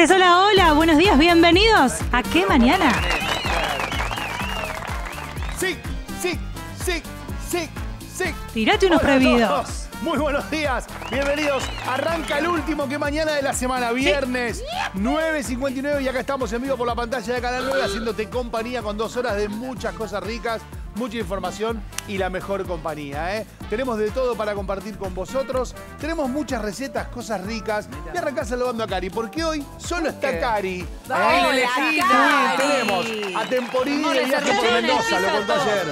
hola, hola, buenos días, bienvenidos. ¿A qué mañana? Sí, sí, sí, sí, sí. Tirate unos Hola a prohibidos. todos. Muy buenos días, bienvenidos. Arranca el último que mañana de la semana, viernes 9.59 y acá estamos en vivo por la pantalla de Canal 9 haciéndote compañía con dos horas de muchas cosas ricas, mucha información y la mejor compañía. ¿eh? Tenemos de todo para compartir con vosotros, tenemos muchas recetas, cosas ricas y arrancá saludando a Cari, porque hoy solo está Cari. Hola, ¿eh? Cari. Tenemos a Temporini de viaje por Mendoza, lo contó ayer.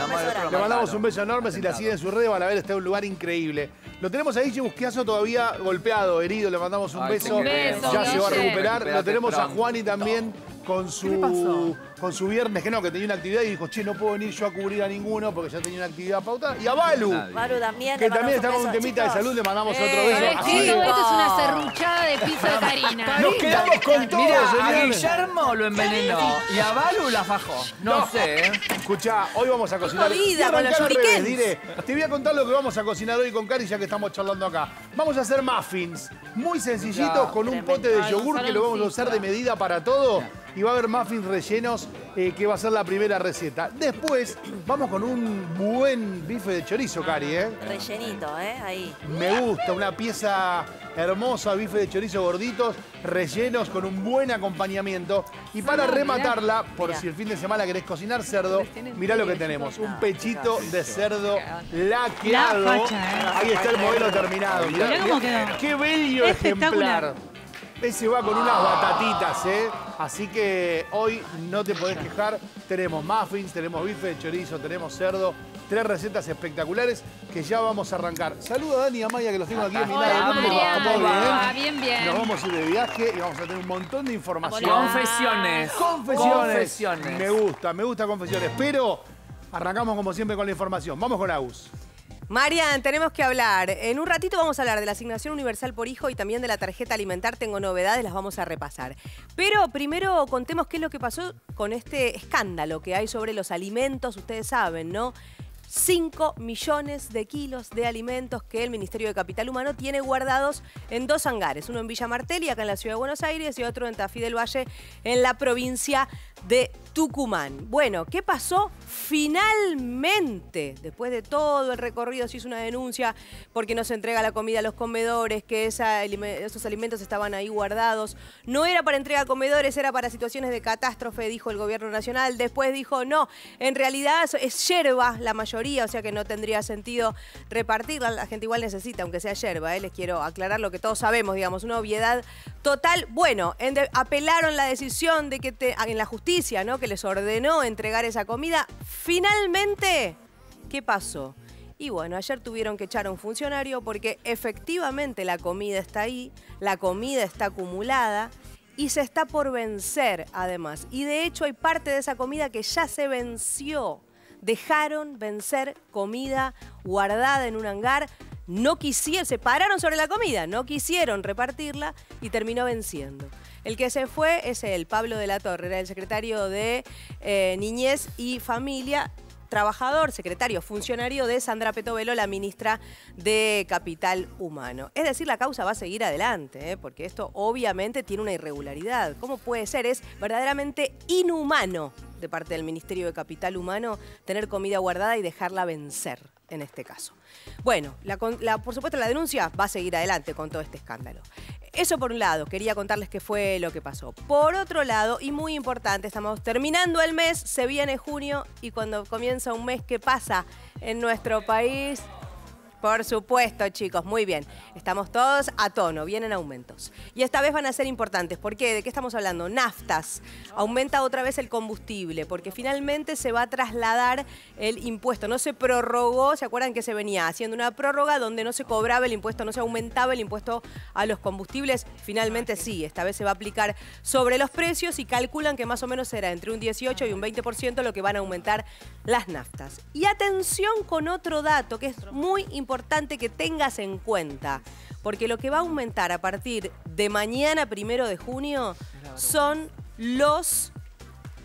Le mandamos un beso enorme. Si la siguen en su red, van a ver, está en un lugar increíble. Lo tenemos a Guille Busquiazo todavía golpeado, herido. Le mandamos un Ay, beso. un beso, Ya se va a recuperar. Lo tenemos a. Juani también con su, con su viernes, que no, que tenía una actividad y dijo, che, no puedo venir yo a cubrir a ninguno porque ya tenía una actividad pautada. Y a Balu, Maru también. que le también está con un beso, temita de chicos. salud. Le mandamos otro Eh, beso. Esto Así Esto que es una serruchada de pizza de Karina. nos quedamos con todo, Mira, a señores. Guillermo lo envenenó y a Balu la fajó. No, sé, ¿eh? Escuchá, hoy vamos a cocinar. Vida Voy a con los arrancar al revés, shurikens. diré. Te voy a contar lo que vamos a cocinar hoy con Cari ya que estamos charlando acá. Vamos a hacer muffins, muy sencillitos, Ya. con un Tremendo. pote de yogur que lo vamos a usar de medida para todo. Y va a haber muffins rellenos, eh, que va a ser la primera receta. Después, vamos con un buen bife de chorizo, Cari, ¿eh? Rellenito, ¿eh? Ahí. Me gusta, una pieza hermosa, bife de chorizo gorditos, rellenos con un buen acompañamiento. Y para mirá. rematarla, por Mirá. si el fin de semana querés cocinar cerdo, mirá lo que tenemos. Un pechito de cerdo laqueado. La facha, ¿eh? Ahí está el modelo terminado. Mirá, Mirá cómo mirá, quedó. Qué bello Espectacular. ejemplar. Ese va con unas batatitas, ¿eh? Así que hoy no te podés quejar. Tenemos muffins, tenemos bife de chorizo, tenemos cerdo. Tres recetas espectaculares que ya vamos a arrancar. Saluda a Dani y a Maya que los tengo aquí a mi Hola, lado. ¿Cómo va? Bien, bien. Nos vamos a ir de viaje y vamos a tener un montón de información. Confesiones. Confesiones. Confesiones. Me gusta, me gusta confesiones. Pero arrancamos como siempre con la información. Vamos con Agus. Marian, tenemos que hablar. En un ratito vamos a hablar de la asignación universal por hijo y también de la tarjeta alimentar. Tengo novedades, las vamos a repasar. Pero primero contemos qué es lo que pasó con este escándalo que hay sobre los alimentos. Ustedes saben, ¿no? 5 millones de kilos de alimentos que el Ministerio de Capital Humano tiene guardados en dos hangares, uno en Villa Martelli, acá en la ciudad de Buenos Aires, y otro en Tafí del Valle, en la provincia de Tucumán. Bueno, ¿qué pasó? Finalmente, después de todo el recorrido, se hizo una denuncia porque no se entrega la comida a los comedores, que esos alimentos estaban ahí guardados. No era para entrega a comedores, era para situaciones de catástrofe, dijo el gobierno nacional. Después dijo, no, en realidad es yerba la mayoría, o sea que no tendría sentido repartirla. La gente igual necesita, aunque sea yerba, ¿eh? les quiero aclarar lo que todos sabemos, digamos, una obviedad total. Bueno, apelaron la decisión de que te- en la justicia, Que les ordenó entregar esa comida. Finalmente, ¿qué pasó? Y bueno, ayer tuvieron que echar a un funcionario porque efectivamente la comida está ahí, la comida está acumulada y se está por vencer además. Y de hecho hay parte de esa comida que ya se venció. Dejaron vencer comida guardada en un hangar. No quisieron, se pararon sobre la comida, no quisieron repartirla y terminó venciendo. El que se fue es el Pablo de la Torre, era el secretario de eh, Niñez y Familia trabajador, secretario, funcionario de Sandra Petovelo, la ministra de Capital Humano. Es decir, la causa va a seguir adelante, ¿eh? porque esto obviamente tiene una irregularidad. ¿Cómo puede ser? Es verdaderamente inhumano de parte del Ministerio de Capital Humano tener comida guardada y dejarla vencer en este caso. Bueno, por supuesto la denuncia va a seguir adelante con todo este escándalo. Eso por un lado, quería contarles qué fue lo que pasó. Por otro lado, y muy importante, estamos terminando el mes, se viene junio y cuando comienza un mes, ¿qué pasa en nuestro país? Por supuesto, chicos, muy bien. Estamos todos a tono, vienen aumentos. Y esta vez van a ser importantes. ¿Por qué? ¿De qué estamos hablando? Naftas. Aumenta otra vez el combustible, porque finalmente se va a trasladar el impuesto. No se prorrogó, ¿se acuerdan que se venía haciendo una prórroga donde no se cobraba el impuesto, no se aumentaba el impuesto a los combustibles? Finalmente sí, esta vez se va a aplicar sobre los precios y calculan que más o menos será entre un 18 y un 20% lo que van a aumentar las naftas. Y atención con otro dato que es muy importante que tengas en cuenta, porque lo que va a aumentar a partir de mañana, primero de junio, son los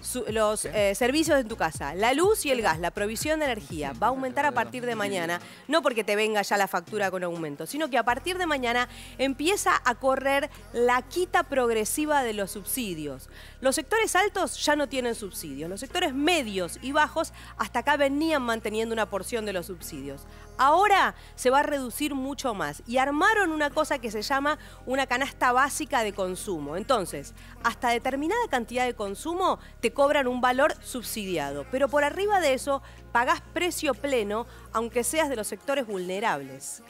su- los eh, servicios en tu casa, la luz y el gas, la provisión de energía, va a aumentar a partir de mañana, no porque te venga ya la factura con aumento, sino que a partir de mañana empieza a correr la quita progresiva de los subsidios. Los sectores altos ya no tienen subsidios, los sectores medios y bajos hasta acá venían manteniendo una porción de los subsidios. Ahora se va a reducir mucho más y armaron una cosa que se llama una canasta básica de consumo. Entonces, hasta determinada cantidad de consumo te cobran un valor subsidiado, pero por arriba de eso pagás precio pleno aunque seas de los sectores vulnerables.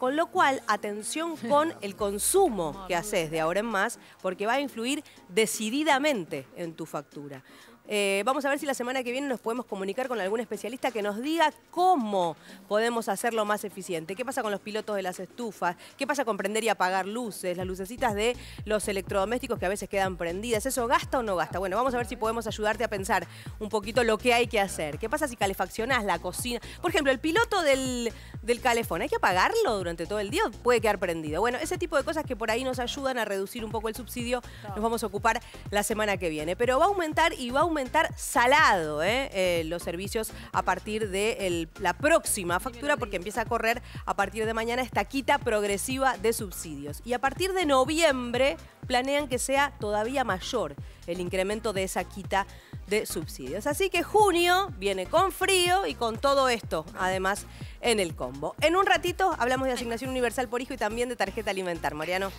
Con lo cual, atención con el consumo que haces de ahora en más, porque va a influir decididamente en tu factura. Eh, vamos a ver si la semana que viene nos podemos comunicar con algún especialista que nos diga cómo podemos hacerlo más eficiente. ¿Qué pasa con los pilotos de las estufas? ¿Qué pasa con prender y apagar luces? Las lucecitas de los electrodomésticos que a veces quedan prendidas. ¿Eso gasta o no gasta? Bueno, vamos a ver si podemos ayudarte a pensar un poquito lo que hay que hacer. ¿Qué pasa si calefaccionás la cocina? Por ejemplo, el piloto del, del calefón, ¿hay que apagarlo durante todo el día o puede quedar prendido? Bueno, ese tipo de cosas que por ahí nos ayudan a reducir un poco el subsidio, nos vamos a ocupar la semana que viene. Pero va a aumentar y va a aumentar salado ¿eh? Eh, los servicios a partir de la próxima factura, porque empieza a correr a partir de mañana esta quita progresiva de subsidios. Y a partir de noviembre planean que sea todavía mayor el incremento de esa quita de subsidios. Así que junio viene con frío y con todo esto, además, en el combo. En un ratito hablamos de asignación universal por hijo y también de tarjeta alimentar. Mariano.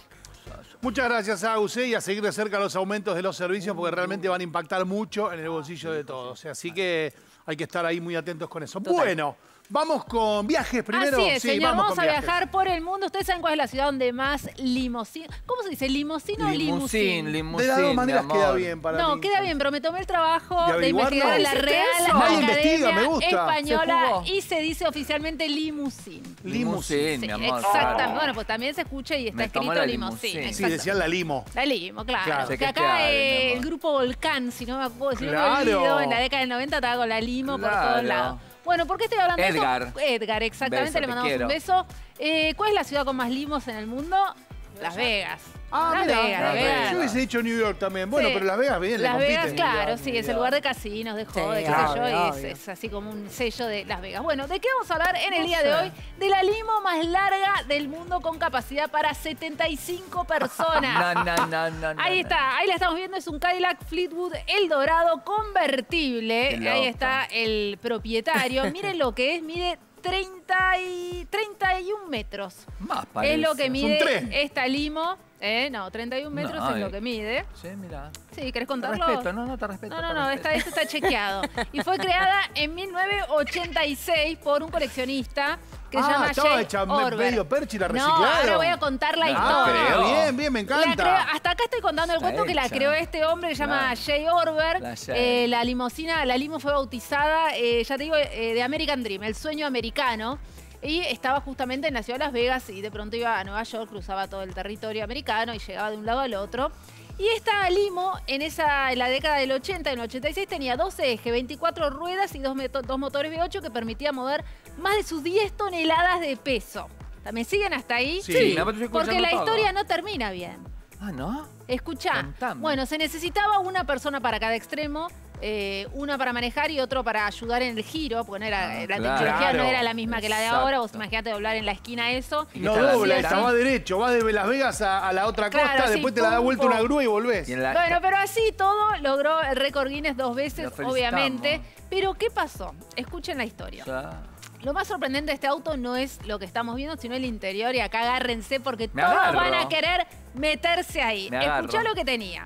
Muchas gracias, Agus, y a seguir de cerca los aumentos de los servicios porque realmente van a impactar mucho en el bolsillo de todos. Así que hay que estar ahí muy atentos con eso. Bueno, vamos con viajes primero. Así es, sí, señor. vamos, a viajes. viajar por el mundo. ¿Ustedes saben cuál es la ciudad donde más limosina? ¿Cómo se dice? ¿Limosina o Limusín, limusín? De las dos maneras queda bien para No, mí. queda bien, pero me tomé el trabajo ¿De de, investigar en la ¿Hiciste Real Academia investiga, me gusta. Española Se y se dice oficialmente limusín. Limusín. Sí, mi amor. exactamente. claro. Bueno, pues también se escucha y está Me escrito limusín. limusín. Sí, decían la limo. La limo, claro. Claro. Que acá el grupo Volcán, si no me acuerdo, si no me olvido, en la década del 90 estaba con la limo por todos lados. Bueno, ¿por qué estoy hablando Edgar. de eso? Edgar, exactamente, Beso, le mandamos un beso. Eh, ¿Cuál es la ciudad con más limos en el mundo? Las Vegas. Ah, Las mira, Vegas, Las Las Vegas. Yo hubiese dicho New York también. Bueno, Sí. pero Las Vegas bien, le Las Vegas, compiten. claro, sí, es el lugar de casinos, de joda, qué sé yo, y es, obvio. es así como un sello de Las Vegas. Bueno, ¿de qué vamos a hablar en el día de hoy? De la limo más larga del mundo con capacidad para 75 personas. No, no, no, no, no, Ahí no. está, ahí la estamos viendo, es un Cadillac Fleetwood El Dorado convertible. Qué Ahí loco. está el propietario. Miren lo que es, mide 30 y 31 metros. Más parece. Es lo que un mide tren. esta limo. Eh, no, 31 metros No, es eh. lo que mide. Sí, mira. Sí, ¿querés Te contarlo? respeto, no, no, te respeto. No, no, te no, esto está chequeado. Y fue creada en 1986 por un coleccionista que se Ah, llama estaba Jay hecha medio percha y la No, reciclaron. ahora voy a contar la Ah, historia. creo. bien, bien, me encanta. hasta acá estoy contando el Está cuento que la creó este hombre que se llama Claro. Jay Orber. La. Eh, la limosina, la limo fue bautizada, eh, ya te digo, eh, de American Dream, el sueño americano. Y estaba justamente en la ciudad de Las Vegas y de pronto iba a Nueva York, cruzaba todo el territorio americano y llegaba de un lado al otro. Y esta limo, en, esa, en la década del 80, en el 86, tenía 12 ejes, 24 ruedas y dos, dos motores V8 que permitían mover más de sus 10 toneladas de peso. ¿Me siguen hasta ahí? Sí. Sí, Porque la todo. historia no termina bien. Ah, ¿no? Escuchá. Contame. Bueno, se necesitaba una persona para cada extremo, eh, una para manejar y otro para ayudar en el giro, porque no era, Ah, la claro. tecnología no era la misma que la de ahora. Vos Exacto. imaginate doblar en la esquina eso. No dobla, va derecho, va de Las Vegas a, a la otra Claro, costa, después te la da vuelta pum. una grúa y volvés. Y en la- Bueno, pero así todo logró el récord Guinness dos veces, obviamente. Pero ¿qué pasó? Escuchen la historia. Ya. Lo más sorprendente de este auto no es lo que estamos viendo, sino el interior. Y acá agárrense porque Me todos agarro. van a querer meterse ahí. Me. Escuchá lo que tenía.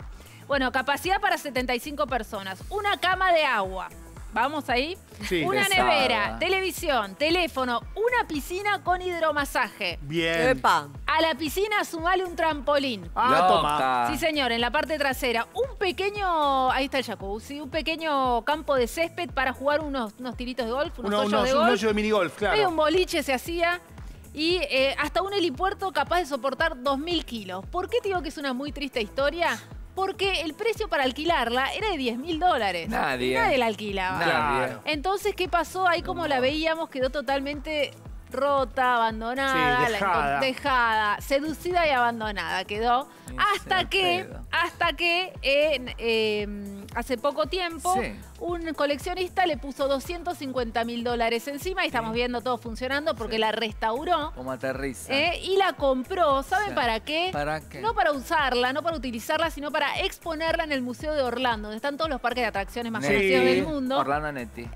Bueno, capacidad para 75 personas. Una cama de agua. Vamos ahí. Sí. una Pesada. nevera, televisión, teléfono, una piscina con hidromasaje. Bien. Epa. A la piscina sumale un trampolín. Ah, toma. Sí, señor, en la parte trasera. Un pequeño, ahí está el jacuzzi, un pequeño campo de césped para jugar unos, unos tiritos de golf, unos Uno- hoyos unos- de un golf. hoyo de minigolf, claro. un boliche se hacía. Y eh, hasta un helipuerto capaz de soportar 2.000 kilos. ¿Por qué te digo que es una muy triste historia? Porque el precio para alquilarla era de 10 mil dólares. Nadie. Nadie la alquilaba. Nadie. Entonces, ¿qué pasó? Ahí como la veíamos quedó totalmente rota, abandonada, Sí, la dejada. dejada, seducida y abandonada quedó. Hasta que, pedo. hasta que en, eh, hace poco tiempo Sí. un coleccionista le puso 250 mil dólares encima y estamos viendo todo funcionando porque Sí. la restauró. Como aterriza. ¿eh? y la compró, ¿saben Sí. para qué? ¿Para qué? No para usarla, no para utilizarla, sino para exponerla en el Museo de Orlando, donde están todos los parques de atracciones más Sí. conocidos del mundo. Orlando Netti.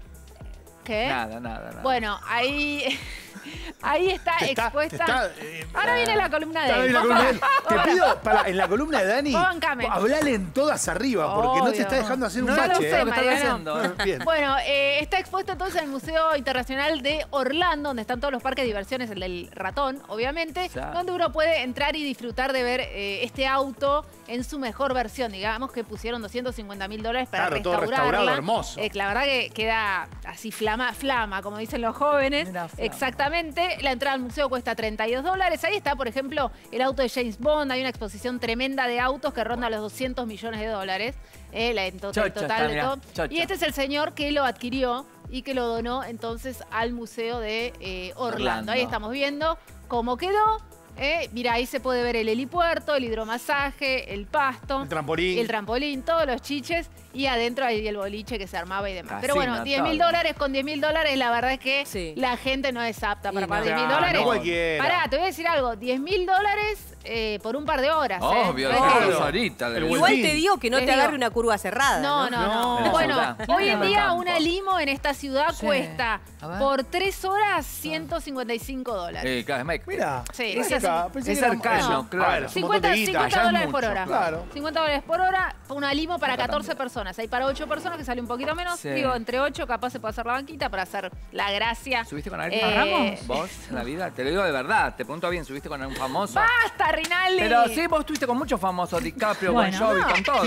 ¿Qué? Nada, nada, nada. Bueno, ahí, ahí está Te está- expuesta. te está, eh, Ahora viene la columna de Está él. bien la Vos columna de él. pa- Te pido, para, en la columna de Dani, Bancame. hablale en todas arriba, porque no te Obvio. está dejando hacer un No, lo bache. sé, ¿eh? lo que estás Mariano. haciendo. Bien. Bueno, eh, está expuesto entonces en el Museo Internacional de Orlando, donde están todos los parques de diversiones, el del ratón, obviamente, Ya. donde uno puede entrar y disfrutar de ver eh, este auto en su mejor versión. Digamos que pusieron 250 mil dólares para Claro, todo restaurarla. restaurado, hermoso. Eh, la verdad que queda así flama, flama, como dicen los jóvenes. Exactamente. La entrada al museo cuesta 32 dólares. Ahí está, por ejemplo, el auto de James Bond. Hay una exposición tremenda de autos que ronda los 200 millones de dólares. Eh, la, en to- Chocha el total está, de todo. chocha. Y este es el señor que lo adquirió y que lo donó entonces al Museo de eh, Orlando. Orlando. Ahí estamos viendo cómo quedó. Eh, mira, ahí se puede ver el helipuerto, el hidromasaje, el pasto, El trampolín. el trampolín, todos los chiches y adentro hay el boliche que se armaba y demás. Pero Casino, bueno, 10 mil todo. dólares con 10 mil dólares, la verdad es que Sí. la gente no es apta para Y pagar no. 10 mil Ah, dólares. no cualquiera. Pará, te voy a decir algo, 10 mil dólares eh, por un par de horas. ¿eh? Obvio, No es que-. El buen Igual te digo que no Les te digo. agarre una curva cerrada. No, no, no. No. Bueno, Ciudad. hoy en día Campo. una limo en esta ciudad Sí. cuesta A ver. por tres horas 155 dólares. Eh, cada vez más. Mira, Sí, es sí, acá, sí. pensé Es cercano, claro. A ver, es un montón 50, de guita. 50 ya es dólares por hora. claro. 50 dólares por hora, una limo para Acá 14 también. Personas. Hay para 8 personas que sale un poquito menos. Sí. Digo, entre 8 capaz se puede hacer la banquita para hacer la gracia. ¿Subiste con alguien? Eh, ¿Ramos? ¿Vos en la vida? Te lo digo de verdad. Te pregunto bien, ¿subiste con un famoso? ¡Basta, Rinaldi! Pero sí, vos estuviste con muchos famosos, DiCaprio, Bueno. Bon Jovi, No. con todos.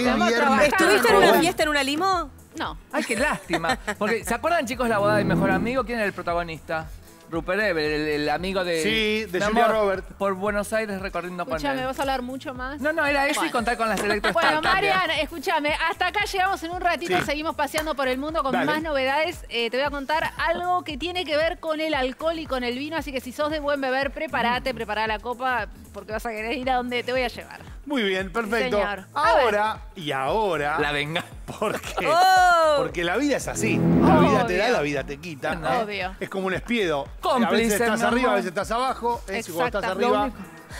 ¿Estuviste en una fiesta en una limo? No. Ay, qué lástima. Porque, ¿se acuerdan, chicos, la boda de mi mejor amigo? ¿Quién era el protagonista? Rupert Everett, el, el amigo de... Sí, de Julia amor, Robert. Por Buenos Aires recorriendo con Escúchame, él. ¿vas a hablar mucho más? No, no, era eso y contar con las electro Bueno. Mariana, escúchame, hasta acá llegamos en un ratito, Sí. seguimos paseando por el mundo con Dale. más novedades. Eh, te voy a contar algo que tiene que ver con el alcohol y con el vino, así que si sos de buen beber, prepárate, prepara la copa, porque vas a querer ir a donde te voy a llevar. Muy bien, perfecto. señor. A. Ahora, y ahora, La venga. porque, ¡Oh! porque la vida es así. La vida te da, la vida te quita. ¿eh? Obvio. Es como un espiedo. a Cómplice, veces estás arriba, a veces estás abajo. Es cuando estás Exacto. arriba,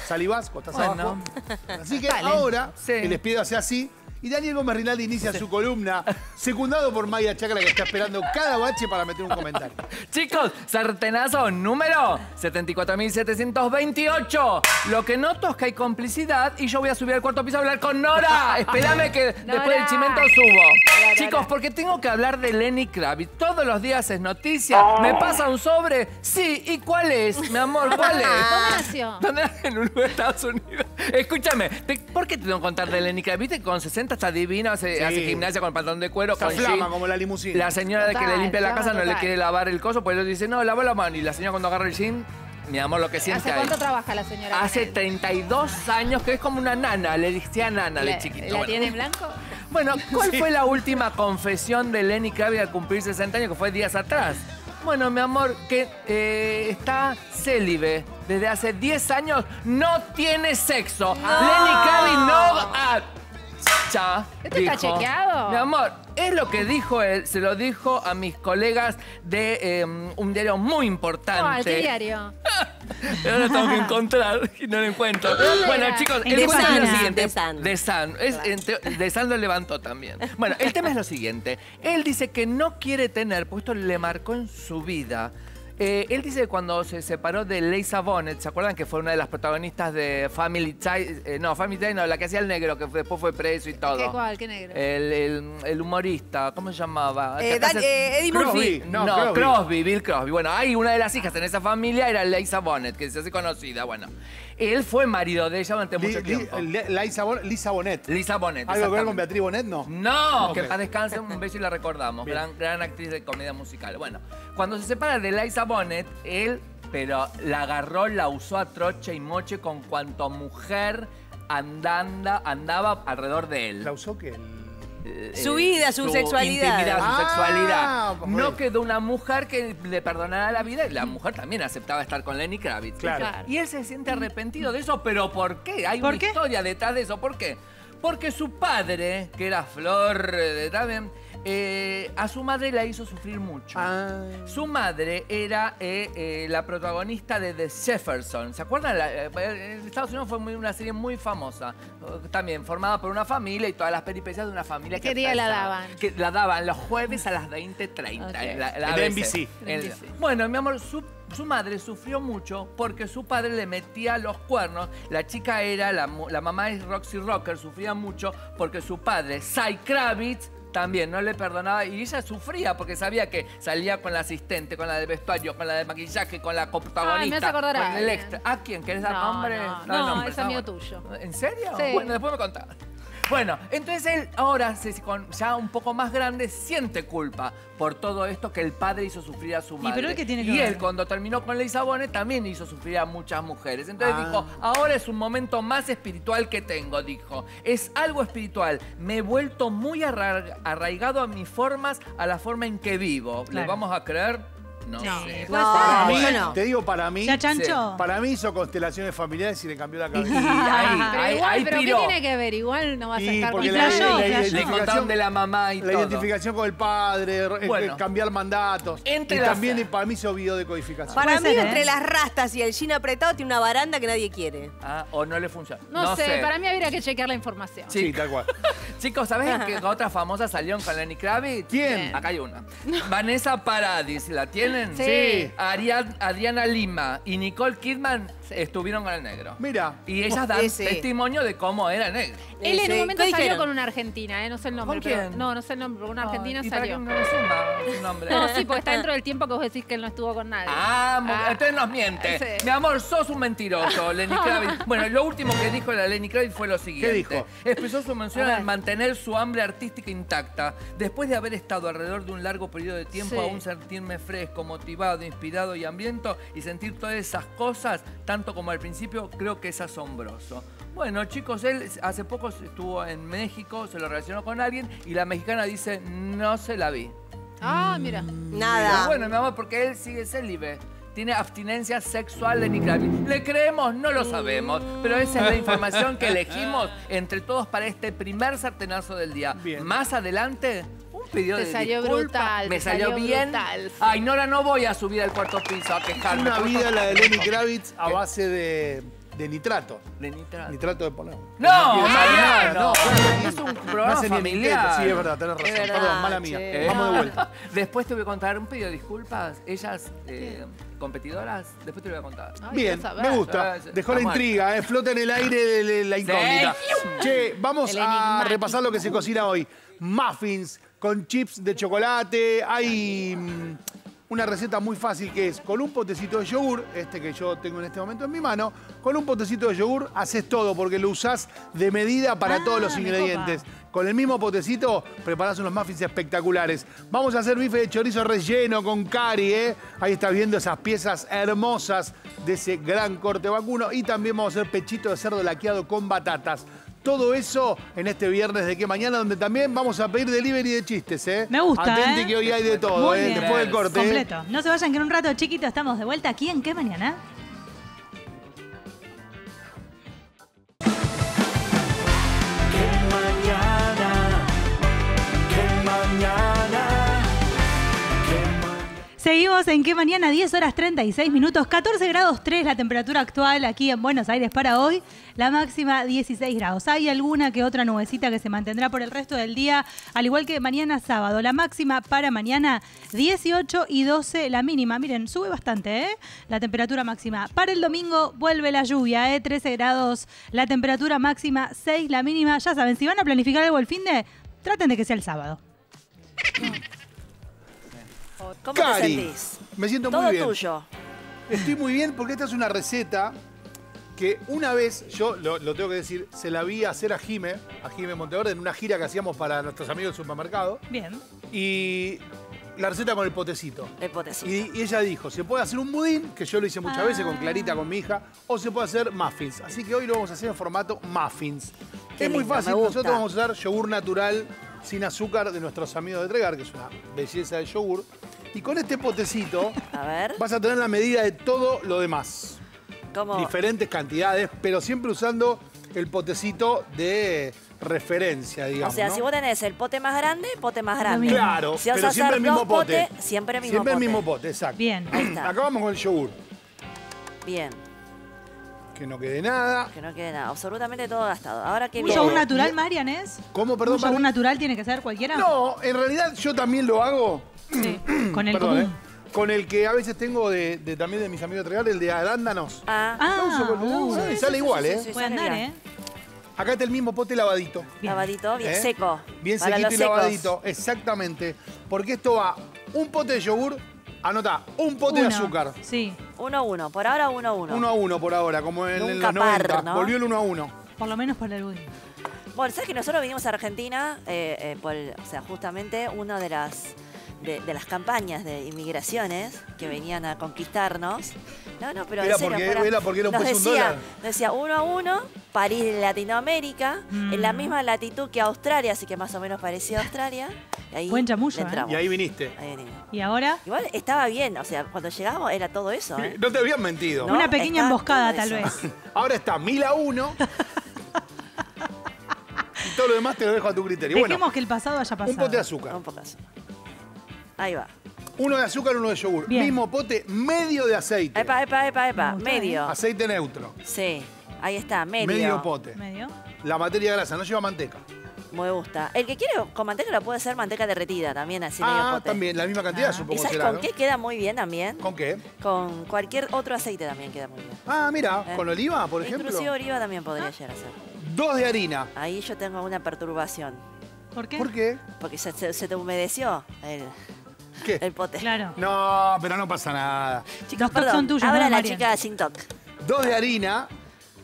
salivás, cuando estás Bueno. abajo. Así que Dale. ahora Sí. el espiedo hace así. Y Daniel Gómez Rinaldi inicia su columna, secundado por Maya Chacra, que está esperando cada bache para meter un comentario. Chicos, sartenazo número 74.728. Lo que noto es que hay complicidad y yo voy a subir al cuarto piso a hablar con Nora. Espérame que después del chimento subo. Nora. Chicos, porque tengo que hablar de Lenny Kravitz. Todos los días es noticia. ¿Me pasa un sobre? Sí. ¿Y cuál es, mi amor? ¿Cuál es? ¿Dónde nació? ¿Dónde en un lugar de Estados Unidos? Escúchame, ¿por qué te tengo que contar de Lenny Kravitz? Con 60 está divino, hace, Sí. hace gimnasia con pantalón de cuero, Está con flama jean. como la limusina. La señora de que Total, le limpia la flama casa no le total. quiere lavar el coso, pues le dice, no, lava la mano. Y la señora cuando agarra el jean, mi amor, lo que siente ¿Hace ahí. cuánto trabaja la señora? Hace él? 32 años que es como una nana, le decía nana ¿La, de chiquito. ¿la bueno. tiene en blanco? Bueno, ¿cuál fue la última confesión de Lenny Kravitz al cumplir 60 años, que fue días atrás? Bueno, mi amor, que eh, está célibe desde hace 10 años, no tiene sexo. Lenny Kravitz no... ah, cha, ¿Esto está chequeado? Mi amor, es lo que dijo él, se lo dijo a mis colegas de eh, un diario muy importante. ¿Cuál? ¿Qué diario? Ahora lo tengo que encontrar y no lo encuentro. ¿Dónde Bueno, era? chicos, el cuento es lo siguiente. The Sun. Es, entre- The Sun lo levantó también. Bueno, el tema es lo siguiente. Él dice que no quiere tener, pues esto le marcó en su vida. Eh, él dice que cuando se separó de Lisa Bonet, ¿se acuerdan que fue una de las protagonistas de Family Tie? Eh, no, Family Tie no, la que hacía el negro, que fue- después fue preso y todo. ¿Qué cuál? ¿Qué negro? El, el- el humorista, ¿cómo se llamaba? Eh, Dan- eh, Eddie Crosby. Murphy. no, No, Crosby. Crosby. Bill Crosby. Bueno, hay una de las hijas en esa familia, era Lisa Bonet, que se hace conocida. Bueno, él fue marido de ella durante mucho tiempo. Li- Lisa, Bon- Lisa Bonet. Lisa Bonet. ¿Algo que ver con. Beatriz Bonet? No. No, Ok. que paz descanse, un beso y la recordamos. Gran, gran actriz de comedia musical. Bueno, cuando se separa de Liza Bonet, él, pero la agarró, la usó a troche y moche con cuanto mujer andanda, andaba alrededor de él. ¿La usó que el- eh, Su vida, su sexualidad. intimidad, su Ah, sexualidad. pues, No quedó una mujer que le perdonara la vida y la mujer también aceptaba estar con Lenny Kravitz. Claro. Claro. Y él se siente arrepentido de eso, pero ¿por qué? Hay ¿Por una qué? historia detrás de eso. ¿Por qué? Porque su padre, que era Flor de Daven, eh, a su madre la hizo sufrir mucho. Ah. Su madre era eh, eh, la protagonista de The Jefferson. ¿Se acuerdan? La- eh, en Estados Unidos fue muy- una serie muy famosa. También formada por una familia y todas las peripecias de una familia que ¿Qué día la daban? Que la daban los jueves a las 20.30. Ok. en la- la En ABC. NBC. En- NBC. Bueno, mi amor, su, su madre sufrió mucho porque su padre le metía los cuernos. La chica era, la mamá es Roxy Rocker, sufría mucho porque su padre, Cy Kravitz, también no le perdonaba y ella sufría porque sabía que salía con la asistente, con la de vestuario, con la de maquillaje, con la protagonista. Ay, me hace acordar a con el extra. ¿A quién? ¿Querés dar No, nombre? no, no, nombre. es amigo tuyo. ¿En serio? Sí. Bueno, después me contás. Bueno, entonces él ahora, ya un poco más grande, siente culpa por todo esto que el padre hizo sufrir a su madre. pero él tiene que y ver? él, cuando terminó con Lisa Bonet, también hizo sufrir a muchas mujeres. Entonces Ah. dijo, ahora es un momento más espiritual que tengo, dijo. Es algo espiritual. Me he vuelto muy arra- arraigado a mis formas, a la forma en que vivo. ¿Le Claro. vamos a creer? No, No. sé. Puede No, ser. Para mí, yo no. te digo, para mí, ¿Ya chancho? para mí hizo constelaciones familiares y le cambió la Y cabeza. ahí, Pero ahí, igual, ahí pero piró. ¿qué tiene que ver? Igual no vas a Y estar porque con la- la- identificación- de la mamá y La todo. identificación con el padre, eh, Bueno. cambiar mandatos. Entre y las- también y para mí se olvidó de codificación. Para mí, ser, entre ¿eh? las rastas y el jean apretado, tiene una baranda que nadie quiere. Ah, o no le funciona. No, sé, para mí habría que chequear la información. Sí. Sí, tal cual. Chicos, ¿sabés que otra famosa salió con Lenny Kravitz? ¿Quién? Acá hay una. Vanessa Paradis, ¿la tienen? Sí. Ariad- Adriana Lima y Nicole Kidman estuvieron con el negro. Mira. Y ellas dan testimonio de cómo era el negro. Él en Sí. un momento ¿Qué salió dijeron? con una argentina, ¿eh? no sé el nombre. ¿Con pero- quién? no, no sé el nombre, pero una argentina ¿y para salió. no me suma su nombre? No, sí, porque está dentro del tiempo que vos decís que él no estuvo con nadie. Ah, mu- Ah. entonces nos miente. Sí. Mi amor, sos un mentiroso, Lenny Kravitz. Bueno, lo último que dijo la Lenny Kravitz fue lo siguiente. dijo? Expresó su mención A ver. al mantener su hambre artística intacta. Después de haber estado alrededor de un largo periodo de tiempo, Sí. aún sentirme fresco, motivado, inspirado y hambriento y sentir todas esas cosas, tanto como al principio, creo que es asombroso. Bueno, chicos, él hace poco estuvo en México, se lo relacionó con alguien y la mexicana dice, no se la vi. Ah, mira. Nada. Pero bueno, mi amor, porque él sigue célibe. Tiene abstinencia sexual de Kravitz. ¿Le creemos? No lo sabemos. Pero esa es la información que elegimos entre todos para este primer sartenazo del día. Bien. Más adelante, pedido Te de salió disculpa. brutal, Me te salió, salió bien. brutal, sí. Ay, Nora, no voy a subir al cuarto piso a quejarme. Una vida la de Lenny Kravitz a base de, de nitrato. De nitrato. Nitrato de poner. No, No, Mariano. no, no. Es un programa familiar. Sí, es verdad, tenés razón. Verdad, Perdón, mala mía. Vamos de vuelta. Después te voy a contar un pedido de disculpas. Ellas, eh, competidoras, después te lo voy a contar. Ay, Bien, me gusta. Sí. Dejó la intriga, eh, flota en el aire la incógnita. Che, vamos El a enigmático. repasar lo que se cocina hoy. Muffins con chips de chocolate. Hay mm, una receta muy fácil que es con un potecito de yogur, este que yo tengo en este momento en mi mano, con un potecito de yogur haces todo porque lo usás de medida para Ah, todos los me ingredientes. Con el mismo potecito preparás unos muffins espectaculares. Vamos a hacer bife de chorizo relleno con cari, ¿eh? Ahí estás viendo esas piezas hermosas de ese gran corte vacuno. Y también vamos a hacer pechito de cerdo laqueado con batatas. Todo eso en este viernes de que mañana, donde también vamos a pedir delivery de chistes, ¿eh? Me gusta, Atente ¿eh? que hoy hay de todo, Muy ¿eh? bien. Después del corte. ¿eh? Completo. No se vayan que en un rato, chiquito, estamos de vuelta aquí en qué mañana. Seguimos en qué mañana, 10 horas 36 minutos, 14 grados 3 la temperatura actual aquí en Buenos Aires para hoy, la máxima 16 grados. Hay alguna que otra nubecita que se mantendrá por el resto del día, al igual que mañana sábado. La máxima para mañana 18 y 12 la mínima. Miren, sube bastante, ¿eh? La temperatura máxima. Para el domingo vuelve la lluvia, ¿eh? 13 grados la temperatura máxima, 6 la mínima. Ya saben, si van a planificar algo el fin de, traten de que sea el sábado. ¿Cómo te Cari, sentís? me siento Todo muy bien. tuyo. Estoy muy bien porque esta es una receta que una vez, yo lo, lo tengo que decir, se la vi hacer a Jime, a Jime Monteverde, en una gira que hacíamos para nuestros amigos del supermercado. Bien. Y la receta con el potecito. El potecito. Y, y ella dijo, se puede hacer un budín, que yo lo hice muchas Ah. veces con Clarita, con mi hija, o se puede hacer muffins. Así que hoy lo vamos a hacer en formato muffins. Qué es muy fácil, nosotros vamos a usar yogur natural sin azúcar de nuestros amigos de Tregar, que es una belleza de yogur. Y con este potecito A ver, vas a tener la medida de todo lo demás. ¿cómo? Diferentes cantidades, pero siempre usando el potecito de referencia, O digamos. sea, ¿no? si vos tenés el pote más grande, pote más grande. Claro, si pero siempre el mismo pote. siempre el mismo Siempre el pote. mismo pote, exacto. Bien. Ahí está. Acá vamos con el yogur. Bien, Que no quede nada. que no quede nada, absolutamente todo gastado. Ahora que ¿Un viene. yogur natural, Marian, es? ¿Cómo, perdón? ¿Un yogur natural tiene que ser cualquiera? No, en realidad yo también lo hago. Sí, con el Perdón, común. ¿eh? Con el que a veces tengo de, de- también de mis amigos de Tregar, el de arándanos. Ah, Ah, Lo uso con- uh, ¿sabes? sí, sale sí, igual, sí, ¿eh? sí, Puede andar. ¿eh? Acá está el mismo pote lavadito. Bien. lavadito, bien ¿eh? seco. Bien sequito y secos. lavadito, exactamente. Porque esto va un pote de yogur, anota, un pote de azúcar. Sí, Uno a uno, por ahora uno a uno. Uno a uno por ahora, como en, en Nunca los 90. par, ¿no? Volvió el uno a uno. por lo menos para el budín. Bueno, sabes que nosotros vinimos a Argentina eh, eh, por, o sea, justamente una de las de, de las campañas de inmigraciones que venían a conquistarnos. No, no, pero en Era serio, porque- fuera- era porque era un nos peso un decía, dólar. nos decía uno a uno, París, Latinoamérica, en la Mm. misma latitud que Australia, así que más o menos parecía Australia. Y ahí Buen chamullo, le ¿eh? entramos. Y ahí viniste. Ahí venimos. ¿Y ahora? Igual estaba bien, o sea, cuando llegamos era todo eso, ¿eh? No te habían mentido. No, Una pequeña está emboscada, tal eso. vez. Ahora está mil a uno. y todo lo demás te lo dejo a tu criterio. Bueno, Dejemos que el pasado haya pasado. un pote de azúcar. Un poco así. Ahí va. Uno de azúcar, uno de yogur. Bien. Mismo pote, medio de aceite. Epa, epa, epa, epa. Medio. Aceite neutro. Sí, ahí está, medio. Medio pote. ¿Medio? La materia grasa, no lleva manteca. Me gusta. El que quiere con manteca lo puede hacer manteca derretida también, así medio Ah, pote. también, la misma cantidad, Ah. ¿Y supongo sabes será, con ¿no? qué queda muy bien también? ¿Con qué? Con cualquier otro aceite también queda muy bien. Ah, mira, Eh. con oliva, por ejemplo. Inclusive oliva también podría llegar a ser. Dos de harina. Ahí yo tengo una perturbación. ¿Por qué? ¿Por qué? Porque se, se- se te humedeció el, ¿Qué? el pote. Claro. No, pero no pasa nada. Chicos, Los perdón. son tuyos, Ahora ¿no, la chica sin toc. Dos de harina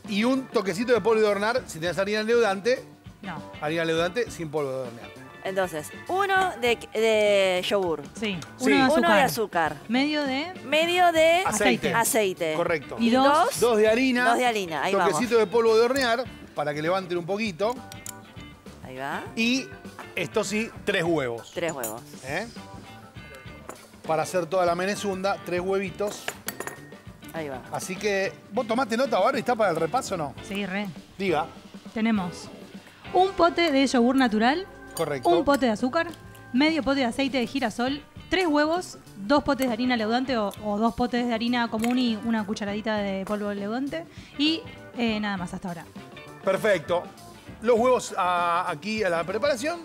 y un toquecito de polvo de hornear. Si tenés harina leudante, No. harina leudante sin polvo de hornear. Entonces, uno de, de yogur. Sí. Sí. Uno de azúcar. Uno de azúcar. Medio de. Medio de Aceite. aceite. Correcto. Y dos. Dos de harina. Dos de harina, ahí Toquecito de polvo de hornear para que levanten un poquito. Ahí va. Y esto sí, tres huevos. Tres huevos. ¿eh? Para hacer toda la menezunda, tres huevitos. Ahí va. Así que, ¿vos tomaste nota, Barbie? ¿Está para el repaso o no? Sí, re. Diga. Tenemos un pote de yogur natural, Correcto. un pote de azúcar, medio pote de aceite de girasol, tres huevos, dos potes de harina leudante o, o dos potes de harina común y una cucharadita de polvo leudante y eh, nada más hasta ahora. Perfecto. Los huevos a- aquí a la preparación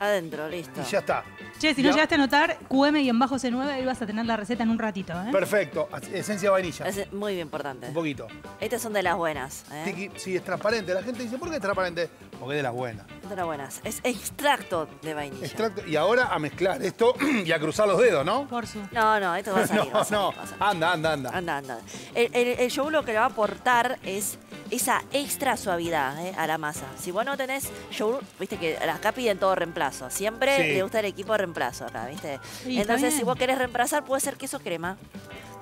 Adentro, listo. y ya está. Che, si no Ya. llegaste a notar, QM y en bajo C9 ahí vas a tener la receta en un ratito, ¿eh? Perfecto. Esencia de vainilla. Es muy importante. Un poquito. Estas son de las buenas. ¿eh? Tiki, sí, es transparente. La gente dice, ¿por qué es transparente? Porque es de las buenas. Estas son las buenas. Es extracto de vainilla. Extracto. Y ahora a mezclar esto y a cruzar los dedos, ¿no? Por su. No, no, esto va a salir. No, va a salir, no. va a salir. Anda, anda, anda. Anda, anda. El, el, el yogur lo que le va a aportar es esa extra suavidad ¿eh? a la masa. Si vos no tenés yogur, viste que acá piden todo reemplazo. Siempre Sí. le gusta el equipo de reemplazo acá, ¿viste? Sí, Entonces, si vos querés reemplazar, puede ser queso crema.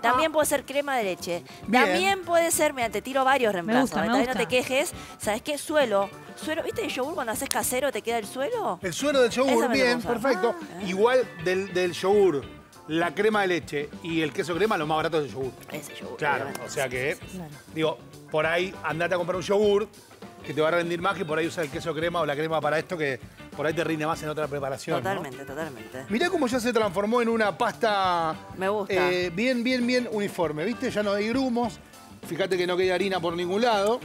También puede ser crema de leche. Bien. También puede ser, mira, te tiro varios reemplazos. gusta, me ¿eh? También no gusta. te quejes. ¿Sabes qué? Suelo. Suelo, ¿viste el yogur cuando haces casero te queda el suelo? El suero del yogur, me bien, perfecto. Ah. Igual del, del yogur, la crema de leche y el queso crema, lo más barato es el yogur. Ese yogur. Claro, obviamente. o sea que, digo, por ahí andate a comprar un yogur que te va a rendir más que por ahí usar el queso crema o la crema para esto que por ahí te rinde más en otra preparación. ¿no? Totalmente, totalmente. Mirá cómo ya se transformó en una pasta Me gusta. eh, bien, bien, bien uniforme, ¿viste? Ya no hay grumos. Fíjate que no queda harina por ningún lado.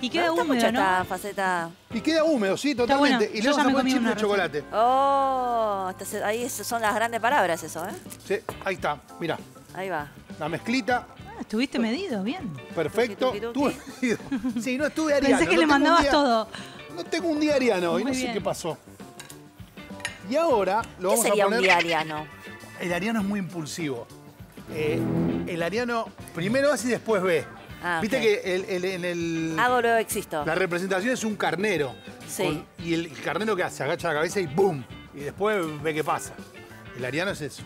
Y queda mucho húmedo, ¿no? esta faceta. Y queda húmedo, sí, totalmente. bueno. Y Yo le ya vamos a me poner comí chip de chocolate. Oh, se- ahí son las grandes palabras eso, ¿eh? Sí, ahí está, mira. Ahí va. La mezclita, estuviste medido, bien. perfecto. Estuve- Sí, no estuve ariano. Pensé que no le mandabas día- todo. No tengo un día ariano hoy, no sé qué pasó. Y ahora lo ¿Qué vamos sería a un poner... diariano? El ariano es muy impulsivo. Eh, el ariano primero hace y después ve. Ah, Viste que el- el- en el, Hago luego existo. la representación es un carnero. Sí. y el carnero que hace, agacha la cabeza y ¡boom! Y después ve qué pasa. El ariano es eso.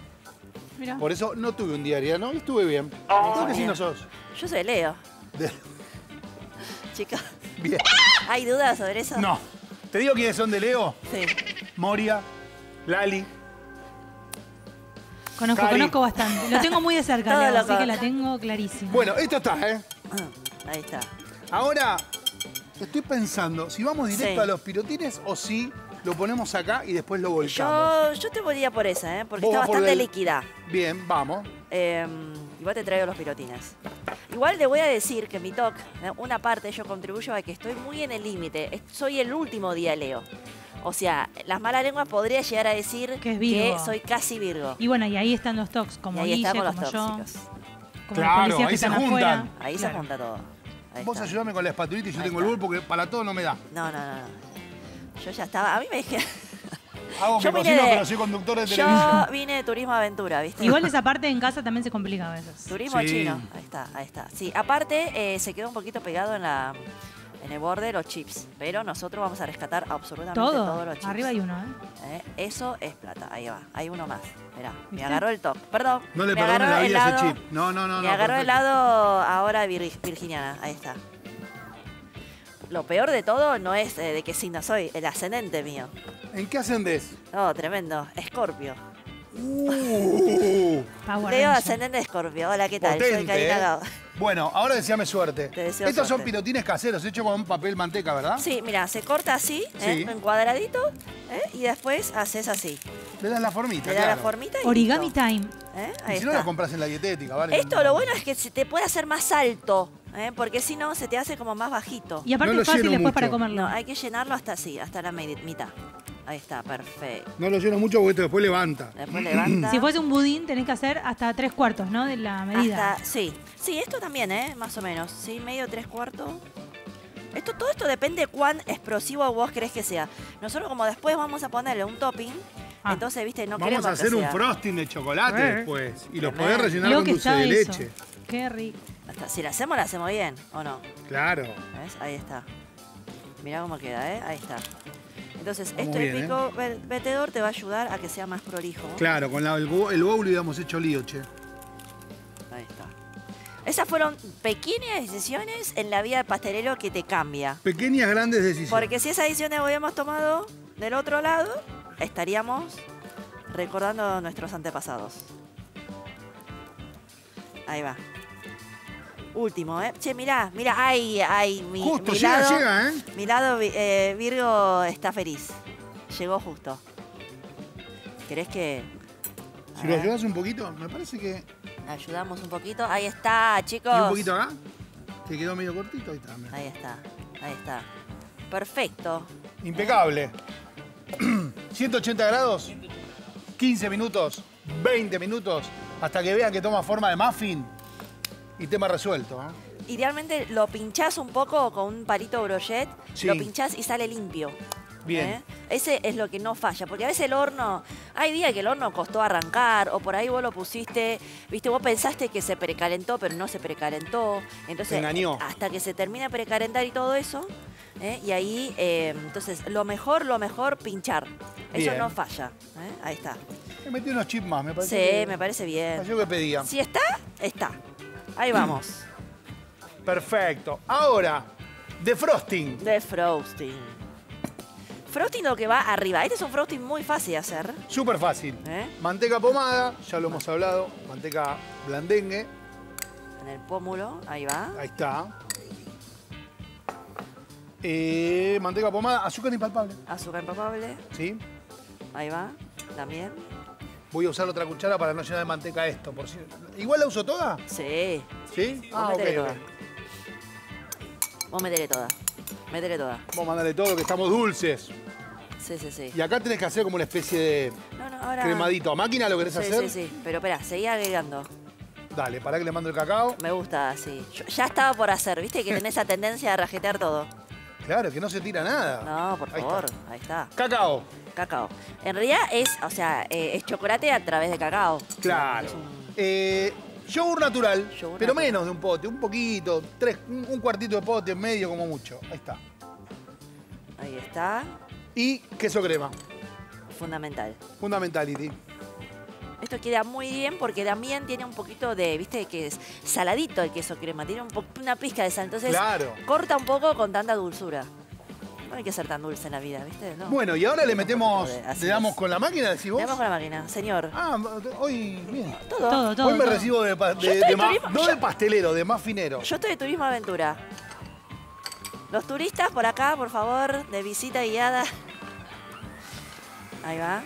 Mira. Por eso no tuve un día ariano y estuve bien. Ah, Creo que sí no sos. Yo soy Leo, De- chicos. Bien. ¿Hay dudas sobre eso? No. ¿Te digo quiénes son de Leo? Sí. Moria, Lali. Conozco, Cari. conozco bastante. Lo tengo muy de cerca, Todo Leo, lo así que la tengo clarísima. Bueno, esto está, ¿eh? Ahí está. Ahora, estoy pensando si vamos directo Sí. a los pirotines o si lo ponemos acá y después lo volcamos. Yo, yo te voy por esa, ¿eh? Porque Vos está vas por bastante el- líquida. Bien, vamos. Eh, igual te traigo los pirotines. Igual le voy a decir que mi talk, eh, una parte yo contribuyo a que estoy muy en el límite. Es- Soy el último día Leo. O sea, las malas lenguas podría llegar a decir Que es Virgo. soy casi Virgo. Y bueno, y ahí están los tocs, como y ahí Guille, estamos como los yo, tóxicos. como Claro, los policías ahí que se están juntan. afuera. Ahí Claro. se junta todo. Ahí Vos está. ayudame con la espatulita y yo Ahí tengo el está. bol porque para todo no me da. No, no, no, no. Yo ya estaba. A mí me dije. Hago que Yo vine de- pero soy conductor de Yo televisión. vine de turismo aventura, ¿viste? Igual esa parte en casa también se complica a veces. Turismo Sí. chino. Ahí está, ahí está. Sí, aparte eh, se quedó un poquito pegado en la en el borde los chips. Pero nosotros vamos a rescatar absolutamente Todo. todos los chips. Arriba hay uno, ¿eh? Eh, Eso es plata. Ahí va. Hay uno más. Mirá, me agarró el top. Perdón. No le me agarró la vida ese chip. No, no, no. me no, agarró el perfecto. lado ahora vir- virginiana. Ahí está. Lo peor de todo no es eh, de qué signo soy, el ascendente mío. ¿En qué ascendés? Oh, tremendo. Escorpio. Uh, Leo, ascendente de Escorpio. Hola, ¿qué tal? Soy potente, Karina ¿eh? Gao. Bueno, ahora deseame suerte. Te deseo Estos son suerte. pirotines caseros, hechos con papel manteca, ¿verdad? Sí, mira, se corta así, ¿eh? Sí. en cuadradito, ¿eh? y después haces así. Le das la formita, Le das claro. la formita y Origami listo, time. ¿eh? Y si no lo compras en la dietética, ¿vale? Esto lo bueno es que se te puede hacer más alto, ¿eh? porque si no se te hace como más bajito. Y aparte No es fácil después mucho. para comerlo. No, hay que llenarlo hasta así, hasta la mitad. Ahí está, perfecto. No lo lleno mucho porque esto después levanta. Después levanta. Si fuese un budín, tenés que hacer hasta tres cuartos, ¿no? De la medida. Hasta, sí, sí, esto también, ¿eh? Más o menos. Sí, medio, tres cuartos. Esto, todo esto depende cuán explosivo vos querés que sea. Nosotros como después vamos a ponerle un topping, Ah. entonces, viste, no Vamos a hacer que un sea- frosting de chocolate Eh. después. Y lo Tremendo. podés rellenar con dulce de eso. leche. Qué rico. Si la hacemos, la hacemos bien, ¿o no? Claro. ¿Ves? Ahí está. Mirá cómo queda, ¿eh? Ahí está. Entonces, Muy esto bien, típico vetedor te va a ayudar a que sea más prolijo. Claro, con la- el, el bowl hubiéramos hecho lío, che. Ahí está. Esas fueron pequeñas decisiones en la vida de pastelero que te cambia. Pequeñas, grandes decisiones. Porque si esas decisiones hubiéramos tomado del otro lado, estaríamos recordando nuestros antepasados. Ahí va. Último, ¿eh? Che, mirá, mirá, ay, ay, mi, Justo, mi llega, lado, llega, ¿eh? mi lado eh, Virgo está feliz. Llegó justo. ¿Querés que Si lo ayudas un poquito, me parece que. ayudamos un poquito? Ahí está, chicos. Y un poquito acá. Que quedó medio cortito. Ahí está. mira. Ahí está, ahí está. Perfecto. Impecable. 180 grados. 15 minutos. 20 minutos. Hasta que vean que toma forma de muffin. Y tema resuelto. ¿eh? Idealmente lo pinchás un poco con un palito brochet, Sí. lo pinchás y sale limpio. Bien. ¿eh? Ese es lo que no falla, porque a veces el horno, hay días que el horno costó arrancar, o por ahí vos lo pusiste, viste, vos pensaste que se precalentó, pero no se precalentó. Entonces, engañó. hasta que se termine de precalentar y todo eso, ¿eh? y ahí, eh, entonces, lo mejor, lo mejor, pinchar. Eso no falla. ¿eh? Ahí está. Le metí unos chips más, me Sí, parece. que- me parece bien. pareció que pedía. Si está, está. Ahí vamos. Perfecto. Ahora, de frosting. De frosting. Frosting lo que va arriba. Este es un frosting muy fácil de hacer. Súper fácil. ¿eh? Manteca pomada, ya lo hemos hablado. Manteca blandengue. En el pómulo, ahí va. Ahí está. Eh, manteca pomada, azúcar impalpable. Azúcar impalpable, ¿Sí? ahí va. También. Voy a usar otra cuchara para no llenar de manteca esto. Por si... ¿Igual la uso toda? Sí. ¿Sí? Vos Ah, ok, metele ok. toda. Vos metele toda. Metele toda. Vamos a mandarle todo, que estamos dulces. Sí, sí, sí. Y acá tenés que hacer como una especie de No, no, ahora. cremadito. ¿A máquina lo querés Sí, hacer? sí, sí. Pero espera, seguí agregando. Dale, para que le mando el cacao. Me gusta así. Yo- ya estaba por hacer, viste que tenés esa tendencia de rajetear todo. Claro, que no se tira nada. No, por Ahí favor. está. Ahí está. Cacao. Cacao. En realidad es, o sea, eh, es chocolate a través de cacao. Claro. Es un- Eh, yogur natural, Yogur pero natural. menos de un pote, un poquito, tres, un, un cuartito de pote, medio como mucho. Ahí está. Ahí está. Y queso crema, Fundamental. fundamentality. Esto queda muy bien porque también tiene un poquito de, viste, que es saladito el queso crema. Tiene un po- una pizca de sal. Entonces Claro. corta un poco con tanta dulzura. No hay que ser tan dulce en la vida, ¿viste? No. Bueno, y ahora le metemos, le damos con la máquina, decís vos. Le damos con la máquina, señor. Ah, hoy, bien. Todo. Todo, todo. hoy me todo. recibo de, pa- de- Yo estoy de ma- turismo- no de pastelero, de más finero. Yo estoy de turismo aventura. Los turistas por acá, por favor, de visita guiada. Ahí va.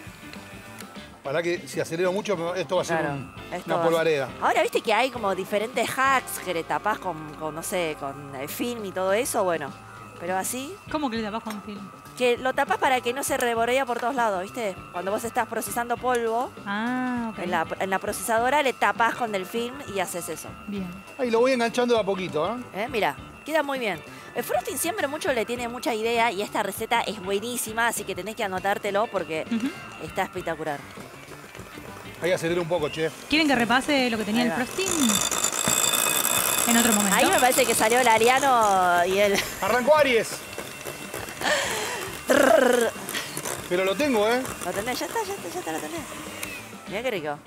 Para que si acelero mucho, me- esto va a ser Claro. un- Esto una va polvareda. Ahora viste que hay como diferentes hacks que le tapás con, con, no sé, con el film y todo eso, bueno. Pero así, ¿Cómo que le tapas con film? que lo tapás para que no se reborea por todos lados, ¿viste? Cuando vos estás procesando polvo, Ah, ok. en, la, en la procesadora le tapás con el film y haces eso. Bien. Ahí lo voy enganchando de a poquito, ¿eh? ¿Eh? Mira, queda muy bien. El frosting siempre mucho le tiene mucha idea y esta receta es buenísima, así que tenés que anotártelo porque está espectacular. Ahí acelero un poco, che. ¿Quieren que repase lo que tenía el frosting? En otro momento. Ahí me parece que salió el ariano y el... Arrancó Aries. Pero lo tengo, ¿eh? Lo tenés, ya está, ya está, ya está, lo tenés. Mirá qué rico.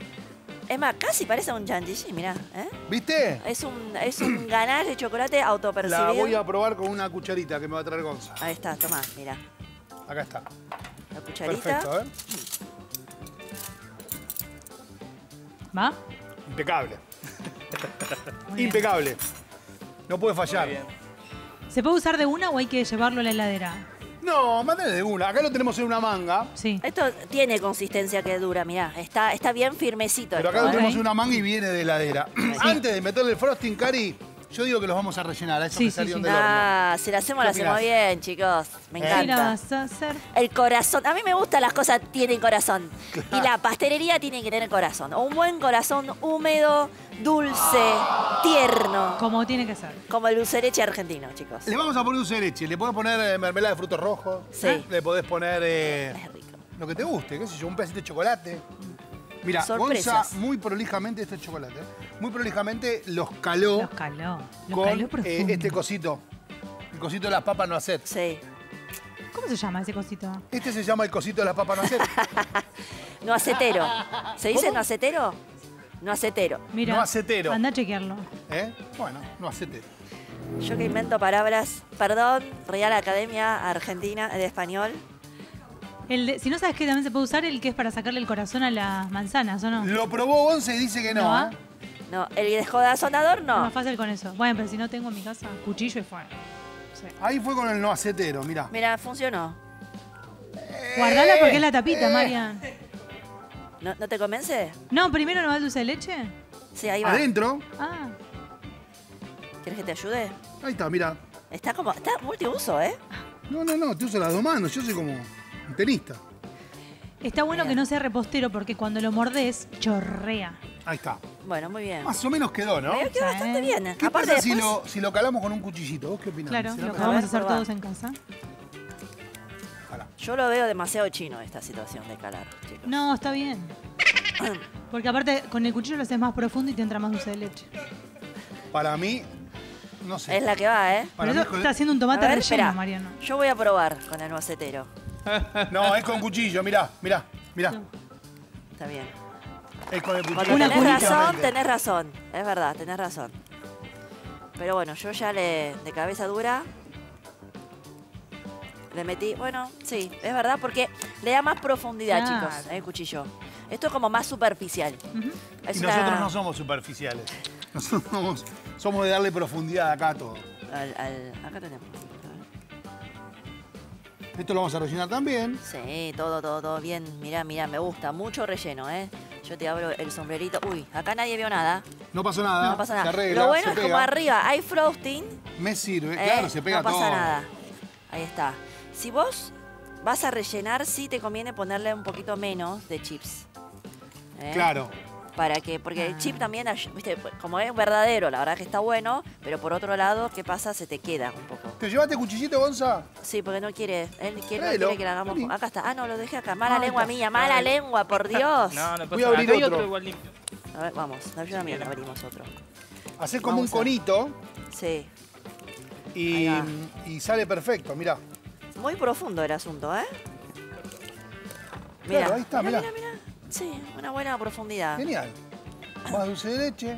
Es más, casi parece un chantilly, mirá. ¿eh? ¿Viste? Es un, es un ganache de chocolate La autopercibido. voy a probar con una cucharita que me va a traer Gonza. Ahí está, toma, mirá. Acá está. La cucharita. Perfecto, ¿eh? ¿Va? Impecable. Impecable. No puede fallar. ¿Se puede usar de una o hay que llevarlo a la heladera? No, mándale de una. Acá lo tenemos en una manga. Sí. Esto tiene consistencia que dura, mirá. Está, está bien firmecito. Pero acá esto, lo ¿eh? tenemos en una manga y viene de heladera. Antes de meterle el frosting, Cari, yo digo que los vamos a rellenar a esos Sí, que sí, salieron sí. del horno. Ah, si la hacemos, ¿Qué la hacemos bien, chicos. Me Eh. ¿Qué encanta. vas a hacer? El corazón. A mí me gustan las cosas que tienen corazón. Y la pastelería tiene que tener corazón. Un buen corazón húmedo, dulce, tierno. Como tiene que ser. Como el dulce de leche argentino, chicos. Le vamos a poner dulce de leche. Le podés poner eh, mermelada de frutos rojos. Sí. Le podés poner eh, Es rico. lo que te guste, qué sé yo, un pedacito de chocolate. Mira, Sorpresas. Gonza muy prolijamente, este es chocolate, ¿eh? Muy prolijamente los caló Los caló. Los con caló eh, este cosito. El cosito de las papas no hacer. Sí. ¿Cómo se llama ese cosito? Este se llama el cosito de las papas no hacer. No acetero. ¿Se dice ¿Cómo? no acetero? No acetero. Mira. No acetero. Anda a chequearlo. ¿Eh? Bueno, no acete. Yo que invento palabras. Perdón, Real Academia Argentina de Español. El de- si no sabes que también se puede usar el que es para sacarle el corazón a las manzanas, ¿o no? Lo probó Gonza y dice que no. ¿No va? ¿eh? No, el desjodazonador Es no. más fácil con eso. Bueno, pero si no tengo en mi casa, cuchillo y fuera. Sí. Ahí fue con el no acetero, mirá. Mira, funcionó. Guardala porque es la tapita, Marian. ¿No, no te convence? No, primero no va el dulce de leche. Sí, ahí va. Adentro, Ah, ¿Quieres que te ayude? ahí está, mirá. Está como. Está multiuso, ¿eh? No, no, no, te uso las dos manos, yo soy como un tenista. Está bueno que no sea repostero porque cuando lo mordés, chorrea. Ahí está. Bueno, muy bien. Más o menos quedó, ¿no? Me quedó bastante bien. ¿Qué Aparte pasa si, después- lo, si lo calamos con un cuchillito? ¿Vos qué opinás? Claro, ¿Será lo que vamos a hacer todos en casa. Yo lo veo demasiado chino esta situación de calar, chicos. No, está bien. Porque aparte con el cuchillo lo haces más profundo y te entra más dulce de leche. Para mí, no sé. Es la que va, ¿eh? Para Por mí eso es con- está haciendo un A tomate ver, relleno, espera. Mariano. Yo voy a probar con el nuacetero. No, es con cuchillo, mirá, mirá, mirá. No. Está bien. Es con el cuchillo. Una tenés razón, tenés razón. Es verdad, tenés razón. Pero bueno, yo ya le. de cabeza dura. Le metí. Bueno, sí, es verdad, porque le da más profundidad, Claro. chicos, el cuchillo. Esto es como más superficial. Y una- nosotros no somos superficiales. Nosotros somos, somos de darle profundidad acá a todo. al- al- acá tenemos. Esto lo vamos a rellenar también. Sí, todo, todo, todo bien. Mirá, mirá, me gusta. Mucho relleno, ¿eh? Yo te abro el sombrerito. Uy, acá nadie vio nada. No pasó nada. No pasa Se nada. arregla, Lo bueno se es como pega. arriba hay frosting. Me sirve, ¿eh? claro, se pega no pasa todo. nada. Ahí está. Si vos vas a rellenar, sí te conviene ponerle un poquito menos de chips. ¿eh? Claro. Para que, porque el Ah. chip también, ay- viste, como es verdadero, la verdad que está bueno, pero por otro lado, ¿qué pasa? Se te queda un poco. ¿Te llevaste cuchillito, Gonza? Sí, porque no quiere, él quiere, no Tráelo, quiere que la hagamos. Acá está. Ah, no, lo dejé acá. Mala Ah, lengua está. mía, mala lengua, por Dios. No, no Voy a abrir otro. otro igual limpio. A ver, vamos, ayúdame, abrimos otro. Hacés como Vamos un a- conito Sí, y, y sale perfecto, mirá. muy profundo el asunto, ¿eh? Claro, ahí está, mirá, mirá. mirá, mirá. Sí, una buena profundidad. Genial. Más dulce de leche.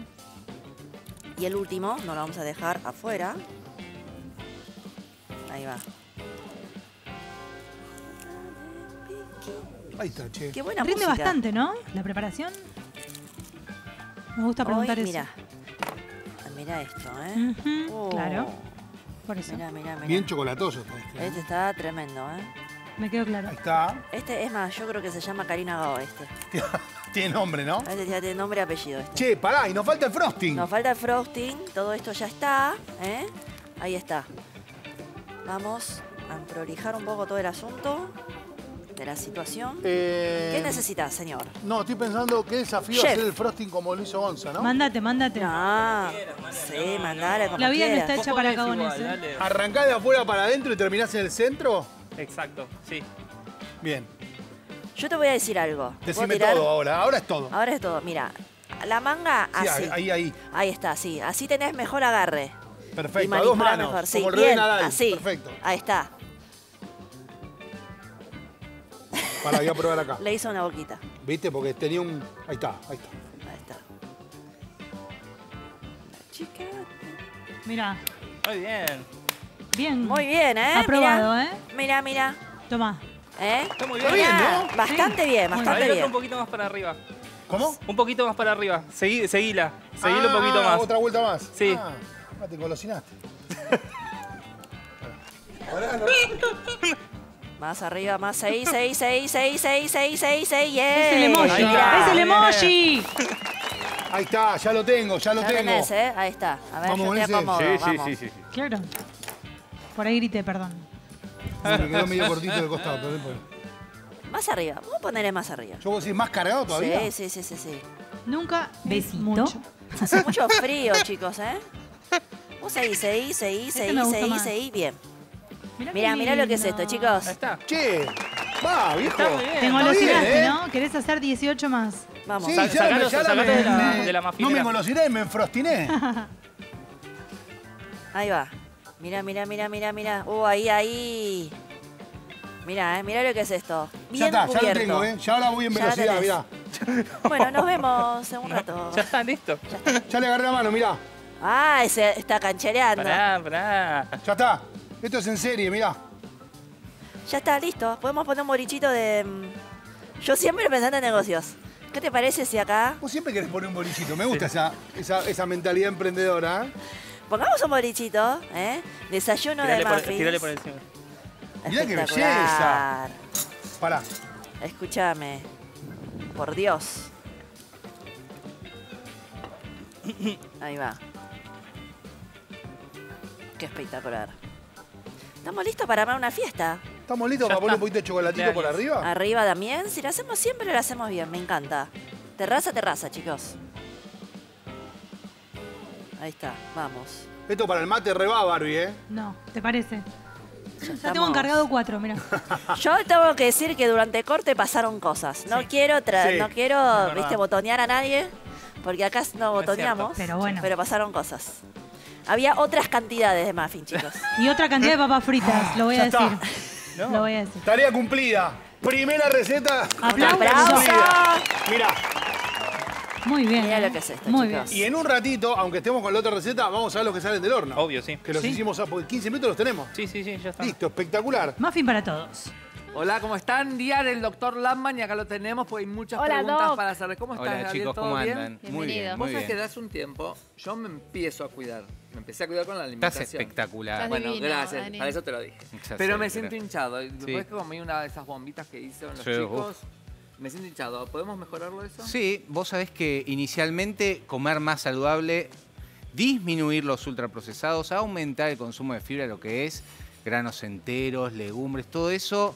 Y el último, no lo vamos a dejar afuera. Ahí va. Ahí está, che. Qué buena Rinde música. bastante, ¿no? La preparación. Me gusta preguntar Hoy, eso. mira. Mira esto, ¿eh? Ujú, Oh. Claro, por eso. Mira, mira, mira. Bien chocolatoso está este. ¿eh? Este está tremendo, ¿eh? Me quedó claro. Ahí está. Este, es más, yo creo que se llama Karina Gao, este. Tiene nombre, ¿no? Este ya tiene nombre y apellido, este. Che, pará, y nos falta el frosting. Nos falta el frosting, todo esto ya está, ¿eh? Ahí está. Vamos a prolijar un poco todo el asunto de la situación. Eh, ¿Qué necesitas, señor? No, estoy pensando qué desafío Chef. hacer el frosting como lo hizo Gonza, ¿no? Mándate, mándate. Ah, sí, mandale como La vida no está hecha para cagones. ¿eh? ¿Arrancás de afuera para adentro y terminás en el centro? Exacto, sí. Bien. Yo te voy a decir algo. ¿Puedo Decime tirar? todo ahora. Ahora es todo. Ahora es todo. Mira, la manga Sí, así. ahí, ahí. Ahí está, sí. Así tenés mejor agarre. y Perfecto. A dos manos. mejor. Sí, como el rey bien, Nadal. así. Perfecto. Ahí está. Para, voy a probar acá. Le hizo una boquita. ¿Viste? Porque tenía un. Ahí está, ahí está. Ahí está. La chica. Mira, Muy bien. Bien. Muy bien, ¿eh? Aprobado, Mirá. ¿eh? Mira, mira. Toma. ¿Eh? Está muy bien. Mirá, ¿no? Bastante bien, bastante bien. un poquito más para arriba. ¿Cómo? Un poquito más para arriba. Seguí, seguila. Seguila un Ah, poquito más. Otra vuelta más. Sí. Ah, te. Más arriba, más 6, 6, 6, 6, 6, 6, 6, 6, Es el emoji. Es el emoji. Ahí está, ya lo tengo, ya lo Ya tengo. tenés, ¿eh? Ahí está. A ver, Vamos yo te acomodo. Sí, sí, vamos. sí, sí. Claro. Por ahí grité, perdón. Me quedó medio cortito de costado, pero no importa. Más arriba. Vamos a ponerle más arriba. ¿Yo puedo decir más cargado todavía? Sí, sí, sí, sí, sí. Nunca es Besito. mucho. Hace mucho frío, chicos, ¿eh? Vos seguís, seguís, seguís, Este seguís, me gusta seguís, más. seguís. Bien. Mirá, Mirá, qué mirá lo que es lindo. esto, chicos. Ahí está. Che, va, viejo. Está muy bien. Te Está engolosinaste, bien, ¿eh? ¿no? ¿Querés hacer 18 más? Vamos. Sí, Sa- ya, sacalo- me, ya sacate me- de la- me- de la No me engolosiné, me enfrostiné. Ahí va. Mira, mira, mira, mira, mira. Uh, ahí, ahí. Mira, eh, mira lo que es esto. Bien ya está, ya lo cubierto. tengo, ¿eh? Ya ahora voy en Ya la velocidad, tenés. mirá. Bueno, nos vemos en un rato. Ya está listo. Ya le agarré la mano, mirá. Ah, ese está canchereando. Pará, pará. Ya está. Esto es en serie, mirá. Ya está, listo. Podemos poner un bolichito de... mm, Yo siempre pensando en negocios. ¿Qué te parece si acá Vos siempre querés poner un bolichito. Me gusta esa, esa, esa mentalidad emprendedora. ¿eh? Pongamos un bolichito, ¿eh? Desayuno Tirale de muffins. tirale por encima. Mirá qué Espectacular. Pará. Escúchame. Por Dios. Ahí va. Qué espectacular. ¿Estamos listos para armar una fiesta? ¿Estamos listos Ya para poner un poquito de chocolatito por arriba? Arriba también. Si lo hacemos siempre, lo hacemos bien. Me encanta. Terraza, terraza, chicos. Ahí está. Vamos. Esto para el mate reba, Barbie, ¿eh? No, ¿te parece? Ya tengo encargado cuatro, mira. Yo tengo que decir que durante el corte pasaron cosas. No quiero, tra- Sí. no quiero, viste, botonear a nadie, porque acá no botoneamos. Pero bueno. Pero pasaron cosas. Había otras cantidades de muffin, chicos. Y otra cantidad de papas fritas, lo voy a Ya decir. está. Lo voy a decir. Tarea cumplida. Primera receta. Aplausos. ¡Aplauso! Muy bien. Mirá ¿eh? lo que es esto, Muy chicos. Y en un ratito, aunque estemos con la otra receta, vamos a ver los que salen del horno. Obvio, sí. Que los Sí. hicimos, a- porque 15 minutos los tenemos. Sí, sí, sí, ya está. Listo, espectacular. bien. Muffin para todos. Hola, ¿cómo están? Diar, el doctor Landman, y acá lo tenemos, pues hay muchas Hola, preguntas Doc. para hacerle. ¿Cómo estás, Hola Gabriel? chicos, ¿Todo ¿cómo bien? andan? Muy Bienvenido. bien, Vos muy sabés que bien. de hace un tiempo yo me empiezo a cuidar. Me empecé a cuidar con la Estás alimentación. espectacular. Estás Bueno, divino, gracias. Dani. Para eso te lo dije. Ya Pero sé, me pero- siento hinchado. Sí. Después que comí una de esas bombitas que hice con los Sí, chicos, me siento hinchado. ¿Podemos mejorarlo eso? Sí, vos sabés que inicialmente comer más saludable, disminuir los ultraprocesados, aumentar el consumo de fibra, lo que es granos enteros, legumbres, todo eso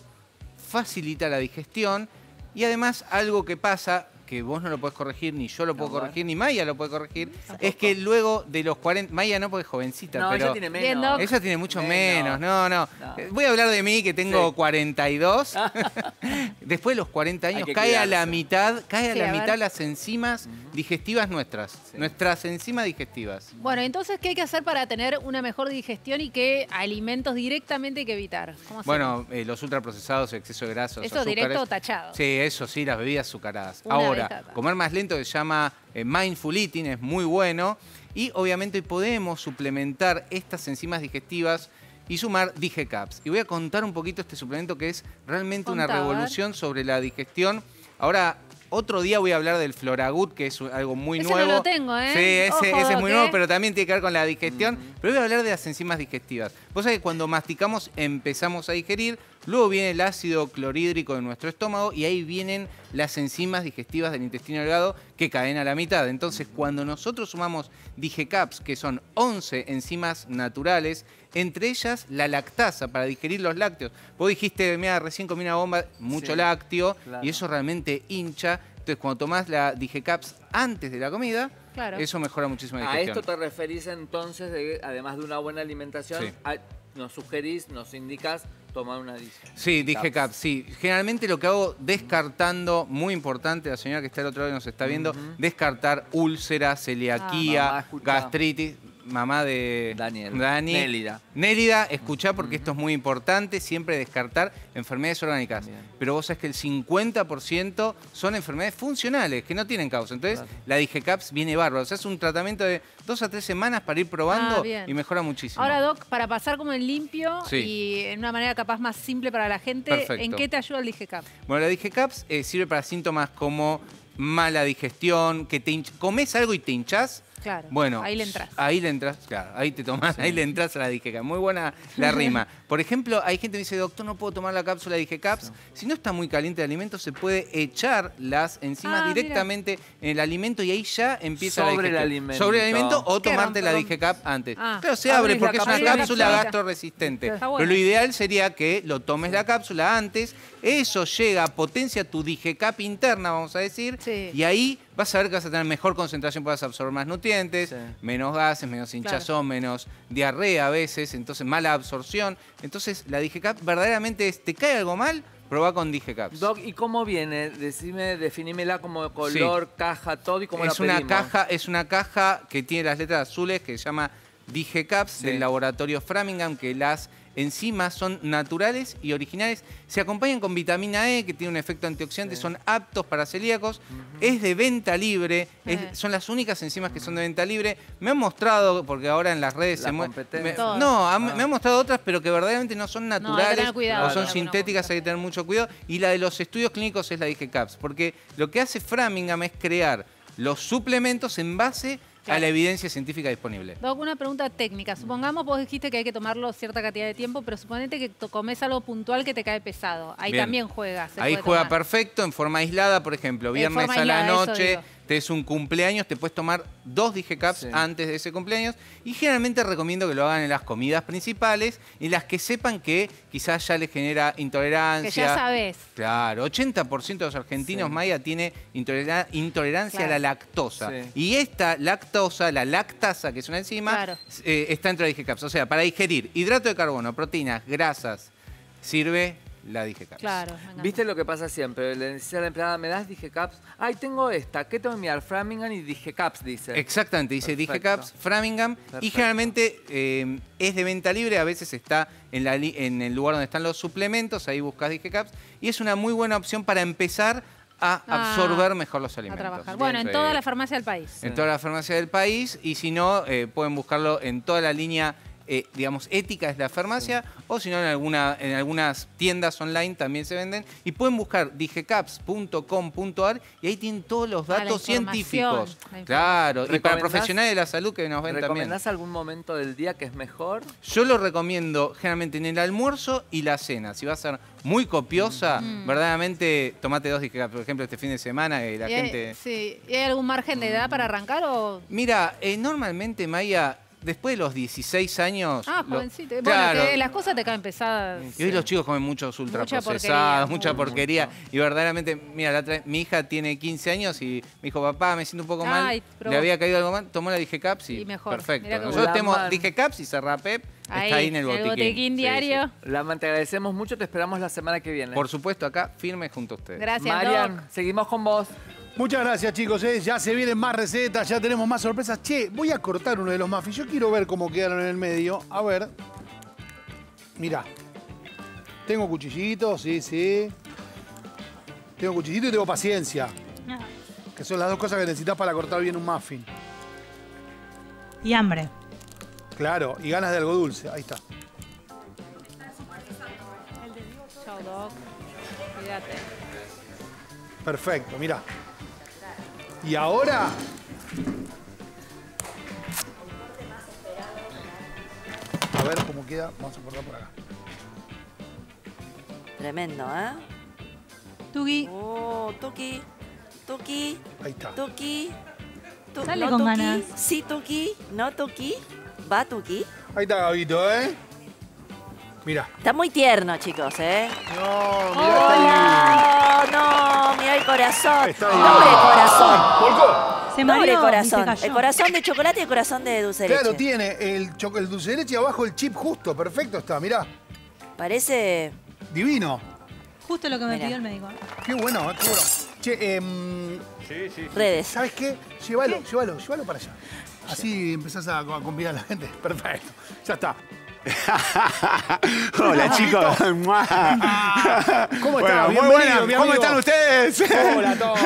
facilita la digestión y además algo que pasa que vos no lo podés corregir, ni yo lo puedo corregir, ni Maya lo puede corregir, es que luego de los 40, Maya no porque es jovencita, No, pero ella tiene menos. Ella tiene mucho Menos. menos, no, no. No. Eh, Voy a hablar de mí, que tengo Sí. 42. Después de los 40 Hay años, cae a la mitad, cae a la a mitad las enzimas digestivas nuestras. Sí. Nuestras enzimas digestivas. Bueno, entonces, ¿qué hay que hacer para tener una mejor digestión y qué alimentos directamente hay que evitar? Bueno, eh, los ultraprocesados, exceso de grasa, los Eso azúcares. directo tachado. Sí, eso sí, las bebidas azucaradas. Una vez Ahora, comer más lento se llama eh, mindful eating, es muy bueno. Y obviamente podemos suplementar estas enzimas digestivas y sumar DigeCaps. Y voy a contar un poquito este suplemento que es realmente una revolución sobre la digestión. Ahora, otro día voy a hablar del Floragut, que es algo muy Ese no nuevo. lo tengo, ¿eh? Sí, ese, Ojo, ese es muy nuevo, pero también tiene que ver con la digestión. Pero voy a hablar de las enzimas digestivas. Vos sabés que cuando masticamos empezamos a digerir, luego viene el ácido clorhídrico de nuestro estómago y ahí vienen las enzimas digestivas del intestino delgado que caen a la mitad. Entonces, cuando nosotros sumamos DigeCaps, que son 11 enzimas naturales, entre ellas la lactasa para digerir los lácteos. Vos dijiste, mira, recién comí una bomba, mucho Sí, lácteo, claro. y eso realmente hincha. Entonces, cuando tomás la DigeCaps antes de la comida, Claro. eso mejora muchísimo la A digestión. esto te referís entonces, de, además de una buena alimentación, Sí. a- nos sugerís, nos indicas tomar una dice. Sí, dije cap, sí. Generalmente lo que hago descartando, muy importante, la señora que está al otro lado y nos está viendo, descartar úlceras, celiaquía, Ah. Gastritis. Mamá de Daniel. Dani. Nélida. Nélida, escuchá porque esto es muy importante, siempre descartar enfermedades orgánicas. Bien. Pero vos sabés que el 50% son enfermedades funcionales, que no tienen causa. Entonces, Claro. la DigeCaps viene bárbaro. O sea, es un tratamiento de dos a tres semanas para ir probando Ah, y mejora muchísimo. Ahora, Doc, para pasar como en limpio Sí. y en una manera capaz más simple para la gente, Perfecto. ¿en qué te ayuda el DigeCap? Bueno, la DigeCaps eh, sirve para síntomas como mala digestión, que te comes algo y te hinchás. Claro, Bueno, ahí le entras. Ahí le entras, claro, ahí te tomás, ahí le entras a la DigeCaps. Muy buena la rima. Por ejemplo, hay gente que dice, doctor, no puedo tomar la cápsula de DigeCaps. Si no está muy caliente el alimento, se puede echar las enzimas Ah, mira. directamente en el alimento y ahí ya empieza la Sobre el digestión. alimento. Sobre el alimento o ¿Qué tomarte la? DigeCap antes. Ah. Claro, se abre la porque es una cápsula. gastroresistente. Pero lo ideal sería que lo tomes la cápsula antes, eso llega, potencia tu DigeCap interna, vamos a decir, Sí. y ahí vas a ver que vas a tener mejor concentración, puedas absorber más nutrientes, Sí. menos gases, menos hinchazón, menos diarrea a veces, entonces mala absorción. Entonces la DigeCap verdaderamente es, ¿te cae algo mal? Probá con DigeCaps. Doc, ¿y cómo viene? Decime, definímela como color, caja, todo y cómo es la una pedimos. caja, es una caja que tiene las letras azules que se llama DigeCaps Sí. del laboratorio Framingham, que las enzimas son naturales y originales. Se acompañan con vitamina E, que tiene un efecto antioxidante, Sí. son aptos para celíacos. Es de venta libre, es- Eh. son las únicas enzimas que son de venta libre. Me han mostrado, porque ahora en las redes La se mue- competencia. me- Todas. No, Ah. me han mostrado otras, pero que verdaderamente no son hay que naturales tener cuidado o son sintéticas, hay que tener mucho cuidado. Y la de los estudios clínicos es la DigeCaps, porque lo que hace Framingham es crear los suplementos en base a Claro. la evidencia científica disponible. Doc, una pregunta técnica. Supongamos, vos dijiste que hay que tomarlo cierta cantidad de tiempo, pero suponete que comes algo puntual que te cae pesado. Ahí Bien. también juega. se Ahí juega tomar. perfecto, en forma aislada, por ejemplo, viernes a la noche, es un cumpleaños, te puedes tomar dos DigeCaps Sí. antes de ese cumpleaños y generalmente recomiendo que lo hagan en las comidas principales y las que sepan que quizás ya les genera intolerancia. Que ya sabes. Claro, 80% de los argentinos, Sí. Maya, tiene intolera- intolerancia a la lactosa. Sí. Y esta lactosa, la lactasa, que es una enzima, Claro. eh, está dentro de la DigeCaps. O sea, para digerir hidrato de carbono, proteínas, grasas, sirve la DigeCaps. Claro. me encanta. ¿Viste lo que pasa siempre? Le decía a la empleada, ¿me das dije caps? Ay, tengo esta. ¿Qué tengo que enviar? Framingham y dije caps, dice. Exactamente, dice Perfecto. DigeCaps, Framingham, y generalmente eh, es de venta libre, a veces está en, la en el lugar donde están los suplementos, ahí buscas DigeCaps, y es una muy buena opción para empezar a Ah, absorber mejor los a alimentos. trabajar. Bueno, en toda la farmacia del país. En toda la farmacia del país, y si no, eh, pueden buscarlo en toda la línea, eh, digamos, ética es la farmacia, o si no, en, alguna, en algunas tiendas online también se venden, y pueden buscar digecaps.com.ar y ahí tienen todos los Ah, la datos científicos. Claro, y para ¿Recomendás- profesionales de la salud que nos ven también. ¿Recomendás algún momento del día que es mejor? Yo lo recomiendo generalmente en el almuerzo y la cena. Si va a ser muy copiosa, Mm. verdaderamente tomate dos digecaps, por ejemplo, este fin de semana y la ¿Y hay- gente... sí. ¿Y hay algún margen de edad para arrancar o...? Mira, eh, normalmente, Maya, después de los 16 años... Ah, lo- jovencito. Claro. Bueno, que las cosas te caen pesadas. Y hoy los chicos comen muchos porquería, ultraprocesados, mucha mucho. porquería. Y verdaderamente, mira, la otra vez, mi hija tiene 15 años y me dijo, papá, me siento un poco mal. Probó. Le había caído algo mal, tomó la DigeCaps y, Y mejor. perfecto. Nosotros tenemos DigeCaps y Serrapep, está ahí en el botiquín. Sí, diario. Laman, te agradecemos mucho, te esperamos la semana que viene. sí. Por supuesto, acá, firme junto a ustedes. Gracias, Marian, Doc. seguimos con vos. Muchas gracias, chicos. Eh. Ya se vienen más recetas, ya tenemos más sorpresas. Che, voy a cortar uno de los muffins. Yo quiero ver cómo quedaron en el medio. A ver. Mirá. Tengo cuchillito, sí, sí. Tengo cuchillito y tengo paciencia. Ah. Que son las dos cosas que necesitas para cortar bien un muffin. Y hambre. Claro, y ganas de algo dulce. Ahí está. Chau, Doc. Cuídate. Perfecto, mira. Y ahora. A ver cómo queda. Vamos a cortar por acá. Tremendo, ¿eh? Tugi, Oh, Tuki, Tuki, Ahí está. Tuki. Tu- Dale no con Tuki, ganas. Sí, Tuki, no Tuki. Va Tuki. Ahí está Gabito, ¿eh? Mira. Está muy tierno, chicos, ¿eh? No, mira. Oh, no, mira el corazón. Está. Doble corazón. Volcó. se Doble se corazón. El corazón de chocolate y el corazón de dulce de Claro, leche. tiene el, el dulce de leche y abajo el chip justo. Perfecto está, mirá. Parece. Divino. Justo lo que me pidió el médico. Qué bueno, ¿eh? qué bueno. Che, em, Sí, sí. Redes. ¿sabes qué? Llévalo, llévalo, llévalo para allá. Así empezás a, a convidar a la gente. Perfecto. Ya está. Hola chicos. ¿Cómo estás? Bueno, muy ¿Cómo están ustedes? Hola a todos.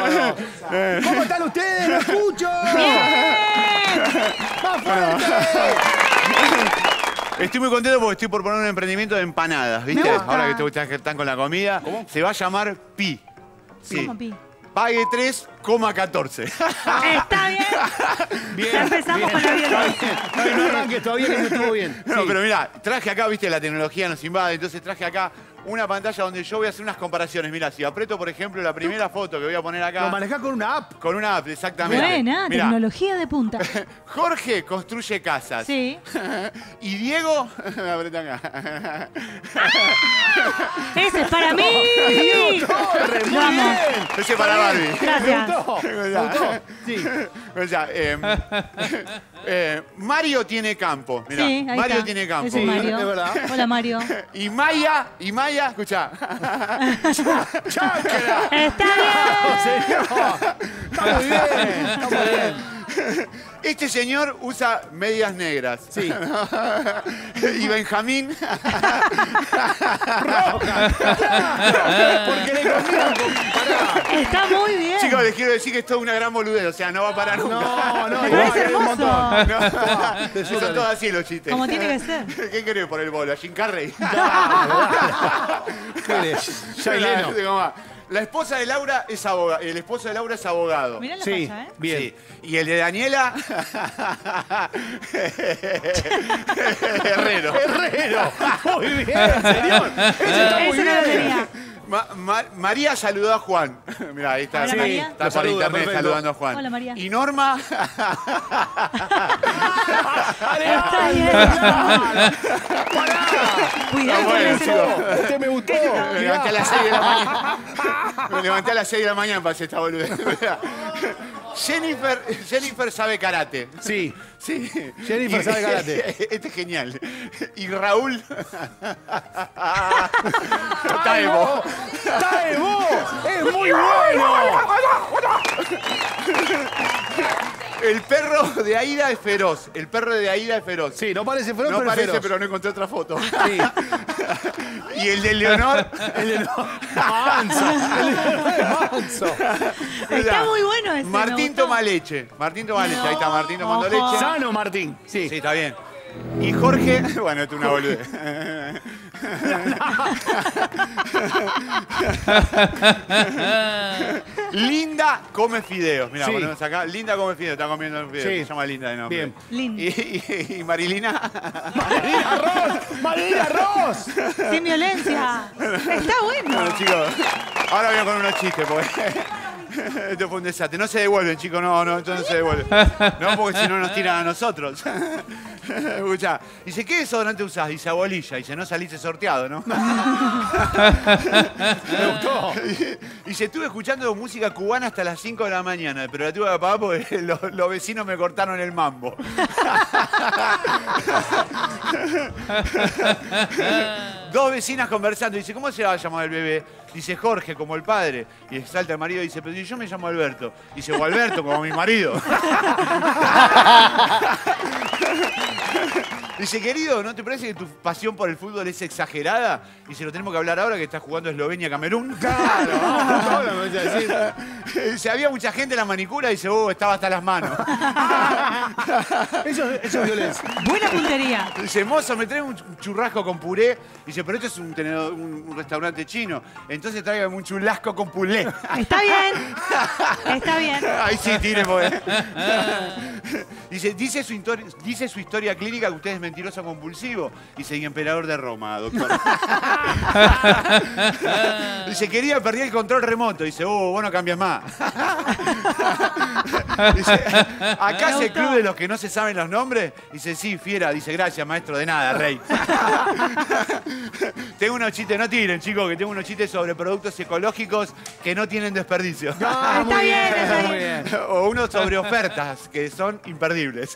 ¿Cómo están ustedes? ¡Lo escucho! ¡Más fuerte! Estoy muy contento porque estoy por poner un emprendimiento de empanadas, ¿viste? gusta. Ahora que te- ustedes están con la comida. Se va a llamar Pi. Sí. ¿Cómo, Pi? Pague 3,14. Está bien. Bien. Ya empezamos con la violencia. bien. Bien, no arranques todavía que no estuvo bien. No, Sí. pero mira, traje acá, viste, la tecnología nos invade, entonces traje acá una pantalla donde yo voy a hacer unas comparaciones. Mira, si aprieto, por ejemplo, la primera foto que voy a poner Lo acá manejás con una app. con una app, exactamente. Buena, Mirá, tecnología de punta. Jorge construye casas. Sí. Y Diego, acá. Ese es para mí. Torres, muy Vamos. bien. Ese para Barbie. Gracias. Me gustó. Me gustó. Sí. O sea, eh, eh, Mario tiene campo. Mirá, Sí, ahí Mario está. tiene campo. Ese es Mario. es verdad. Hola, Mario. Y Maya, y Maya, escucha. ¡Cháquera! Está bien. Señor. Está muy bien. Está muy bien. Este señor usa medias negras. Sí. y Benjamín. Porque le combinan con... Pará. Está muy bien. Chicos, les quiero decir que esto es una gran boludez, o sea, no va a parar nunca. No, no, Me igual, parece hermoso. montón. No, son todos así los chistes. Como tiene que ser. ¿Qué querés por el bolo? ¿A Jim Carrey? ¿Qué eres? Jay La- Leno. La esposa de Laura es abogado. El esposo de Laura es abogado. Mirá la Sí, facha, ¿eh? bien. Sí. Y el de Daniela. Herrero. Herrero. Muy bien, señor. Ese está muy Ese no lo tenía. Ma- Ma- María saludó a Juan. Mirá, ahí está. Hola, sí, María. Está Lo por saluda, internet perfecto. saludando a Juan. Hola, María. Y Norma. Está bien. Cuidado con. Este me gustó. Me levanté a las 6 de la mañana. Me levanté a las 6 de la mañana para hacer esta boludez. Jennifer, Jennifer sabe karate. Sí. Sí. Jennifer Y- sabe karate. Este es genial. Y Raúl. Taebo. ¡Taebo! ¡Es muy bueno! El perro de Aida es feroz. El perro de Aida es feroz. Sí, no parece feroz, no pero parece, feroz. pero no encontré otra foto. Sí. y el de Leonor. El de no- Manso. Manso. Está muy bueno ese. Martín toma leche. Martín toma leche. Ahí está Martín tomando Ojo. leche. Sano, Martín. Sí. Sí, está bien. Y Jorge, bueno, esto es una boludez. Linda come fideos. Mira, Sí. ponemos acá. Linda come fideos. Está comiendo fideos. Sí. Se llama Linda de nombre. Bien. Linda. Y, y- y Marilina. ¡Marilina Ross! ¡Marilina Ross! Sin violencia. Está bueno. Bueno, chicos, ahora voy con unos chistes, porque esto fue un desastre. No se devuelven, chicos, no, no, esto no se devuelve. No, porque si no nos tiran a nosotros. Escuchá, dice, ¿qué desodorante usás? Dice, abolilla. Dice, no saliste sorteado, ¿no? Me gustó. Dice, estuve escuchando música cubana hasta las 5 de la mañana, pero la tuve que apagar porque los, los vecinos me cortaron el mambo. Dos vecinas conversando. Dice, ¿cómo se va a llamar el bebé? Dice, Jorge, como el padre. Y salta el marido y dice, pero si yo me llamo Alberto. Dice, o Alberto, como mi marido. Dice, querido, ¿no te parece que tu pasión por el fútbol es exagerada? Dice, lo tenemos que hablar ahora que está jugando Eslovenia-Camerún. Claro, me vas a decir. Dice, había mucha gente en la manicura y dice, oh, estaba hasta las manos. Eso, eso es violencia. Buena puntería. Dice, mozo, me trae un churrasco con puré. Dice, pero esto es un, tenedor- un- un restaurante chino. Entonces tráigame un churrasco con puré. Está bien. Está bien. Ahí sí, tire, porque- Dice, dice su, dice su historia clínica que usted es mentiroso compulsivo. Dice, y emperador de Roma, doctor. Dice, quería, perdí el control remoto. Dice, oh, vos no cambias más. Dice, acá es el club de los que no se saben los nombres. Dice, sí, fiera. Dice, gracias, maestro, de nada, rey. tengo unos chistes, no tiren, chicos, que tengo unos chistes sobre productos ecológicos que no tienen desperdicio. Ah, Está bien, está muy bien. bien. O uno sobre ofertas, que son imperdibles.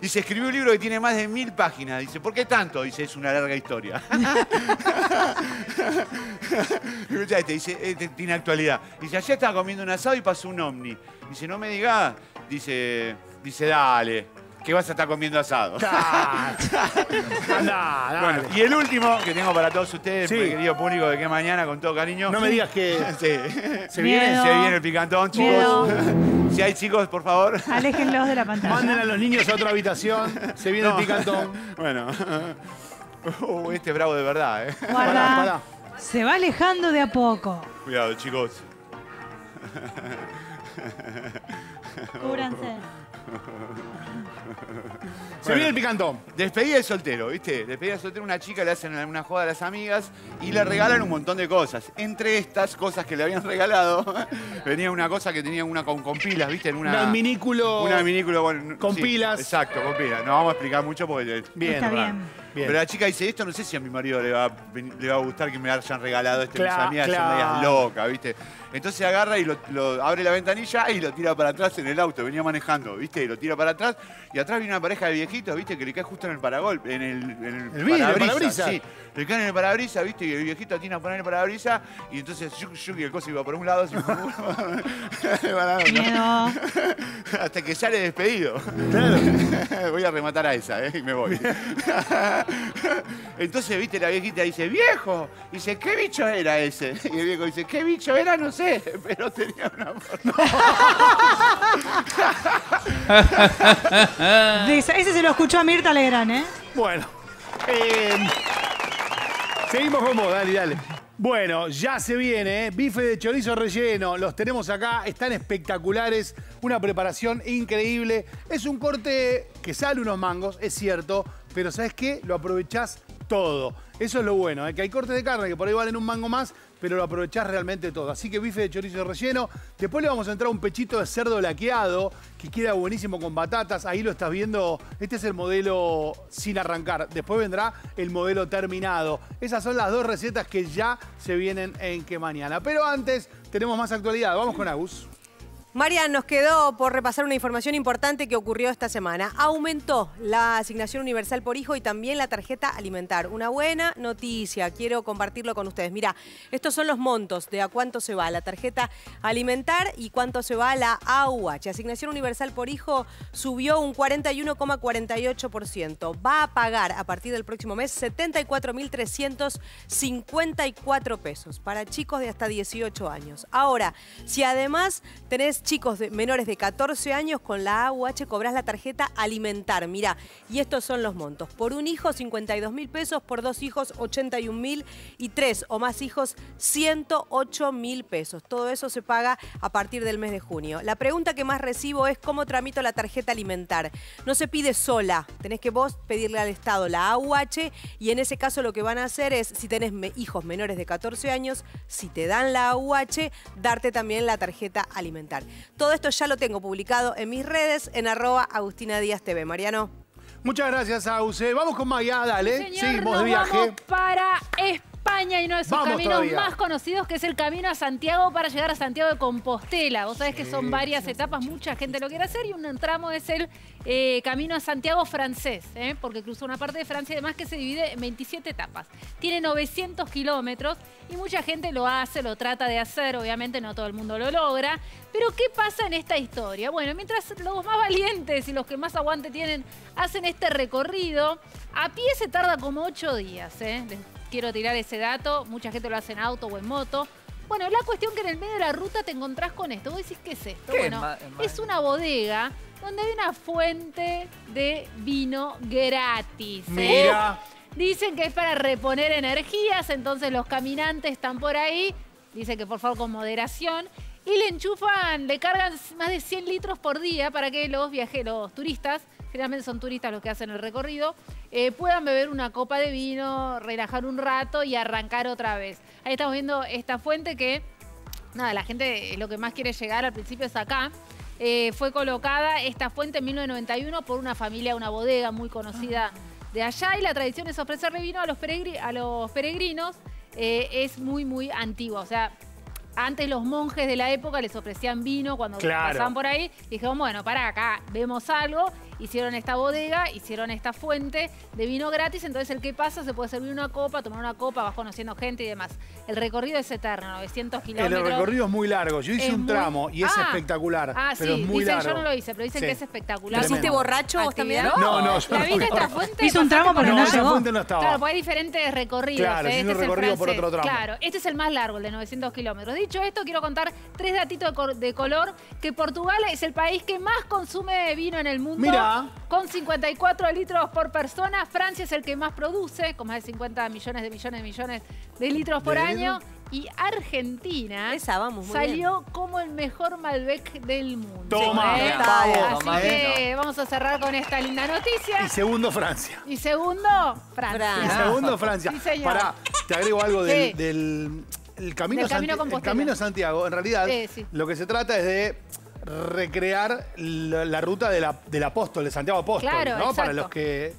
Dice, escribió un libro que tiene más de mil páginas. Dice, ¿por qué tanto? Dice, es una larga historia. Escucha este, dice, este tiene actualidad. Dice, ayer estaba comiendo un asado y pasó un ovni. Dice, no me digas. Dice, dice, dale, que vas a estar comiendo asado. Andá, dale. Bueno, y el último que tengo para todos ustedes, Sí. mi querido público de qué mañana, con todo cariño. No me digas que Sí. se Miedo. viene. Se viene el picantón, chicos. Miedo. Si hay chicos, por favor. Aléjenlos de la pantalla. Manden a los niños a otra habitación. Se viene No. el picantón. Bueno. Uh, este es bravo de verdad, ¿eh? Guarda. Pará, pará. Se va alejando de a poco. Cuidado, chicos. Cúbranse. Se viene el picantón. Despedida de soltero, ¿viste? Despedida de soltero, una chica le hacen una joda a las amigas y le regalan un montón de cosas. Entre estas cosas que le habían regalado, venía una cosa que tenía una con, con pilas, ¿viste? En una, Un minículo. Una minículo con, Con sí, pilas. Exacto, con pilas. No vamos a explicar mucho porque... Bien. Está raro. bien. Bien. Pero la chica dice, esto no sé si a mi marido le va, a ven- le va a gustar que me hayan regalado este. Cla- Mis amigas son claro. medias locas, ¿viste? Entonces agarra y lo, lo- abre la ventanilla y lo tira para atrás en el auto. Venía manejando, ¿viste? Y lo tira para atrás. Y atrás viene una pareja de viejitos, ¿viste? Que le cae justo en el paragolpe, en el, en el, El parabrisas. Sí, le caen en el parabrisas, ¿viste? Y el viejito atina a poner el parabrisas. Y entonces, yuk, yuk, y el coso iba por un lado. así. Miedo. Hasta que sale despedido. voy a rematar a esa, ¿eh? Y me voy. Entonces, viste, la viejita dice, viejo. Dice, ¿qué bicho era ese? Y el viejo dice, ¿qué bicho era? No sé, pero tenía una forma. Dice- Ese se lo escuchó a Mirta Legrand, ¿eh? Bueno. eh, seguimos con vos, dale, dale. Bueno, ya se viene, ¿eh? bife de chorizo relleno, los tenemos acá, están espectaculares, una preparación increíble. Es un corte que sale unos mangos, es cierto, pero ¿sabes qué? Lo aprovechás todo. Eso es lo bueno, ¿eh? que hay cortes de carne que por ahí valen un mango más, pero lo aprovechás realmente todo. Así que bife de chorizo relleno. Después le vamos a entrar un pechito de cerdo laqueado, que queda buenísimo con batatas. Ahí lo estás viendo. Este es el modelo sin arrancar. Después vendrá el modelo terminado. Esas son las dos recetas que ya se vienen en que mañana. Pero antes tenemos más actualidad. Vamos con Agus. Marian, nos quedó por repasar una información importante que ocurrió esta semana. Aumentó la asignación universal por hijo y también la tarjeta alimentar. Una buena noticia, quiero compartirlo con ustedes. Mira, estos son los montos de a cuánto se va la tarjeta alimentar y cuánto se va la AUH. Asignación universal por hijo subió un 41,48%. Va a pagar a partir del próximo mes 74.354 pesos para chicos de hasta 18 años. Ahora, si además tenés chicos de menores de 14 años, con la AUH cobrás la tarjeta alimentar. Mira, y estos son los montos. Por un hijo, 52 mil pesos. Por dos hijos, 81 mil. Y tres o más hijos, 108 mil pesos. Todo eso se paga a partir del mes de junio. La pregunta que más recibo es cómo tramito la tarjeta alimentar. No se pide sola. Tenés que vos pedirle al Estado la AUH y en ese caso lo que van a hacer es, si tenés hijos menores de 14 años, si te dan la AUH, darte también la tarjeta alimentar. Todo esto ya lo tengo publicado en mis redes, en arroba Agustina Díaz TV. Mariano. Muchas gracias, Agus. Eh, Vamos con Maya, dale. Señor, Seguimos nos de viaje. vamos para España. España y uno de sus Vamos caminos todavía. más conocidos que es el Camino a Santiago para llegar a Santiago de Compostela. Vos sabés que son varias etapas, mucha gente lo quiere hacer y un tramo es el eh, Camino a Santiago francés, ¿eh? porque cruza una parte de Francia y además que se divide en 27 etapas. Tiene 900 kilómetros y mucha gente lo hace, lo trata de hacer, obviamente no todo el mundo lo logra. Pero ¿qué pasa en esta historia? Bueno, mientras los más valientes y los que más aguante tienen hacen este recorrido, a pie se tarda como 8 días. ¿eh? Quiero tirar ese dato, mucha gente lo hace en auto o en moto. Bueno, la cuestión que en el medio de la ruta te encontrás con esto. Vos decís, ¿qué es esto? ¿Qué bueno, es una bodega donde hay una fuente de vino gratis. ¿eh? Mira. Dicen que es para reponer energías, entonces los caminantes están por ahí, dicen que por favor con moderación, y le enchufan, le cargan más de 100 litros por día para que los viajeros, los turistas, generalmente son turistas los que hacen el recorrido, eh, puedan beber una copa de vino, relajar un rato y arrancar otra vez. Ahí estamos viendo esta fuente que, nada, la gente lo que más quiere llegar al principio es acá. Eh, fue colocada esta fuente en 1991 por una familia, una bodega muy conocida de allá y la tradición es ofrecerle vino a los, peregri- a los peregrinos. eh, es muy, muy antigua. O sea, antes los monjes de la época les ofrecían vino cuando Claro. pasaban por ahí. Y dijeron, bueno, para acá vemos algo. Hicieron esta bodega, hicieron esta fuente de vino gratis. Entonces el que pasa se puede servir una copa, tomar una copa, vas conociendo gente y demás. El recorrido es eterno, 900 El kilómetros. recorrido es muy largo. Yo hice Es un muy- tramo y es Ah. espectacular. Ah, pero sí, es muy dicen, largo. yo no lo hice, pero dicen Sí. que es espectacular. ¿Lo hiciste borracho vos también? Actividad. No, no, yo ¿La no viste esta fuente? Hizo un tramo, por pero No, no el- llegó. fuente no estaba. Claro, porque hay diferentes recorridos. Claro, ¿eh? hice un Este es el recorrido por otro tramo. Claro, este es el más largo, el de 900 kilómetros. Dicho esto, quiero contar tres datitos de color, que Portugal es el país que más consume vino en el mundo. Mira. Con 54 litros por persona. Francia es el que más produce, con más de 50 millones de millones de millones de litros por ¿De año. Y Argentina Esa, vamos, muy salió como el mejor Malbec del mundo. Toma, ¿eh? vamos, Así ¿eh? que vamos a cerrar con esta linda noticia. Y segundo, Francia. Y segundo, Francia. Y segundo, Francia. Sí, señor. Pará, te agrego algo del, Sí. del- el camino, Del Camino Santi- Compostela. el Camino Santiago. En realidad, Sí, sí. lo que se trata es de recrear la, la ruta de la- del apóstol, de Santiago Apóstol, Claro, ¿no? Para los que,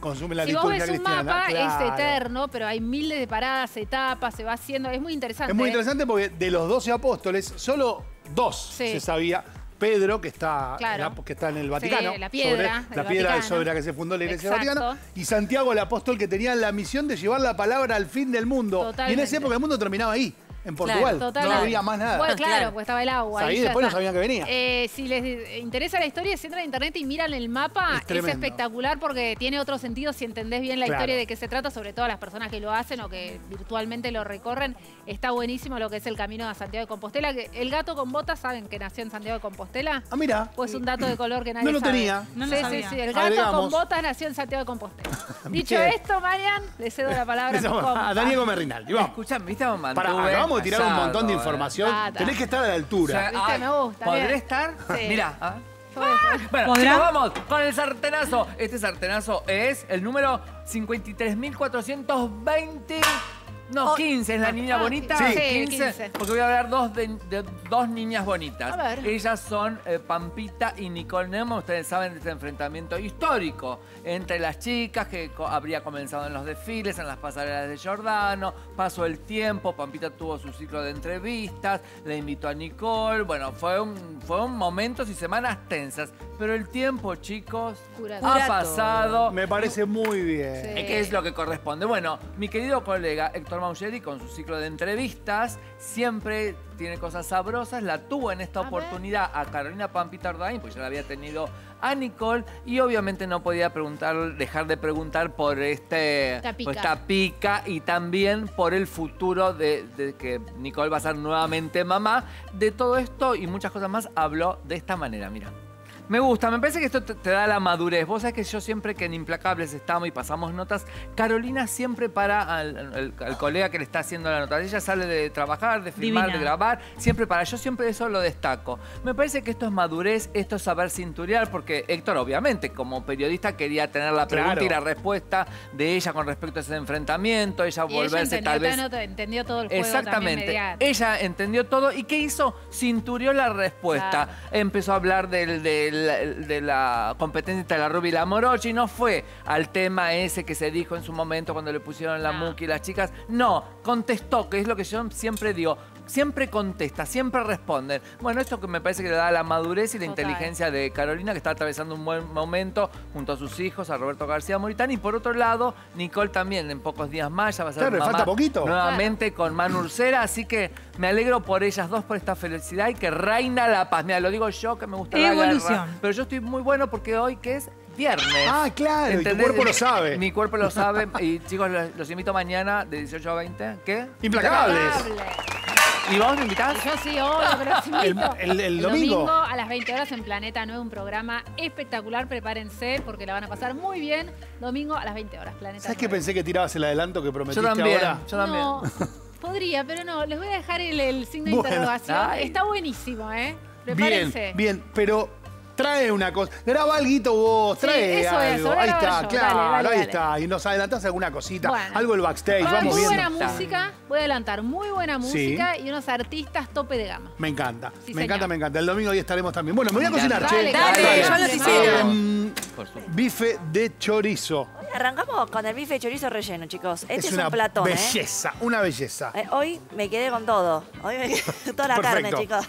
consumen la Si vos liturgia ves un cristiana. mapa, es eterno, pero hay miles de paradas, etapas, se va haciendo. Es muy interesante. Es muy ¿eh? interesante porque de los 12 apóstoles, solo dos Sí. se sabía. Pedro, que está, Claro. en la- que está en el Vaticano, la piedra sobre, la piedra Vaticano. sobre la que se fundó la Iglesia del. Vaticano, y Santiago el apóstol que tenía la misión de llevar la palabra al fin del mundo. Y en esa época el mundo terminaba ahí, en Portugal. Total. no había más nada. Bueno, claro, Claro. pues estaba el agua. O sea, ahí después no sabían que venía. Eh, si les interesa la historia, si entran a internet y miran el mapa, Es espectacular porque tiene otro sentido si entendés bien la Claro. historia de qué se trata, sobre todo las personas que lo hacen o que virtualmente lo recorren. Está buenísimo lo que es el camino a Santiago de Compostela. que El gato con botas, ¿saben que nació en Santiago de Compostela? Ah, mira. Pues un dato de color que nadie No lo sabe. tenía. No lo sí, sabía. sí, sí. El gato Agregamos. con botas nació en Santiago de Compostela. Dicho esto, Marian, le cedo la palabra a mi compa. a Daniel Gómez Rinaldi. Vamos. Escuchame, viste, Para, acabamos de tirar un montón de eh. información. Ah. Tenés que estar a la O altura. sea, Viste, ay, me gusta, ¿Podré bien. estar? Sí. Mira. ah. Joder. Bueno, ¿Podrá? chicos, vamos con el sartenazo. Este sartenazo es el número 53.420. No, 15 es la niña Ah, bonita. sí. 15, 15. Porque voy a hablar dos de, de dos niñas bonitas. A ver. Ellas son eh, Pampita y Nicole Neumann. Ustedes saben de este enfrentamiento histórico entre las chicas que co- habría comenzado en los desfiles, en las pasarelas de Giordano. Pasó el tiempo, Pampita tuvo su ciclo de entrevistas, le invitó a Nicole. Bueno, fue un, fue un momentos y semanas tensas. Pero el tiempo, chicos, Cura ha pasado. Me parece muy bien. Sí. ¿Qué es lo que corresponde? Bueno, mi querido colega Héctor Maugeri, con su ciclo de entrevistas, siempre tiene cosas sabrosas. La tuvo en esta A ver. oportunidad a Carolina Pampita Ordain, pues ya la había tenido a Nicole. Y obviamente no podía preguntar, dejar de preguntar por este, Esta pica. por esta pica y también por el futuro de, de que Nicole va a ser nuevamente mamá. De todo esto y muchas cosas más habló de esta manera, mira. Me gusta, me parece que esto te, te da la madurez. Vos sabés que yo siempre que en Implacables estamos y pasamos notas, Carolina siempre para al, al- al colega que le está haciendo la nota. Ella sale de trabajar, de filmar, Divina. de grabar, siempre para. Yo siempre eso lo destaco. Me parece que esto es madurez, esto es saber cinturear, porque Héctor, obviamente, como periodista, quería tener la pregunta Claro. y la respuesta de ella con respecto a ese enfrentamiento, ella Y ella volverse entendió, tal vez. tanto- entendió todo el juego Exactamente. Ella entendió todo y ¿qué hizo? Cinturió la respuesta. Claro. Empezó a hablar del- de la, de la competencia entre la Ruby y la Morochi, no fue al tema ese que se dijo en su momento cuando le pusieron la No. Muki y las chicas. No, contestó, que es lo que yo siempre digo. Siempre contesta, siempre responden. Bueno, esto que me parece que le da la madurez y la Total. inteligencia de Carolina, que está atravesando un buen momento junto a sus hijos, a Roberto García Moritán. Y por otro lado, Nicole también, en pocos días más, ya va a ser Claro, mamá falta poquito. nuevamente con Manu Ursera. Así que me alegro por ellas dos, por esta felicidad y que reina la paz. Mira, lo digo yo, que me gusta la Evolución. guerra. Pero yo estoy muy bueno porque hoy, que es viernes. Ah, claro, y tu ¿Entendés? cuerpo lo sabe. Mi cuerpo lo sabe. Y chicos, los, los invito mañana de 18 a 20. ¿Qué? Implacables. ¿Y vos me invitás? Yo sí, obvio, pero invito. El- el- el domingo. a las 20 horas en Planeta 9, un programa espectacular. Prepárense porque la van a pasar muy bien. Domingo a las 20 horas, Planeta ¿Sabes qué 9. pensé que tirabas el adelanto que Yo prometiste también. ahora? Yo también. No, podría, pero no. Les voy a dejar el, el signo de interrogación. Ay. Está buenísimo, ¿eh? Bien, Prepárense. bien, pero trae una cosa. Graba algo vos, Sí, trae eso algo. ahí está, yo. claro, Dale, dale, ahí dale. está. Y nos adelantás alguna cosita. Bueno. Algo del backstage, vamos muy viendo. buena música. Voy a adelantar muy buena Sí. música y unos artistas tope de gama. Me encanta, Sí, me encanta, me encanta. El domingo ahí estaremos también. Bueno, me voy a cocinar, Dale, che. dale, Dale, yo lo les hicieron. Por supuesto. bife de chorizo. Hoy arrancamos con el bife de chorizo relleno, chicos. Este es, es una un platón, ¿eh? belleza, una belleza. Eh, Hoy me quedé con todo. Hoy me quedé con toda la carne, chicos.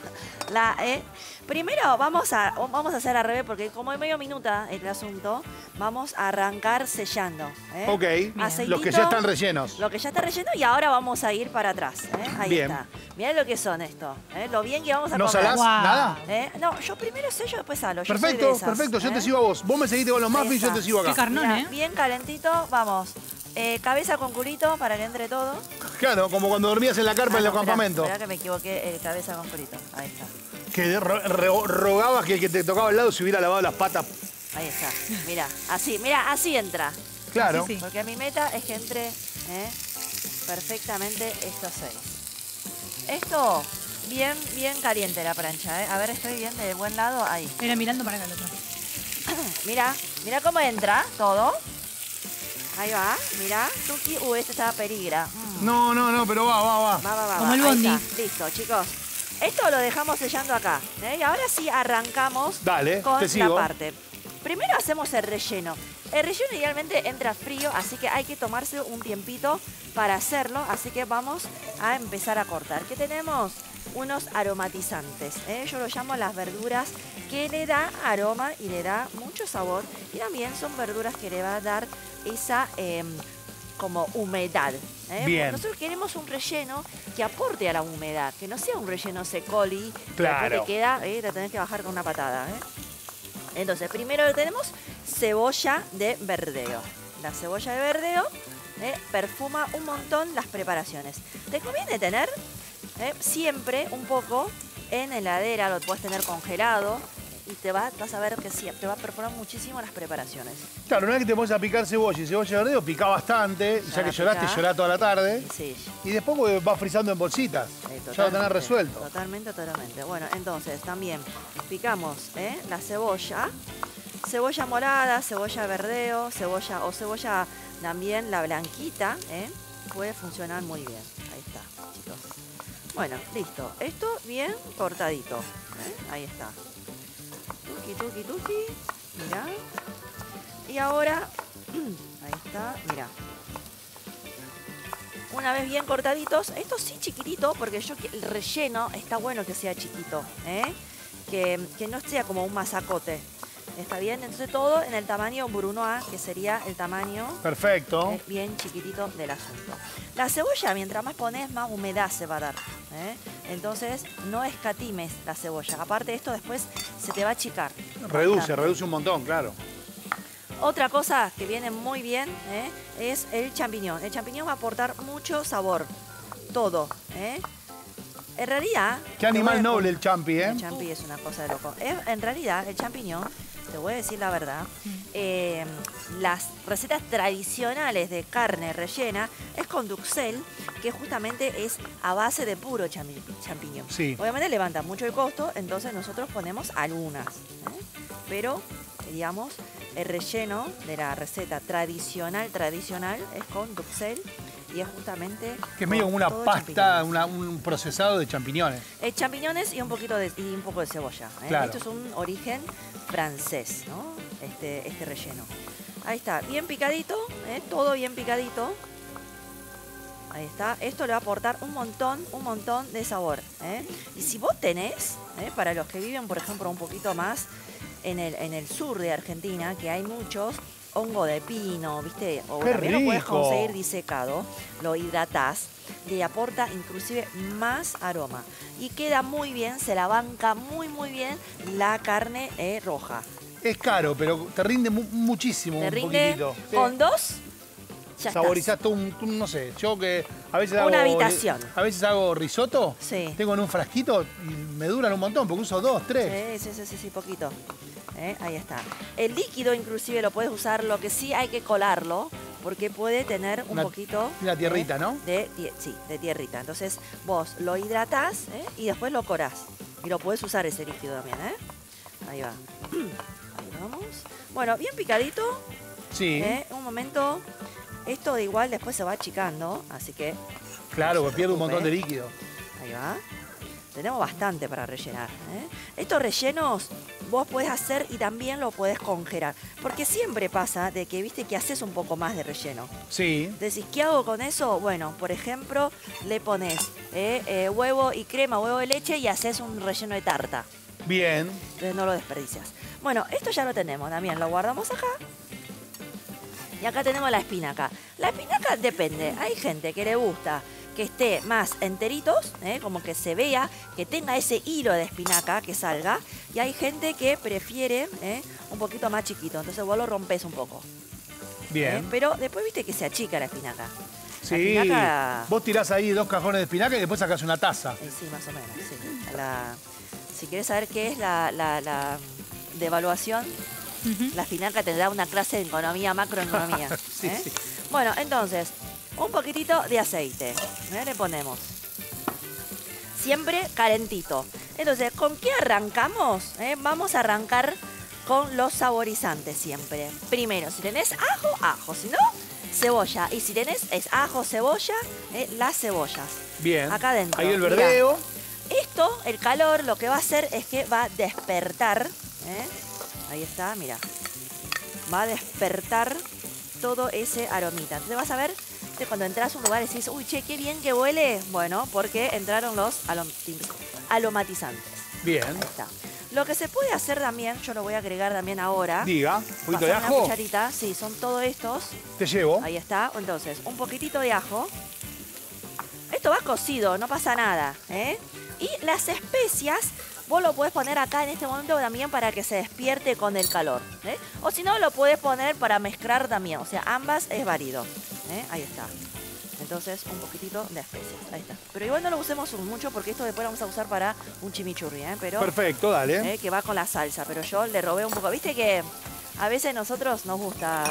La, eh, primero vamos a, vamos a hacer al revés, porque como es medio minuta el asunto, vamos a arrancar sellando. ¿eh? Ok, Aceitito, los que ya están rellenos. Lo que ya está relleno y ahora vamos a ir para atrás. ¿eh? Ahí Bien. está. Mirá lo que son esto. ¿eh? Lo bien que vamos a ¿No comer. salás Wow. nada? ¿Eh? No, yo primero sello, después salo. Yo Perfecto, esas, perfecto. Yo ¿eh? te sigo a vos. Vos me seguiste con los muffins, yo te sigo Qué acá. carnón, Mirá, ¿eh? Bien calentito, vamos. Eh, cabeza con culito para que entre todo. Claro, como cuando dormías en la carpa Ah, en los no, esperá, campamentos. esperá que me equivoqué, eh, cabeza con culito. Ahí está. Que ro- ro- rogabas que el que te tocaba al lado se hubiera lavado las patas. Ahí está. Mira, así, mira, así entra. Claro. Sí, sí. Porque mi meta es que entre ¿eh? perfectamente estos seis. Esto, bien, bien caliente la plancha, ¿eh? A ver, estoy bien del buen lado. Ahí. Era mirando para acá el otro. Mira, mira cómo entra todo. Ahí va, mira. Tuki, uh, este estaba peligra. Mm. No, no, no, pero va, va, va. Va, va, va, Como va. el Ahí bondi. Listo, chicos. Esto lo dejamos sellando acá. ¿eh? Y ahora sí arrancamos Dale, con te la parte. Primero hacemos el relleno. El relleno idealmente entra frío, así que hay que tomarse un tiempito para hacerlo. Así que vamos a empezar a cortar. ¿Qué tenemos? Unos aromatizantes. ¿eh? Yo lo llamo las verduras que le da aroma y le da mucho sabor. Y también son verduras que le va a dar esa em, como humedad. ¿eh? Bien. Nosotros queremos un relleno que aporte a la humedad, que no sea un relleno secoli, que Claro. después te queda, eh, te tenés que bajar con una patada. ¿eh? Entonces, primero tenemos cebolla de verdeo. La cebolla de verdeo eh, perfuma un montón las preparaciones. Te conviene tener siempre un poco en heladera, lo puedes tener congelado y te va, vas a ver que sí, te va a perforar muchísimo las preparaciones. Claro, una vez que te pones a picar cebolla y cebolla verde, pica bastante, ya Ya que lloraste, llorá toda la tarde. Sí, Y después pues, vas frizando en bolsitas. eh, ya lo tenés resuelto. Totalmente, totalmente. Bueno, entonces también picamos ¿eh? la cebolla, cebolla morada, cebolla verdeo, cebolla o cebolla también la blanquita, ¿eh? puede funcionar muy bien. Ahí está, chicos. Bueno, listo. Esto bien cortadito. ¿eh? Ahí está. Tuki, tuki, tuki. Mira. Y ahora, ahí está, mira. Una vez bien cortaditos, esto sí chiquitito, porque yo el relleno está bueno que sea chiquito, ¿eh? que, que no sea como un masacote. ¿Está bien? Entonces todo en el tamaño Brunoa, que sería el tamaño Perfecto. eh, bien chiquitito del asunto. La cebolla, mientras más pones, más humedad se va a dar. ¿eh? Entonces, no escatimes la cebolla. Aparte, esto después se te va a achicar. Reduce, reduce un montón, claro. Otra cosa que viene muy bien ¿eh? es el champiñón. El champiñón va a aportar mucho sabor. Todo. ¿eh? En realidad... Qué animal a- noble el champi, ¿eh? El champi es una cosa de loco. En realidad, el champiñón, te voy a decir la verdad, eh, las recetas tradicionales de carne rellena es con duxel, que justamente es a base de puro champi- champiñón. Sí. Obviamente levanta mucho el costo, entonces nosotros ponemos algunas. ¿eh? Pero, digamos, el relleno de la receta tradicional, tradicional, es con duxel y es justamente... Que es medio como una pasta, una- un procesado de champiñones. Eh, champiñones y un poquito de, y un poco de cebolla. ¿eh? Claro. Esto es un origen francés, ¿no? Este, este relleno. Ahí está, bien picadito, ¿eh? todo bien picadito. Ahí está. Esto le va a aportar un montón, un montón de sabor. Y si vos tenés, para los que viven, por ejemplo, un poquito más en el, en el sur de Argentina, que hay muchos, hongo de pino, ¿viste? O ¡Qué también lo puedes rico! conseguir disecado, lo hidratás, le aporta inclusive más aroma. Y queda muy bien, se la banca muy, muy bien la carne eh, roja. Es caro, pero te rinde mu- muchísimo Te un rinde poquitito. Con dos, ya Saborizás todo un, un- no sé, yo que a veces hago... Una habitación. A veces hago risotto, Sí. tengo en un frasquito y me duran un montón, porque uso dos, tres. Sí, sí, sí, sí, sí, poquito. Eh, Ahí está. El líquido inclusive lo puedes usar, lo que sí hay que colarlo, porque puede tener un Una- poquito... una tierrita, eh, ¿no? De, sí, de tierrita. Entonces vos lo hidratás eh, y después lo corás. Y lo puedes usar ese líquido también, ¿eh? Ahí va. Ahí vamos. Bueno, bien picadito. Sí, ¿eh? Un momento. Esto de igual después se va achicando, así que claro, no pierde un montón de líquido. Ahí va. Tenemos bastante para rellenar. ¿eh? Estos rellenos vos podés hacer y también lo podés congelar. Porque siempre pasa de que viste que haces un poco más de relleno. Sí, Decís, ¿qué hago con eso? Bueno, por ejemplo, le pones eh, eh, huevo y crema, huevo de leche y haces un relleno de tarta. bien. Entonces no lo desperdicias. Bueno, esto ya lo tenemos también. Lo guardamos acá. Y acá tenemos la espinaca. La espinaca depende. Hay gente que le gusta que esté más enteritos, ¿eh? como que se vea, que tenga ese hilo de espinaca que salga. Y hay gente que prefiere ¿eh? un poquito más chiquito. Entonces vos lo rompes un poco. ¿eh? Bien. Pero después viste que se achica la espinaca. La Sí. espinaca- Vos tirás ahí dos cajones de espinaca y después sacás una taza. Eh, sí, más o menos. sí. La- si quieres saber qué es la, la, la devaluación, la espinaca te da una clase de economía, macroeconomía. Sí, ¿eh? sí. Bueno, entonces, un poquitito de aceite. ¿eh? Le ponemos. Siempre calentito. Entonces, ¿con qué arrancamos? eh? Vamos a arrancar con los saborizantes siempre. Primero, si tenés ajo, ajo. Si no, cebolla. Y si tenés es ajo, cebolla, eh, las cebollas. Bien. Acá adentro. Ahí el mirá. verdeo. Esto, el calor, lo que va a hacer es que va a despertar. ¿eh? Ahí está, mira. Va a despertar todo ese aromita. Entonces vas a ver cuando entras a un lugar y decís, uy, che, qué bien que huele. Bueno, porque entraron los aromatizantes. Bien. Ahí está. Lo que se puede hacer también, yo lo voy a agregar también ahora. Diga, un poquito de Pasame una ajo. cucharita, sí, son todos estos. Te llevo. Ahí está. Entonces, un poquitito de ajo. Esto va cocido, no pasa nada. ¿eh? Y las especias, vos lo puedes poner acá en este momento también para que se despierte con el calor. ¿eh? O si no, lo puedes poner para mezclar también. O sea, ambas es válido. ¿eh? Ahí está. Entonces, un poquitito de especias. Ahí está. Pero igual no lo usemos mucho porque esto después lo vamos a usar para un chimichurri. ¿eh? Pero, Perfecto, dale. ¿eh? que va con la salsa. Pero yo le robé un poco. Viste que a veces nosotros nos gusta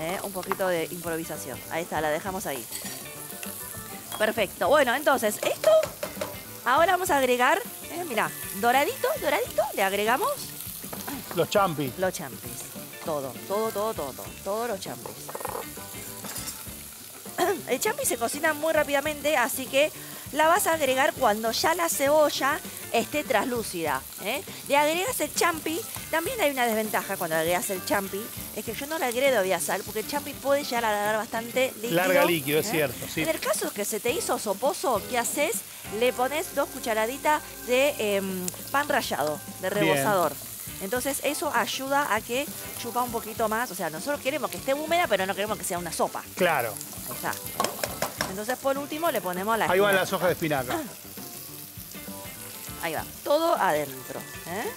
¿eh? un poquito de improvisación. Ahí está, la dejamos ahí. Perfecto. Bueno, entonces, esto ahora vamos a agregar, eh, mira, doradito, doradito, le agregamos Los champis. los champis. Todo, todo, todo, todo, todo, todos los champis. El champi se cocina muy rápidamente, así que la vas a agregar cuando ya la cebolla esté traslúcida. ¿eh? Le agregas el champi. También hay una desventaja cuando agregas el champi, es que yo no le agregué todavía sal, porque el champi puede llegar a dar bastante líquido. Larga líquido, es ¿eh? cierto, sí. En el caso que se te hizo soposo, ¿qué haces? Le pones dos cucharaditas de em, pan rallado, de Bien. rebozador. Entonces eso ayuda a que chupa un poquito más. O sea, nosotros queremos que esté húmeda, pero no queremos que sea una sopa. Claro. Ahí está. Entonces por último le ponemos la Ahí van las hojas de espinaca. Ahí va, todo adentro. ¿eh?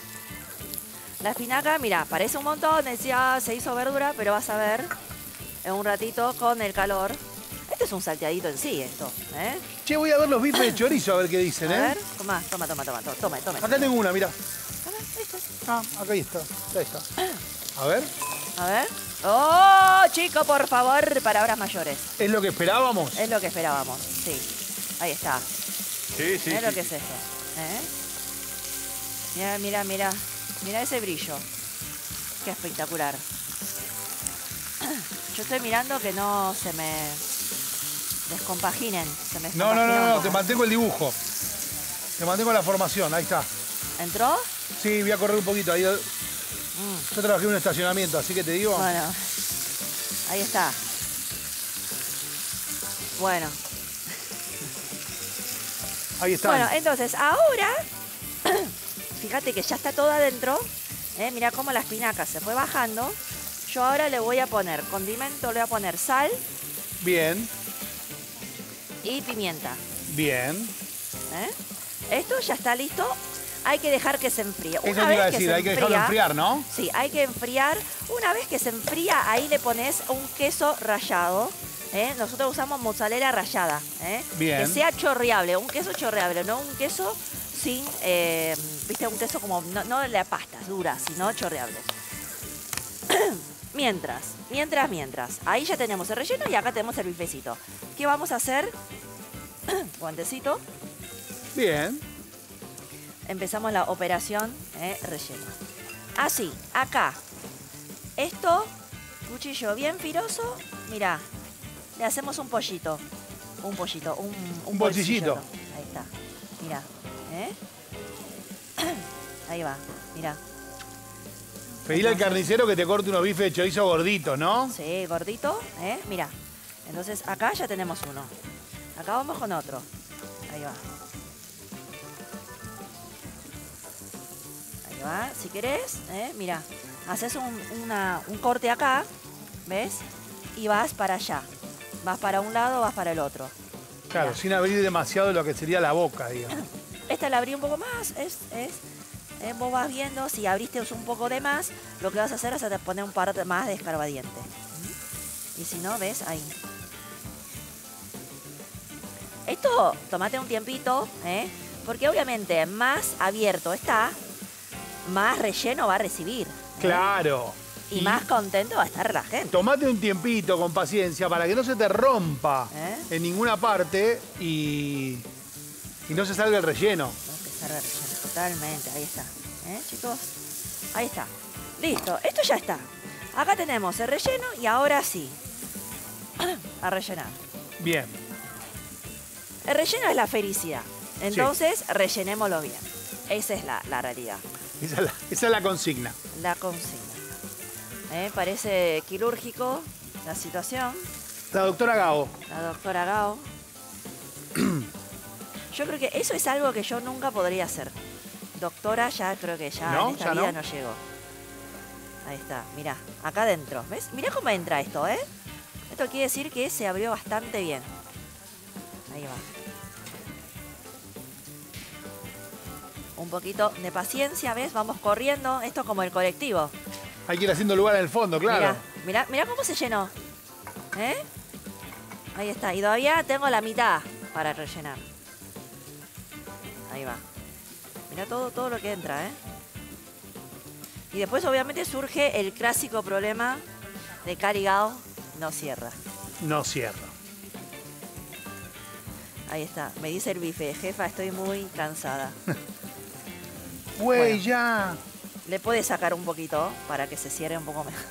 La espinaca, mira, parece un montón, decía, se hizo verdura, pero vas a ver en un ratito con el calor. Este es un salteadito en sí, esto. ¿eh? Che, voy a ver los bifes de chorizo a ver qué dicen, A ¿eh? ver, toma, toma, toma, toma, toma, toma. Acá tengo una, este. Ah, acá ahí está. Ahí está. A ver, A ver. ¡Oh, chico, por favor! Palabras mayores. ¿es lo que esperábamos? Es lo que esperábamos, sí. Ahí está. Sí, sí. Mira lo sí, que es esto. ¿eh? Mira, mira, mira. Mira ese brillo. Qué espectacular. Yo estoy mirando que no se me descompaginen. Se me No, no, no, no, te mantengo el dibujo. Te mantengo la formación, ahí está. ¿Entró? Sí, voy a correr un poquito. Ahí, Mm, yo trabajé en un estacionamiento, así que te digo. Bueno, ahí está. Bueno, Ahí están. bueno, entonces ahora, fíjate que ya está todo adentro. ¿eh? Mira cómo la espinaca se fue bajando. Yo ahora le voy a poner condimento, le voy a poner sal Bien, y pimienta. bien. ¿eh? Esto ya está listo. Hay que dejar que se enfríe. Eso te Una iba a decir, hay que dejarlo enfriar, ¿no? Sí, hay que enfriar. Una vez que se enfría, ahí le pones un queso rallado. ¿eh? Nosotros usamos mozzarella rallada. ¿eh? Bien. Que sea chorreable, un queso chorreable, no un queso sin, eh, viste, un queso como, no, no la pasta dura, sino chorreable. mientras, mientras, mientras. Ahí ya tenemos el relleno y acá tenemos el bifecito. ¿Qué vamos a hacer? Guantecito. Bien. Empezamos la operación eh, relleno. Así, acá. Esto, cuchillo bien filoso. Mirá, le hacemos un pollito. Un pollito, un, Un. Ahí está. Mirá. ¿eh? Ahí va, mirá. Pedile al carnicero que te corte unos bifes de chorizo gorditos, ¿no? Sí, gordito, ¿eh? Mirá. Entonces acá ya tenemos uno. Acá vamos con otro. Ahí va. Ahí va. Si querés, ¿eh? Mira, haces un, una- un corte acá, ¿ves? Y vas para allá. Vas para un lado, vas para el otro. Claro, Mirá. sin abrir demasiado lo que sería la boca, digamos. Esta la abrí un poco más, es, es, eh, vos vas viendo, si abriste un poco de más, lo que vas a hacer es poner un par de más de escarbadiente. Y si no, ves, ahí. Esto, tomate un tiempito, ¿eh? porque obviamente más abierto está, más relleno va a recibir. ¿eh? Claro. Y, más contento va a estar la gente. Tomate un tiempito con paciencia para que no se te rompa en ninguna parte y, y no se salga el relleno. Tengo que totalmente, ahí está. ¿Eh, chicos? Ahí está. Listo, esto ya está. Acá tenemos el relleno y ahora sí. A rellenar. Bien. El relleno es la felicidad. Entonces, rellenémoslo bien. Esa es la, la realidad. Esa es la, esa es la consigna. La consigna. ¿Eh? Parece quirúrgico la situación. La doctora Gao. La doctora Gao. Yo creo que eso es algo que yo nunca podría hacer. Doctora, ya creo que ya ¿No? en esta ¿Ya vida no? no? llegó. Ahí está, mirá, acá adentro. ¿Ves? Mirá cómo entra esto, ¿eh? Esto quiere decir que se abrió bastante bien. Ahí va. Un poquito de paciencia, ¿ves? Vamos corriendo. Esto es como el colectivo. Hay que ir haciendo lugar en el fondo, claro. Mirá, mirá, mirá cómo se llenó. ¿Eh? Ahí está. Y todavía tengo la mitad para rellenar. Ahí va. Mirá todo, todo lo que entra, ¿eh? Y después obviamente surge el clásico problema de Carigao no cierra. No cierra. Ahí está. Me dice el bife, jefa, estoy muy cansada. Güey, Bueno. ya. Le puede sacar un poquito para que se cierre un poco mejor.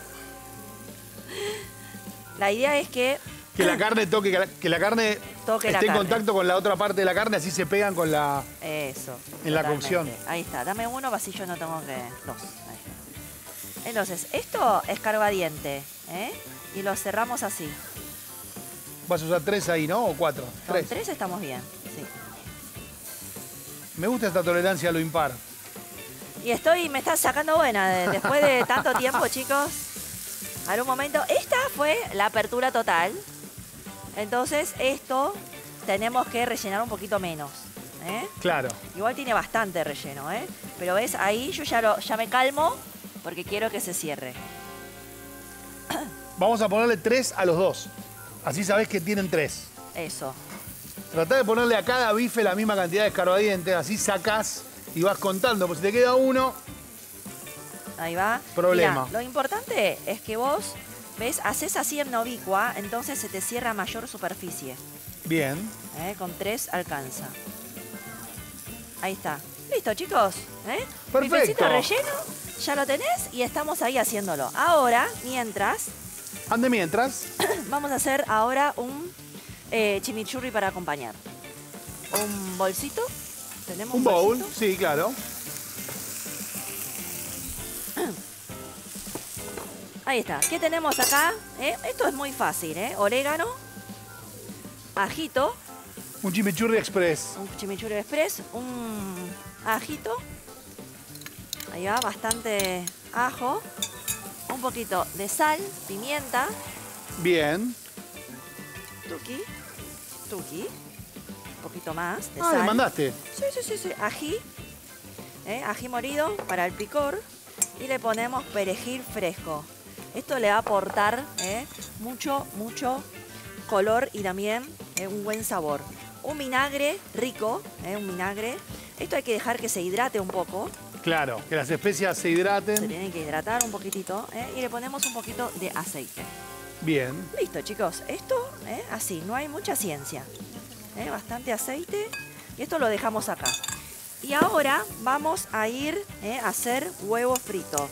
La idea es que Que la carne toque, que la, que la carne Toque la esté en carne. contacto con la otra parte de la carne, así se pegan con la. Eso. En la totalmente. cocción. Ahí está. Dame uno, así yo no tengo que. Dos. Ahí. Entonces, esto es carbadiente. ¿eh? Y lo cerramos así. Vas a usar tres ahí, ¿no? O cuatro. Con Tres. tres estamos bien. Sí. Me gusta esta tolerancia a lo impar. Y estoy, me está sacando buena. de- después de tanto tiempo, chicos. Algún momento. Esta fue la apertura total. Entonces, esto tenemos que rellenar un poquito menos. ¿eh? Claro. Igual tiene bastante relleno, ¿eh? Pero ves, ahí yo ya, lo, ya me calmo porque quiero que se cierre. Vamos a ponerle tres a los dos. Así sabés que tienen tres. Eso. Tratá de ponerle a cada bife la misma cantidad de escarbadientes, así sacás y vas contando. Pues si te queda uno, Ahí va. Problema. Mirá, lo importante es que vos, ¿ves? Haces así en obicua, entonces se te cierra mayor superficie. bien. ¿eh? Con tres alcanza. Ahí está. Listo, chicos. ¿eh? Perfecto. Relleno, ya lo tenés y estamos ahí haciéndolo. Ahora, mientras, Ande mientras. vamos a hacer ahora un eh, chimichurri para acompañar. Un bolsito. ¿Tenemos Un bowl, bolsito? sí, claro. Ahí está. ¿Qué tenemos acá? ¿Eh? Esto es muy fácil, ¿eh? Orégano, ajito, Un chimichurri express. un chimichurri express, un ajito. Ahí va, bastante ajo. Un poquito de sal, pimienta, Bien. tuki, tuki. Un poquito más de Ah, le mandaste. Sí, sí, sí, sí. Ají. ¿eh? Ají molido para el picor. Y le ponemos perejil fresco. Esto le va a aportar ¿eh? mucho, mucho color y también ¿eh? un buen sabor. Un vinagre rico, ¿eh? un vinagre. Esto hay que dejar que se hidrate un poco. Claro, que las especias se Se hidraten. tiene que hidratar un poquitito. Y le ponemos un poquito de aceite. Bien. Listo, chicos. Esto, así, no hay mucha ciencia. Bastante aceite. Y esto lo dejamos acá. Y ahora vamos a ir a hacer huevo frito.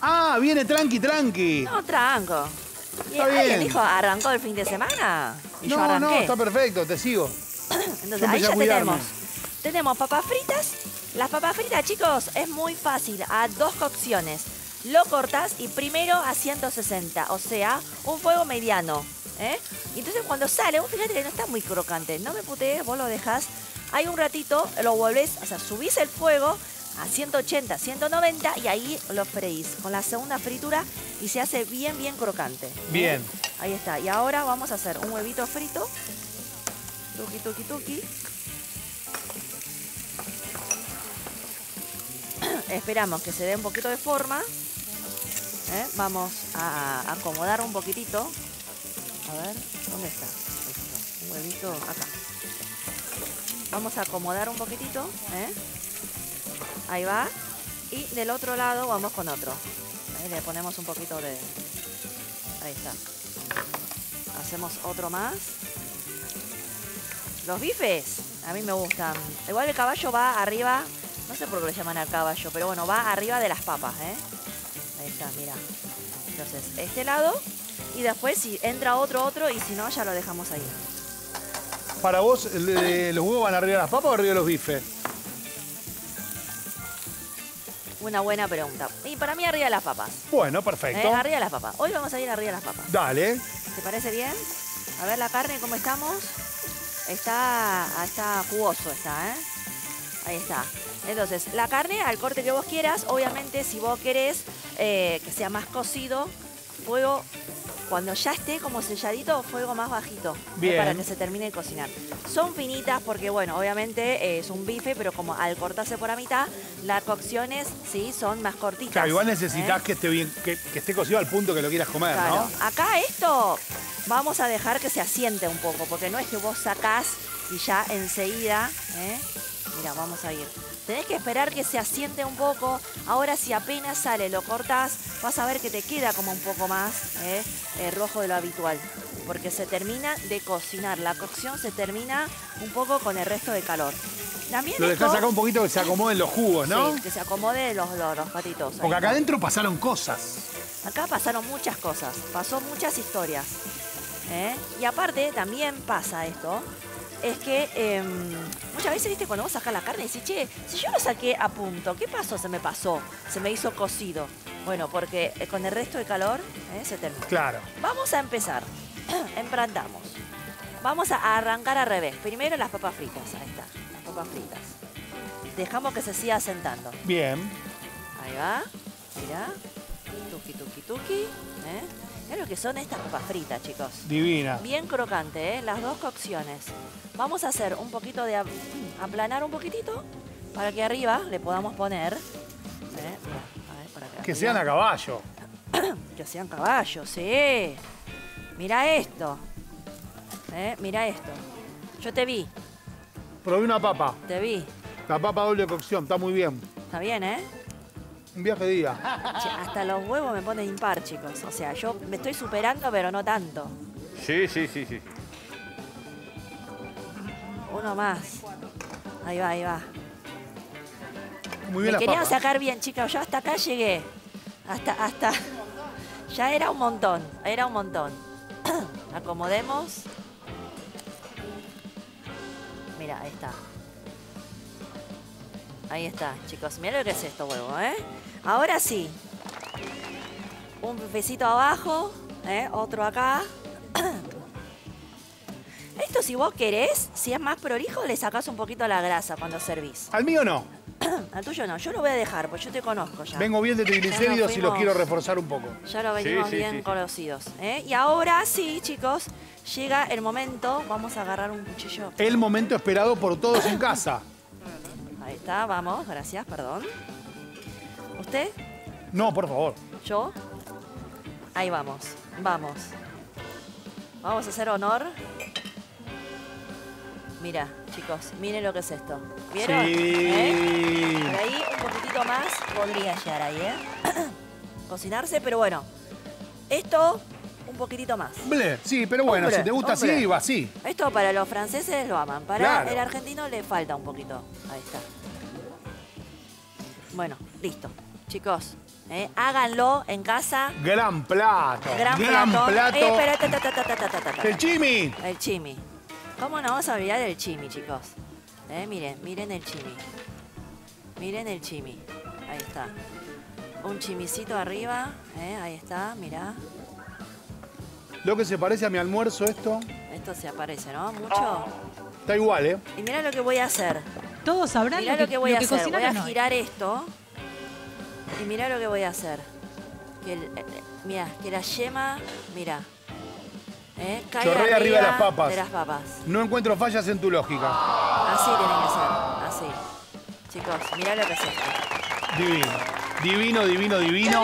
Ah, viene tranqui, tranqui. No, tranco. ¿Y Está bien. dijo, arrancó el fin de semana? Y yo No, arranqué. no, está perfecto, te sigo. Entonces, yo ahí ya tenemos. Tenemos papas fritas. Las papas fritas, chicos, es muy fácil. A dos cocciones. Lo cortas y primero a 160, o sea, un fuego mediano. ¿eh? Y entonces cuando sale, vos fíjate que no está muy crocante. No me putees, vos lo dejás. Ahí un ratito, lo volvés, o sea, subís el fuego a 180, 190 y ahí lo freís con la segunda fritura y se hace bien, bien crocante. ¿eh? Bien. Ahí está. Y ahora vamos a hacer un huevito frito. Tuki, tuki, tuki. Esperamos que se dé un poquito de forma. ¿eh? Vamos a acomodar un poquitito. A ver, ¿dónde está? Esto, Un huevito acá. Vamos a acomodar un poquitito. ¿eh? Ahí va. Y del otro lado vamos con otro. Ahí le ponemos un poquito de... Ahí está. Hacemos otro más. Los bifes, a mí me gustan. Igual el caballo va arriba, no sé por qué lo llaman al caballo, pero bueno, va arriba de las papas, ¿eh? Ahí está, mira. Entonces, este lado. Y después si entra otro, otro, y si no, ya lo dejamos ahí. Para vos, ¿los huevos van arriba de las papas o arriba de los bifes? Una buena pregunta. Y para mí arriba de las papas. Bueno, ¿eh? perfecto. Arriba de las papas. Hoy vamos a ir arriba de las papas. Dale. ¿Te parece bien? A ver la carne, ¿cómo estamos? Está, ah, está jugoso, está, ¿eh? Ahí está. Entonces, la carne al corte que vos quieras, obviamente si vos querés eh, que sea más cocido, fuego, cuando ya esté como selladito, fuego más bajito, ¿eh? Bien. para que se termine de cocinar. Son finitas porque, bueno, obviamente eh, es un bife, pero como al cortarse por la mitad, las cocciones, sí, son más cortitas. Claro, igual ¿eh? necesitas que esté bien, que, que esté cocido al punto que lo quieras comer, Claro. ¿no? Acá esto vamos a dejar que se asiente un poco, porque no es que vos sacás y ya enseguida, ¿eh? mira, vamos a ir. Tenés que esperar que se asiente un poco. Ahora si apenas sale, lo cortás, vas a ver que te queda como un poco más ¿eh? Eh, rojo de lo habitual. Porque se termina de cocinar. La cocción se termina un poco con el resto de calor. También Lo dejás acá un poquito que se acomoden los jugos, ¿no? Sí, que se acomode los, los, los patitos. Porque acá adentro pasaron cosas. Acá pasaron muchas cosas, pasó muchas historias. ¿eh? Y aparte también pasa esto, es que em, muchas veces, viste, cuando vos sacás la carne, decís, che, si yo lo saqué a punto, ¿qué pasó? Se me pasó, se me hizo cocido. Bueno, porque eh, con el resto de calor ¿eh? se termina. Claro. Vamos a empezar. Emprantamos. Vamos a arrancar al revés. Primero las papas fritas. Ahí está, las papas fritas. Dejamos que se siga sentando. Bien. Ahí va. Mirá. Tuki, tuki, tuki. ¿eh? Mirá lo que son estas papas fritas, chicos. Divina. Bien crocante, ¿eh? Las dos cocciones. Vamos a hacer un poquito de... ap- aplanar un poquitito para que arriba le podamos poner... ¿eh? A ver, por acá. Que sean a caballo. Que sean caballos, sí. Mira esto. ¿Eh? Mira esto. Yo te vi, Probé una papa. te vi. La papa doble cocción, está muy bien. Está bien, ¿eh? Un viaje de día. Che, hasta los huevos me ponen impar, chicos. O sea, yo me estoy superando, pero no tanto. Sí, sí, sí, sí. Uno más. Ahí va, ahí va. Muy bien Me querían papas. sacar bien, chicos. Yo hasta acá llegué. Hasta, hasta. Ya era un montón. Era un montón. Acomodemos. Mira, ahí está. Ahí está, chicos. Mira lo que es esto, huevo, ¿eh? Ahora sí. Un besito abajo, ¿eh? Otro acá. Esto si vos querés, si es más prolijo, le sacás un poquito la grasa cuando servís. Al mío no. Al tuyo no, yo lo voy a dejar, pues yo te conozco ya. Vengo bien de triglicéridos y los fuimos. quiero reforzar un poco. Ya lo venimos Sí, sí, bien sí. conocidos. ¿eh? Y ahora sí, chicos, llega el momento. Vamos a agarrar un cuchillo. El momento esperado por todos en casa. Ahí está, vamos, gracias, perdón. ¿Usted? No, por favor. ¿Yo? Ahí vamos, vamos. Vamos a hacer honor. Mira, chicos, miren lo que es esto. ¿Vieron? Sí. ¿Eh? Por ahí un poquitito más podría llegar ahí, ¿eh? Cocinarse, pero bueno. Esto, un poquitito más. Ble, Sí, pero bueno, Hombre, si te gusta hombre. así, va así. Esto para los franceses lo aman. Para Claro. el argentino le falta un poquito. Ahí está. Bueno, listo chicos. Eh, háganlo en casa. Gran plato. Gran, plato. Eh, plato. El chimi. El chimi. ¿Cómo no vamos a olvidar del chimi, chicos? Eh, miren, miren el chimi. Miren el chimi. Ahí está. Un chimicito arriba. Ahí está, mirá. Lo que se parece a mi almuerzo esto. Esto se aparece, ¿no? Mucho. Está igual, ¿eh? Y mirá lo que voy a hacer. Todos sabrán mirá lo que, lo que voy a hacer. Voy a girar esto. Y mirá lo que voy a hacer. Que el- eh, mira, que la yema, mira. ¿eh? caiga Chorrea arriba de las papas. De las papas. No encuentro fallas en tu lógica. Así tiene que ser. Así. Chicos, mirá lo que es esto. Divino. Divino, divino, divino.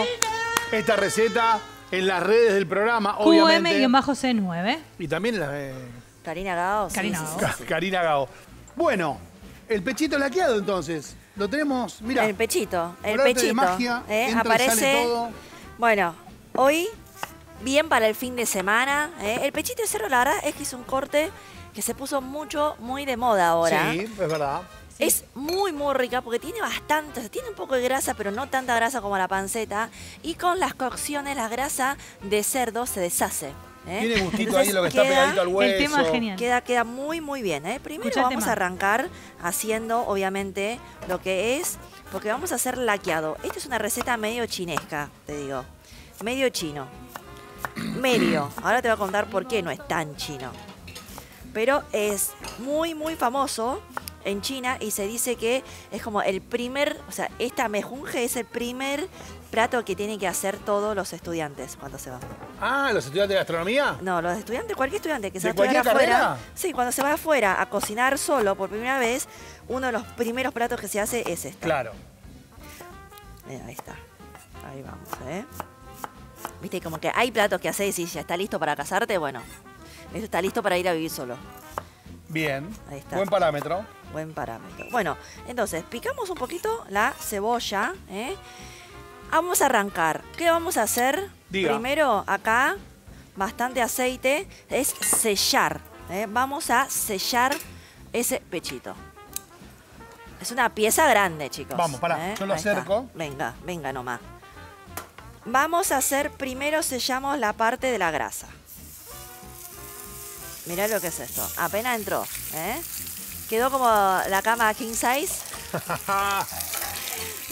Esta receta en las redes del programa, obviamente. QM-C9. Y también en la de Karina Gao. Karina sí, Gao. sí, Ca- sí. Karina Gao. Bueno, el pechito laqueado entonces. Lo tenemos, mira. El pechito, el arte de pechito. magia, ¿eh? entra y Aparece. sale todo. Bueno, hoy, bien para el fin de semana. ¿eh? El pechito de cerdo, la verdad es que es un corte que se puso mucho, muy de moda ahora. Sí, es verdad. Es muy, muy rica porque tiene bastante, o sea, tiene un poco de grasa, pero no tanta grasa como la panceta. Y con las cocciones, la grasa de cerdo se deshace. ¿Eh? Tiene gustito Entonces, ahí lo que está queda- pegadito al hueso. El tema es genial. Queda, queda muy, muy bien. ¿eh? Primero Escuchá vamos a arrancar haciendo, obviamente, lo que es, porque vamos a hacer laqueado. Esta es una receta medio chinesca, te digo. Medio chino. Medio. Ahora te voy a contar por qué no es tan chino. Pero es muy, muy famoso en China y se dice que es como el primer, o sea, esta mejunje es el primer plato que tienen que hacer todos los estudiantes cuando se van. Ah, los estudiantes de gastronomía. No, los estudiantes, cualquier estudiante que se ¿De va a estudiar afuera. carrera? Sí, cuando se va afuera a cocinar solo por primera vez, uno de los primeros platos que se hace es este. Claro. Mira, ahí está. Ahí vamos, ¿eh? Viste, como que hay platos que haces y ya está listo para casarte, bueno. Esto está listo para ir a vivir solo. Bien. Ahí está. Buen parámetro. Buen parámetro. Bueno, entonces, picamos un poquito la cebolla, ¿eh? Vamos a arrancar. ¿Qué vamos a hacer? Diga. Primero, acá, bastante aceite, es sellar. ¿eh? Vamos a sellar ese pechito. Es una pieza grande, chicos. Vamos, pará, ¿eh? yo lo Ahí está. acerco. Venga, venga nomás. Vamos a hacer, primero sellamos la parte de la grasa. Mirá lo que es esto. Apenas entró, ¿eh? Quedó como la cama king size.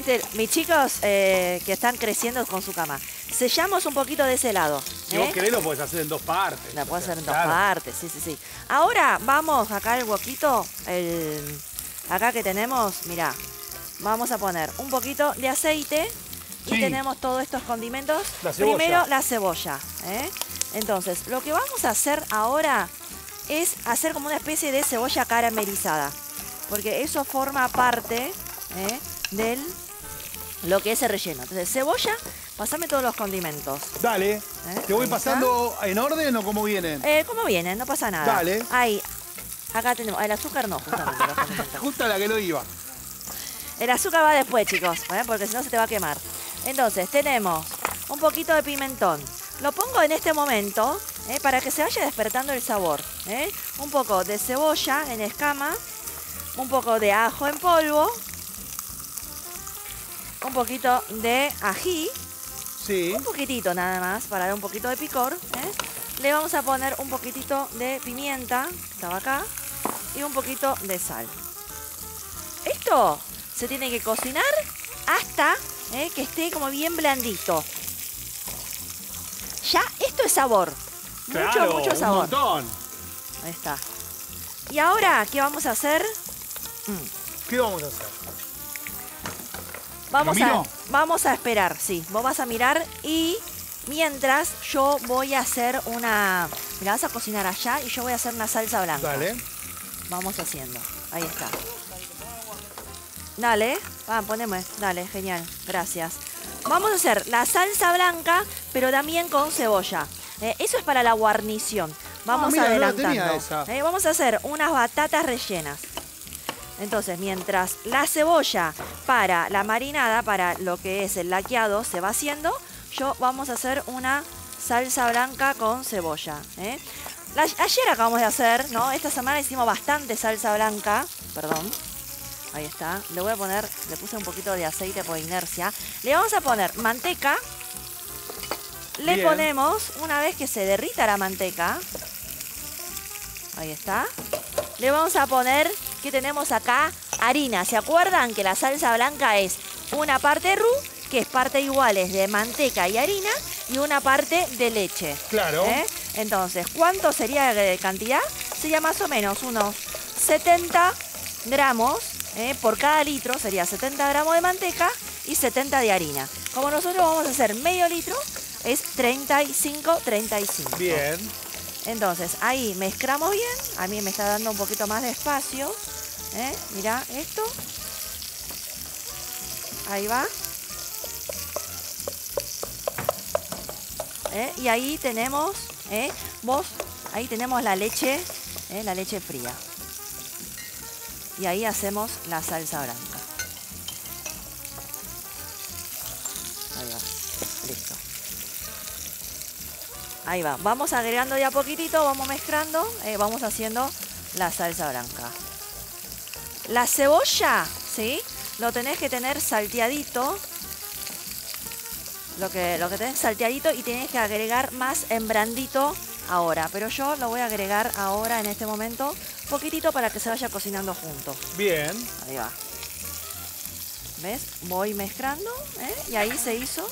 Viste, mis chicos eh, que están creciendo con su cama. Sellamos un poquito de ese lado. Si ¿eh? vos querés lo podés hacer en dos partes. La sea, hacer en dos partes, sí, sí, sí. Ahora vamos acá el huequito, el, acá que tenemos, mirá, vamos a poner un poquito de aceite y tenemos todos estos condimentos. La. Primero la cebolla. ¿eh? Entonces, lo que vamos a hacer ahora es hacer como una especie de cebolla caramelizada, porque eso forma parte ¿eh? del lo que es el relleno. Entonces, cebolla, pasame todos los condimentos. Dale. ¿Te voy pasando en orden o cómo vienen? Eh, ¿Cómo viene? No pasa nada. Dale. Ahí. Acá tenemos. El azúcar no, justamente. los condimentos. Justo a la que lo iba. El azúcar va después, chicos, ¿eh? porque si no se te va a quemar. Entonces, tenemos un poquito de pimentón. Lo pongo en este momento ¿eh? para que se vaya despertando el sabor. ¿eh? Un poco de cebolla en escama. Un poco de ajo en polvo. Un poquito de ají. Sí. Un poquitito nada más para dar un poquito de picor. ¿eh? Le vamos a poner un poquitito de pimienta. Estaba acá. y un poquito de sal. Esto se tiene que cocinar hasta eh, que esté como bien blandito. Ya, esto es sabor. Mucho, Claro, mucho un sabor. montón. Ahí está. Y ahora, ¿qué vamos a hacer? ¿Qué vamos a hacer? Vamos ¿Lo a, vamos a esperar, sí. Vos vas a mirar y mientras yo voy a hacer una... Mira, vas a cocinar allá y yo voy a hacer una salsa blanca. Dale. Vamos haciendo. Ahí está. Dale. Ah, poneme. Dale, genial. Gracias. Vamos a hacer la salsa blanca, pero también con cebolla. Eh, eso es para la guarnición. Vamos Ah, mira, no la adelantando. tenía esa. Eh, vamos a hacer unas batatas rellenas. Entonces, mientras la cebolla para la marinada, para lo que es el laqueado, se va haciendo, yo vamos a hacer una salsa blanca con cebolla. ¿eh? La- ayer acabamos de hacer, ¿no? Esta semana hicimos bastante salsa blanca. Perdón. Ahí está. Le voy a poner, le puse un poquito de aceite por inercia. Le vamos a poner manteca. Le Bien. ponemos, una vez que se derrita la manteca, ahí está. Le vamos a poner, ¿qué tenemos acá? Harina. ¿Se acuerdan que la salsa blanca es una parte roux, que es parte iguales de manteca y harina, y una parte de leche? Claro. ¿Eh? Entonces, ¿cuánto sería de cantidad? Sería más o menos unos 70 gramos ¿eh? por cada litro, sería 70 gramos de manteca y 70 de harina. Como nosotros vamos a hacer medio litro, es 35, 35. Bien. Entonces, ahí mezclamos bien. A mí me está dando un poquito más de espacio. ¿eh? Mirá esto. Ahí va. ¿Eh? Y ahí tenemos, ¿eh? vos, ahí tenemos la leche, ¿eh? la leche fría. Y ahí hacemos la salsa blanca. Ahí va, listo. Ahí va, vamos agregando de a poquitito, vamos mezclando, eh, vamos haciendo la salsa blanca. La cebolla, ¿sí? Lo tenés que tener salteadito. Lo que, lo que tenés salteadito y tenés que agregar más en blandito ahora. Pero yo lo voy a agregar ahora en este momento, poquitito para que se vaya cocinando junto. Bien. Ahí va. ¿Ves? Voy mezclando ¿eh? y ahí se hizo.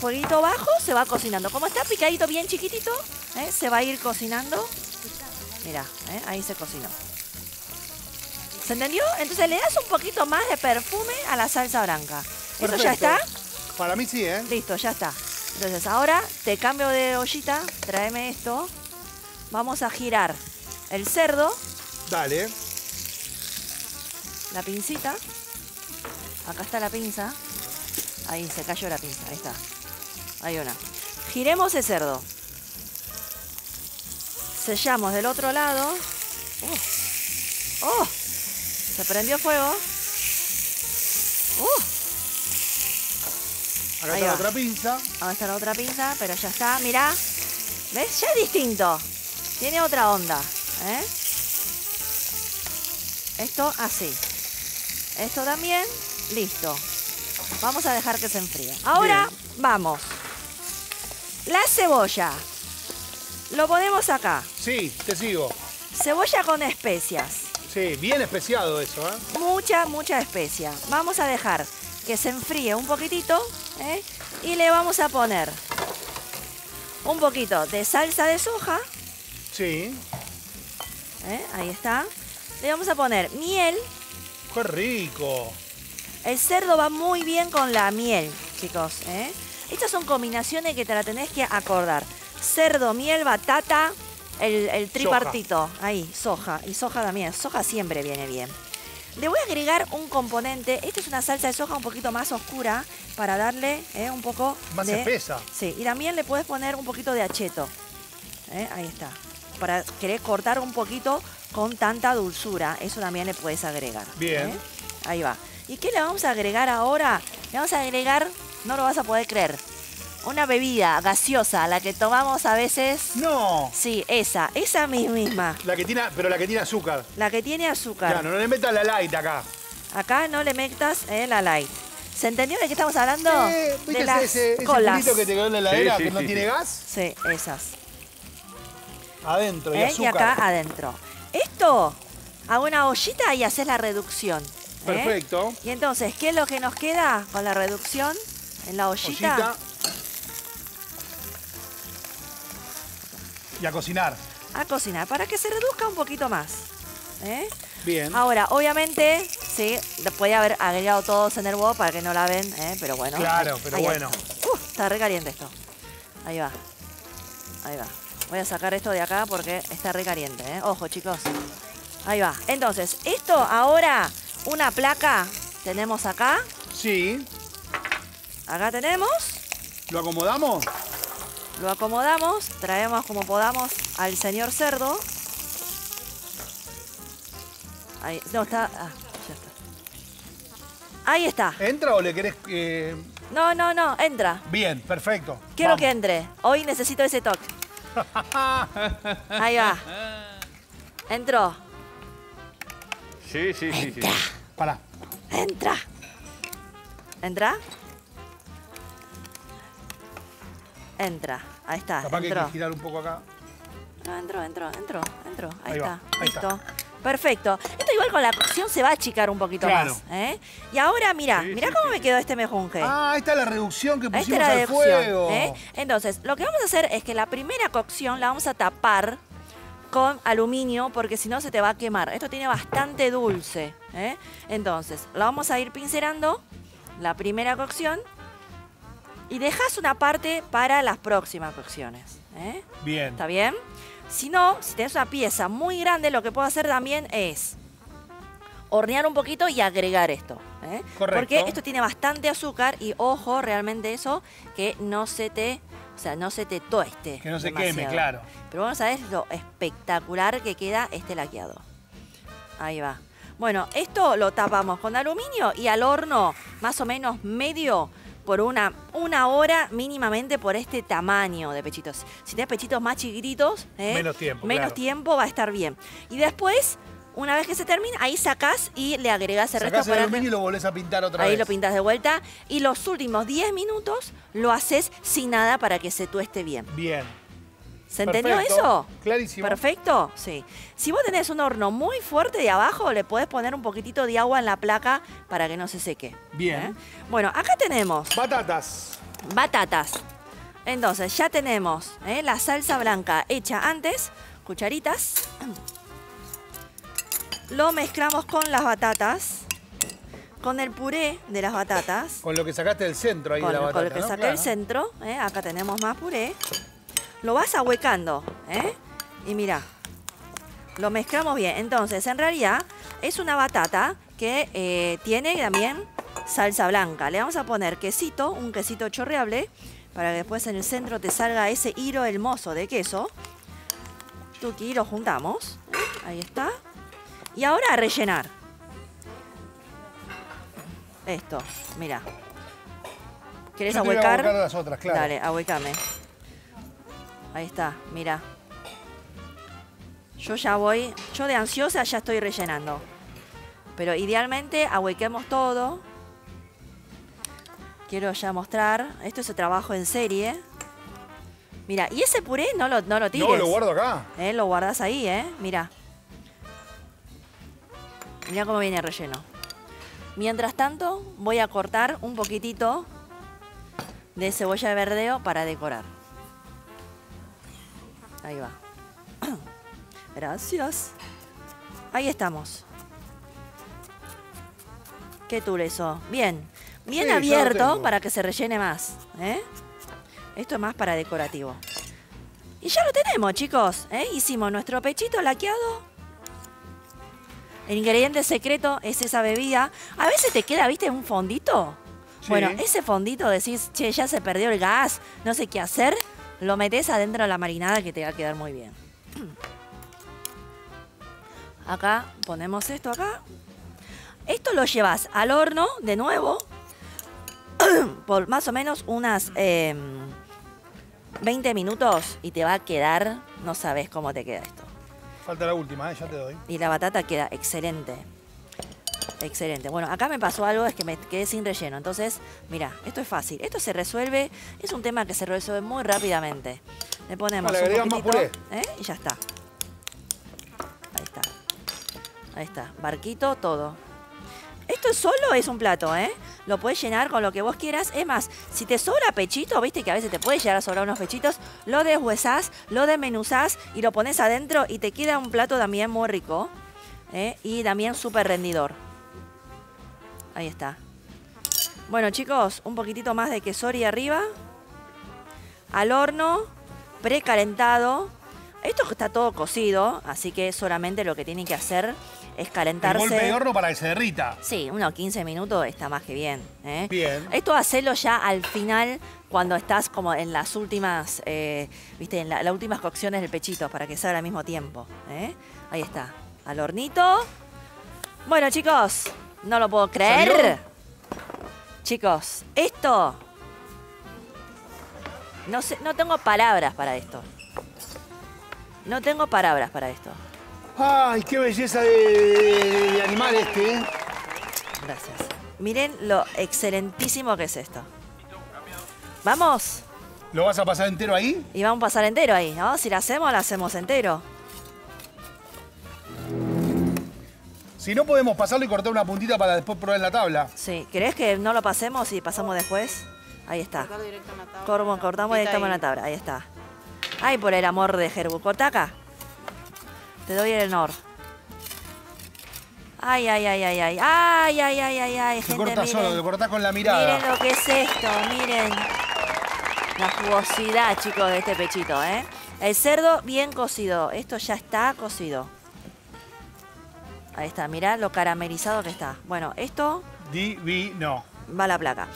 Fueguito bajo, se va cocinando. Como está picadito bien chiquitito, ¿eh? se va a ir cocinando. Mira, ¿eh? ahí se cocinó. ¿Se entendió? Entonces le das un poquito más de perfume a la salsa blanca. ¿Eso ya está? Para mí sí, ¿eh? Listo, ya está. Entonces ahora te cambio de ollita, tráeme esto. Vamos a girar el cerdo, Dale. la pincita. Acá está la pinza. Ahí se cayó la pinza, ahí está. Hay una. Giremos el cerdo. Sellamos del otro lado. ¡Oh! ¡Oh! Se prendió fuego. ¡Uh! Acá Ahí está la otra pinza. Ahora está la otra pinza, pero ya está. Mirá. ¿Ves? Ya es distinto. Tiene otra onda. ¿eh? Esto así. Esto también. Listo. Vamos a dejar que se enfríe. Ahora vamos. La cebolla. Lo ponemos acá. Sí, te sigo. Cebolla con especias. Sí, bien especiado eso, ¿eh? Mucha, mucha especia. Vamos a dejar que se enfríe un poquitito ¿eh? y le vamos a poner un poquito de salsa de soja. Sí. ¿eh? Ahí está. Le vamos a poner miel. ¡Qué rico! El cerdo va muy bien con la miel, chicos. ¿eh? Estas son combinaciones que te la tenés que acordar. Cerdo, miel, batata, el, el tripartito. Ahí, soja. Y soja también. Soja siempre viene bien. Le voy a agregar un componente. Esta es una salsa de soja un poquito más oscura para darle ¿eh? un poco Más de... espesa. Sí, y también le puedes poner un poquito de acheto. ¿eh? Ahí está. Para querer cortar un poquito con tanta dulzura. Eso también le puedes agregar. Bien. ¿eh? Ahí va. ¿Y qué le vamos a agregar ahora? Le vamos a agregar, no lo vas a poder creer, una bebida gaseosa, la que tomamos a veces. No. Sí, esa, esa mi- misma. La que tiene, pero la que tiene azúcar. La que tiene azúcar. Claro, no le metas la light acá. Acá no le metas eh, la light. ¿Se entendió de qué estamos hablando? Eh, ¿Viste de las ese, ese colas. que te quedó en la heladera Sí, sí, que no sí, tiene gas? Sí, esas. Adentro, y ¿eh? Y acá adentro. Esto a una ollita y haces la reducción. ¿eh? Perfecto. Y entonces, ¿qué es lo que nos queda con la reducción en la ollita? Ollita. Y a cocinar. A cocinar, para que se reduzca un poquito más. ¿eh? Bien. Ahora, obviamente, sí, puede haber agregado todo Cenerbo para que no la ven, ¿eh? pero bueno. Claro, ahí- pero ahí bueno. está. Uh, está re caliente esto. Ahí va. Ahí va. Voy a sacar esto de acá porque está re caliente, ¿eh? Ojo, chicos. Ahí va. Entonces, esto ahora, una placa tenemos acá. Sí. Acá tenemos. ¿Lo acomodamos? Lo acomodamos, traemos como podamos al señor cerdo. Ahí, no, está. ah, ya está. Ahí está. ¿Entra o le querés...? eh, No, no, no, entra. Bien, perfecto. Quiero Vamos. que entre. Hoy necesito ese toque. Ahí va. Entró. Sí, sí, sí, sí. Pará. Entra. ¿Entra? Entra. Ahí está. Capaz que hay que girar un poco acá. No, entró, entró, entró, entró. Ahí, Ahí está. va, ahí Listo. está. Perfecto. Esto igual con la cocción se va a achicar un poquito Claro. más. ¿eh? Y ahora, mira, Sí, mira sí, cómo sí. me quedó este mejunje. Ah, ahí está la reducción que Esta pusimos al fuego. ¿eh? Entonces, lo que vamos a hacer es que la primera cocción la vamos a tapar con aluminio porque si no se te va a quemar. Esto tiene bastante dulce. ¿eh? Entonces, la vamos a ir pincelando, la primera cocción, y dejas una parte para las próximas cocciones. ¿eh? Bien. ¿Está bien? Si no, si tenés una pieza muy grande, lo que puedo hacer también es hornear un poquito y agregar esto. ¿eh? Correcto. Porque esto tiene bastante azúcar y ojo, realmente eso, que no se te, o sea, no se te tueste. Que no se queme, claro. Pero vamos a ver lo espectacular que queda este laqueado. Ahí va. Bueno, esto lo tapamos con aluminio y al horno más o menos medio por una, una hora mínimamente por este tamaño de pechitos. Si tenés pechitos más chiquititos, ¿eh? Menos tiempo, menos claro. tiempo va a estar bien. Y después, una vez que se termina, ahí sacás y le agregás el Sacás resto el para aluminio y lo volvés a pintar otra Ahí vez. lo pintas de vuelta y los últimos 10 minutos lo haces sin nada para que se tueste bien. Bien. ¿Se entendió eso? Clarísimo. Perfecto, sí. Si vos tenés un horno muy fuerte de abajo, le podés poner un poquitito de agua en la placa para que no se seque. Bien. ¿eh? Bueno, acá tenemos Batatas. batatas. Entonces, ya tenemos ¿eh? la salsa blanca hecha antes, cucharitas. Lo mezclamos con las batatas, con el puré de las batatas. Con lo que sacaste del centro ahí con, de la con batata, lo que ¿no? saqué Claro. el centro, ¿eh? acá tenemos más puré. Lo vas ahuecando, ¿eh? Y mira, lo mezclamos bien. Entonces, en realidad, es una batata que eh, tiene también salsa blanca. Le vamos a poner quesito, un quesito chorreable, para que después en el centro te salga ese hilo hermoso de queso. Tuki, lo juntamos. Ahí está. Y ahora a rellenar. Esto, mira. ¿Querés Yo te voy a ahuecar? ahuecar las otras, claro. Dale, ahuecame. Ahí está, mira. Yo ya voy, yo de ansiosa ya estoy rellenando. Pero idealmente ahuequemos todo. Quiero ya mostrar, esto es el trabajo en serie. Mira, y ese puré no lo, no lo tires. No, lo guardo acá. Eh, Lo guardas ahí, ¿eh? Mira. Mira cómo viene el relleno. Mientras tanto, voy a cortar un poquitito de cebolla de verdeo para decorar. Ahí va. Gracias. Ahí estamos. Qué eso. Bien. Bien Sí, abierto para que se rellene más. ¿eh? Esto es más para decorativo. Y ya lo tenemos, chicos. ¿eh? Hicimos nuestro pechito laqueado. El ingrediente secreto es esa bebida. A veces te queda, viste, un fondito. Sí. Bueno, ese fondito decís, che, ya se perdió el gas, no sé qué hacer. Lo metes adentro de la marinada que te va a quedar muy bien. Acá ponemos esto acá. Esto lo llevas al horno de nuevo por más o menos unas em, 20 minutos y te va a quedar, no sabes cómo te queda esto. Falta la última, ¿eh? ya te doy. Y la batata queda excelente. Excelente. Bueno, acá me pasó algo, es que me quedé sin relleno. Entonces, mira, esto es fácil. Esto se resuelve, es un tema que se resuelve muy rápidamente. Le ponemos Vale, un más poquitito puré. ¿eh? y ya está. Ahí está. Ahí está, barquito, todo. Esto solo es un plato, ¿eh? Lo puedes llenar con lo que vos quieras. Es más, si te sobra pechito, viste que a veces te puede llegar a sobrar unos pechitos, lo deshuesás, lo desmenuzás y lo pones adentro y te queda un plato también muy rico. ¿eh? Y también súper rendidor. Ahí está. Bueno, chicos, un poquitito más de quesori arriba. Al horno, precalentado. Esto está todo cocido, así que solamente lo que tienen que hacer es El calentarse. golpe de horno para que se derrita. Sí, unos 15 minutos está más que bien. ¿eh? Bien. Esto hacelo ya al final, cuando estás como en las últimas, eh, viste, en la- las últimas cocciones del pechito, para que salga al mismo tiempo. ¿eh? Ahí está, al hornito. Bueno, chicos, no lo puedo creer. ¿Salió? Chicos, esto... No sé, no tengo palabras para esto. No tengo palabras para esto. Ay, qué belleza de, de- de animal este. ¿eh? Gracias. Miren lo excelentísimo que es esto. Vamos. ¿Lo vas a pasar entero ahí? Y vamos a pasar entero ahí, ¿no? Si la hacemos, la hacemos entero. Si no podemos pasarlo y cortar una puntita para después probar en la tabla. Sí. ¿Querés que no lo pasemos y pasamos después? Ahí está. Cormo- cortamos directamente en la tabla. Ahí está. Ay, por el amor de Gerbu. Corta acá. Te doy el honor. Ay, ay, ay, ay, ay. Ay, ay, ay, ay, ay. Se Gente, corta miren. solo, lo cortás con la mirada. Miren lo que es esto, miren. La jugosidad, chicos, de este pechito, ¿eh? El cerdo bien cocido. Esto ya está cocido. Ahí está, mirá lo caramelizado que está. Bueno, esto Divino. va la placa.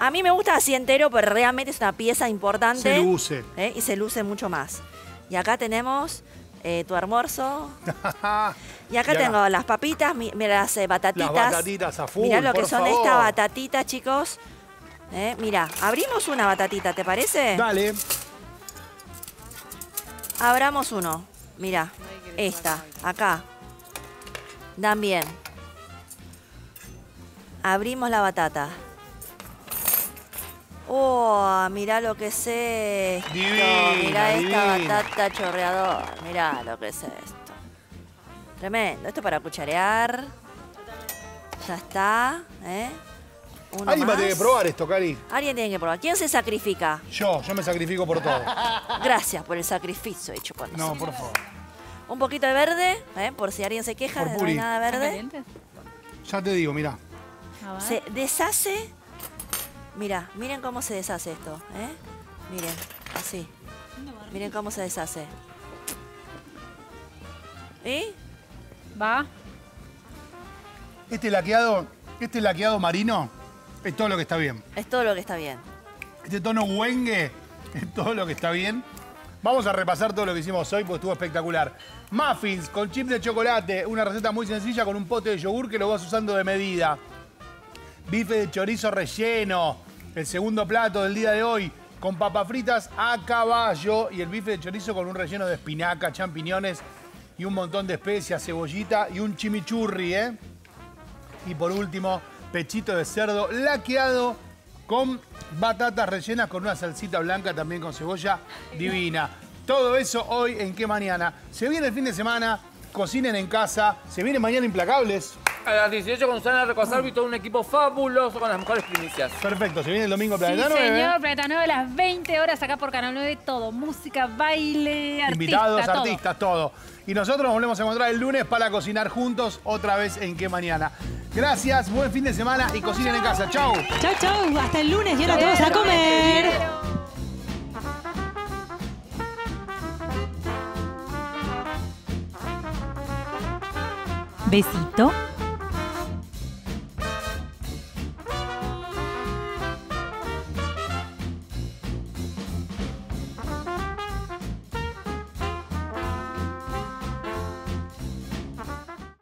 A mí me gusta así entero, pero realmente es una pieza importante. Se luce. ¿eh? Y se luce mucho más. Y acá tenemos eh, tu almuerzo. Y acá Y acá. tengo las papitas, mi- mira las eh, batatitas. Las batatitas a full, Mirá lo que son favor. estas batatitas, chicos. Eh, mira, abrimos una batatita, ¿te parece? Dale. Abramos uno. Mira, esta, acá. También. Abrimos la batata. Oh, mirá lo que es esto. Divina, mirá esta batata chorreador. Mirá lo que es esto. Tremendo. Esto para cucharear. Ya está. ¿eh? Uno Alguien más. que probar esto, Cari. Alguien tiene que probar. ¿Quién se sacrifica? Yo, yo me sacrifico por todo. Gracias por el sacrificio hecho con No, nosotros. por favor. Un poquito de verde, ¿eh? por si alguien se queja, Por no hay Puri. nada ¿Están verde. Ya te digo, mirá. Se deshace. Mira, miren cómo se deshace esto, ¿eh? Miren, así. Miren cómo se deshace. ¿Y? Va. Este laqueado, este laqueado marino es todo lo que está bien. Es todo lo que está bien. Este tono huengue es todo lo que está bien. Vamos a repasar todo lo que hicimos hoy porque estuvo espectacular. Muffins con chip de chocolate, una receta muy sencilla con un pote de yogur que lo vas usando de medida. Bife de chorizo relleno, el segundo plato del día de hoy, con papas fritas a caballo y el bife de chorizo con un relleno de espinaca, champiñones y un montón de especias, cebollita y un chimichurri, ¿eh? Y por último, pechito de cerdo laqueado con batatas rellenas con una salsita blanca también con cebolla divina. Todo eso hoy en qué mañana. Se viene el fin de semana, cocinen en casa, se vienen mañana implacables. A las 18 con Susana Recosarbo y todo un equipo fabuloso con las mejores primicias. Perfecto, se viene el domingo Sí, Planeta 9. señor, Planeta 9 a las 20 horas acá por Canal 9, todo. Música, baile, artista, Invitados, todo. artistas, todo. Y nosotros nos volvemos a encontrar el lunes para cocinar juntos otra vez en qué mañana. Gracias, buen fin de semana y cocinen en casa. Chau. Chau, chau. Hasta el lunes y ahora todos a comer. Besito.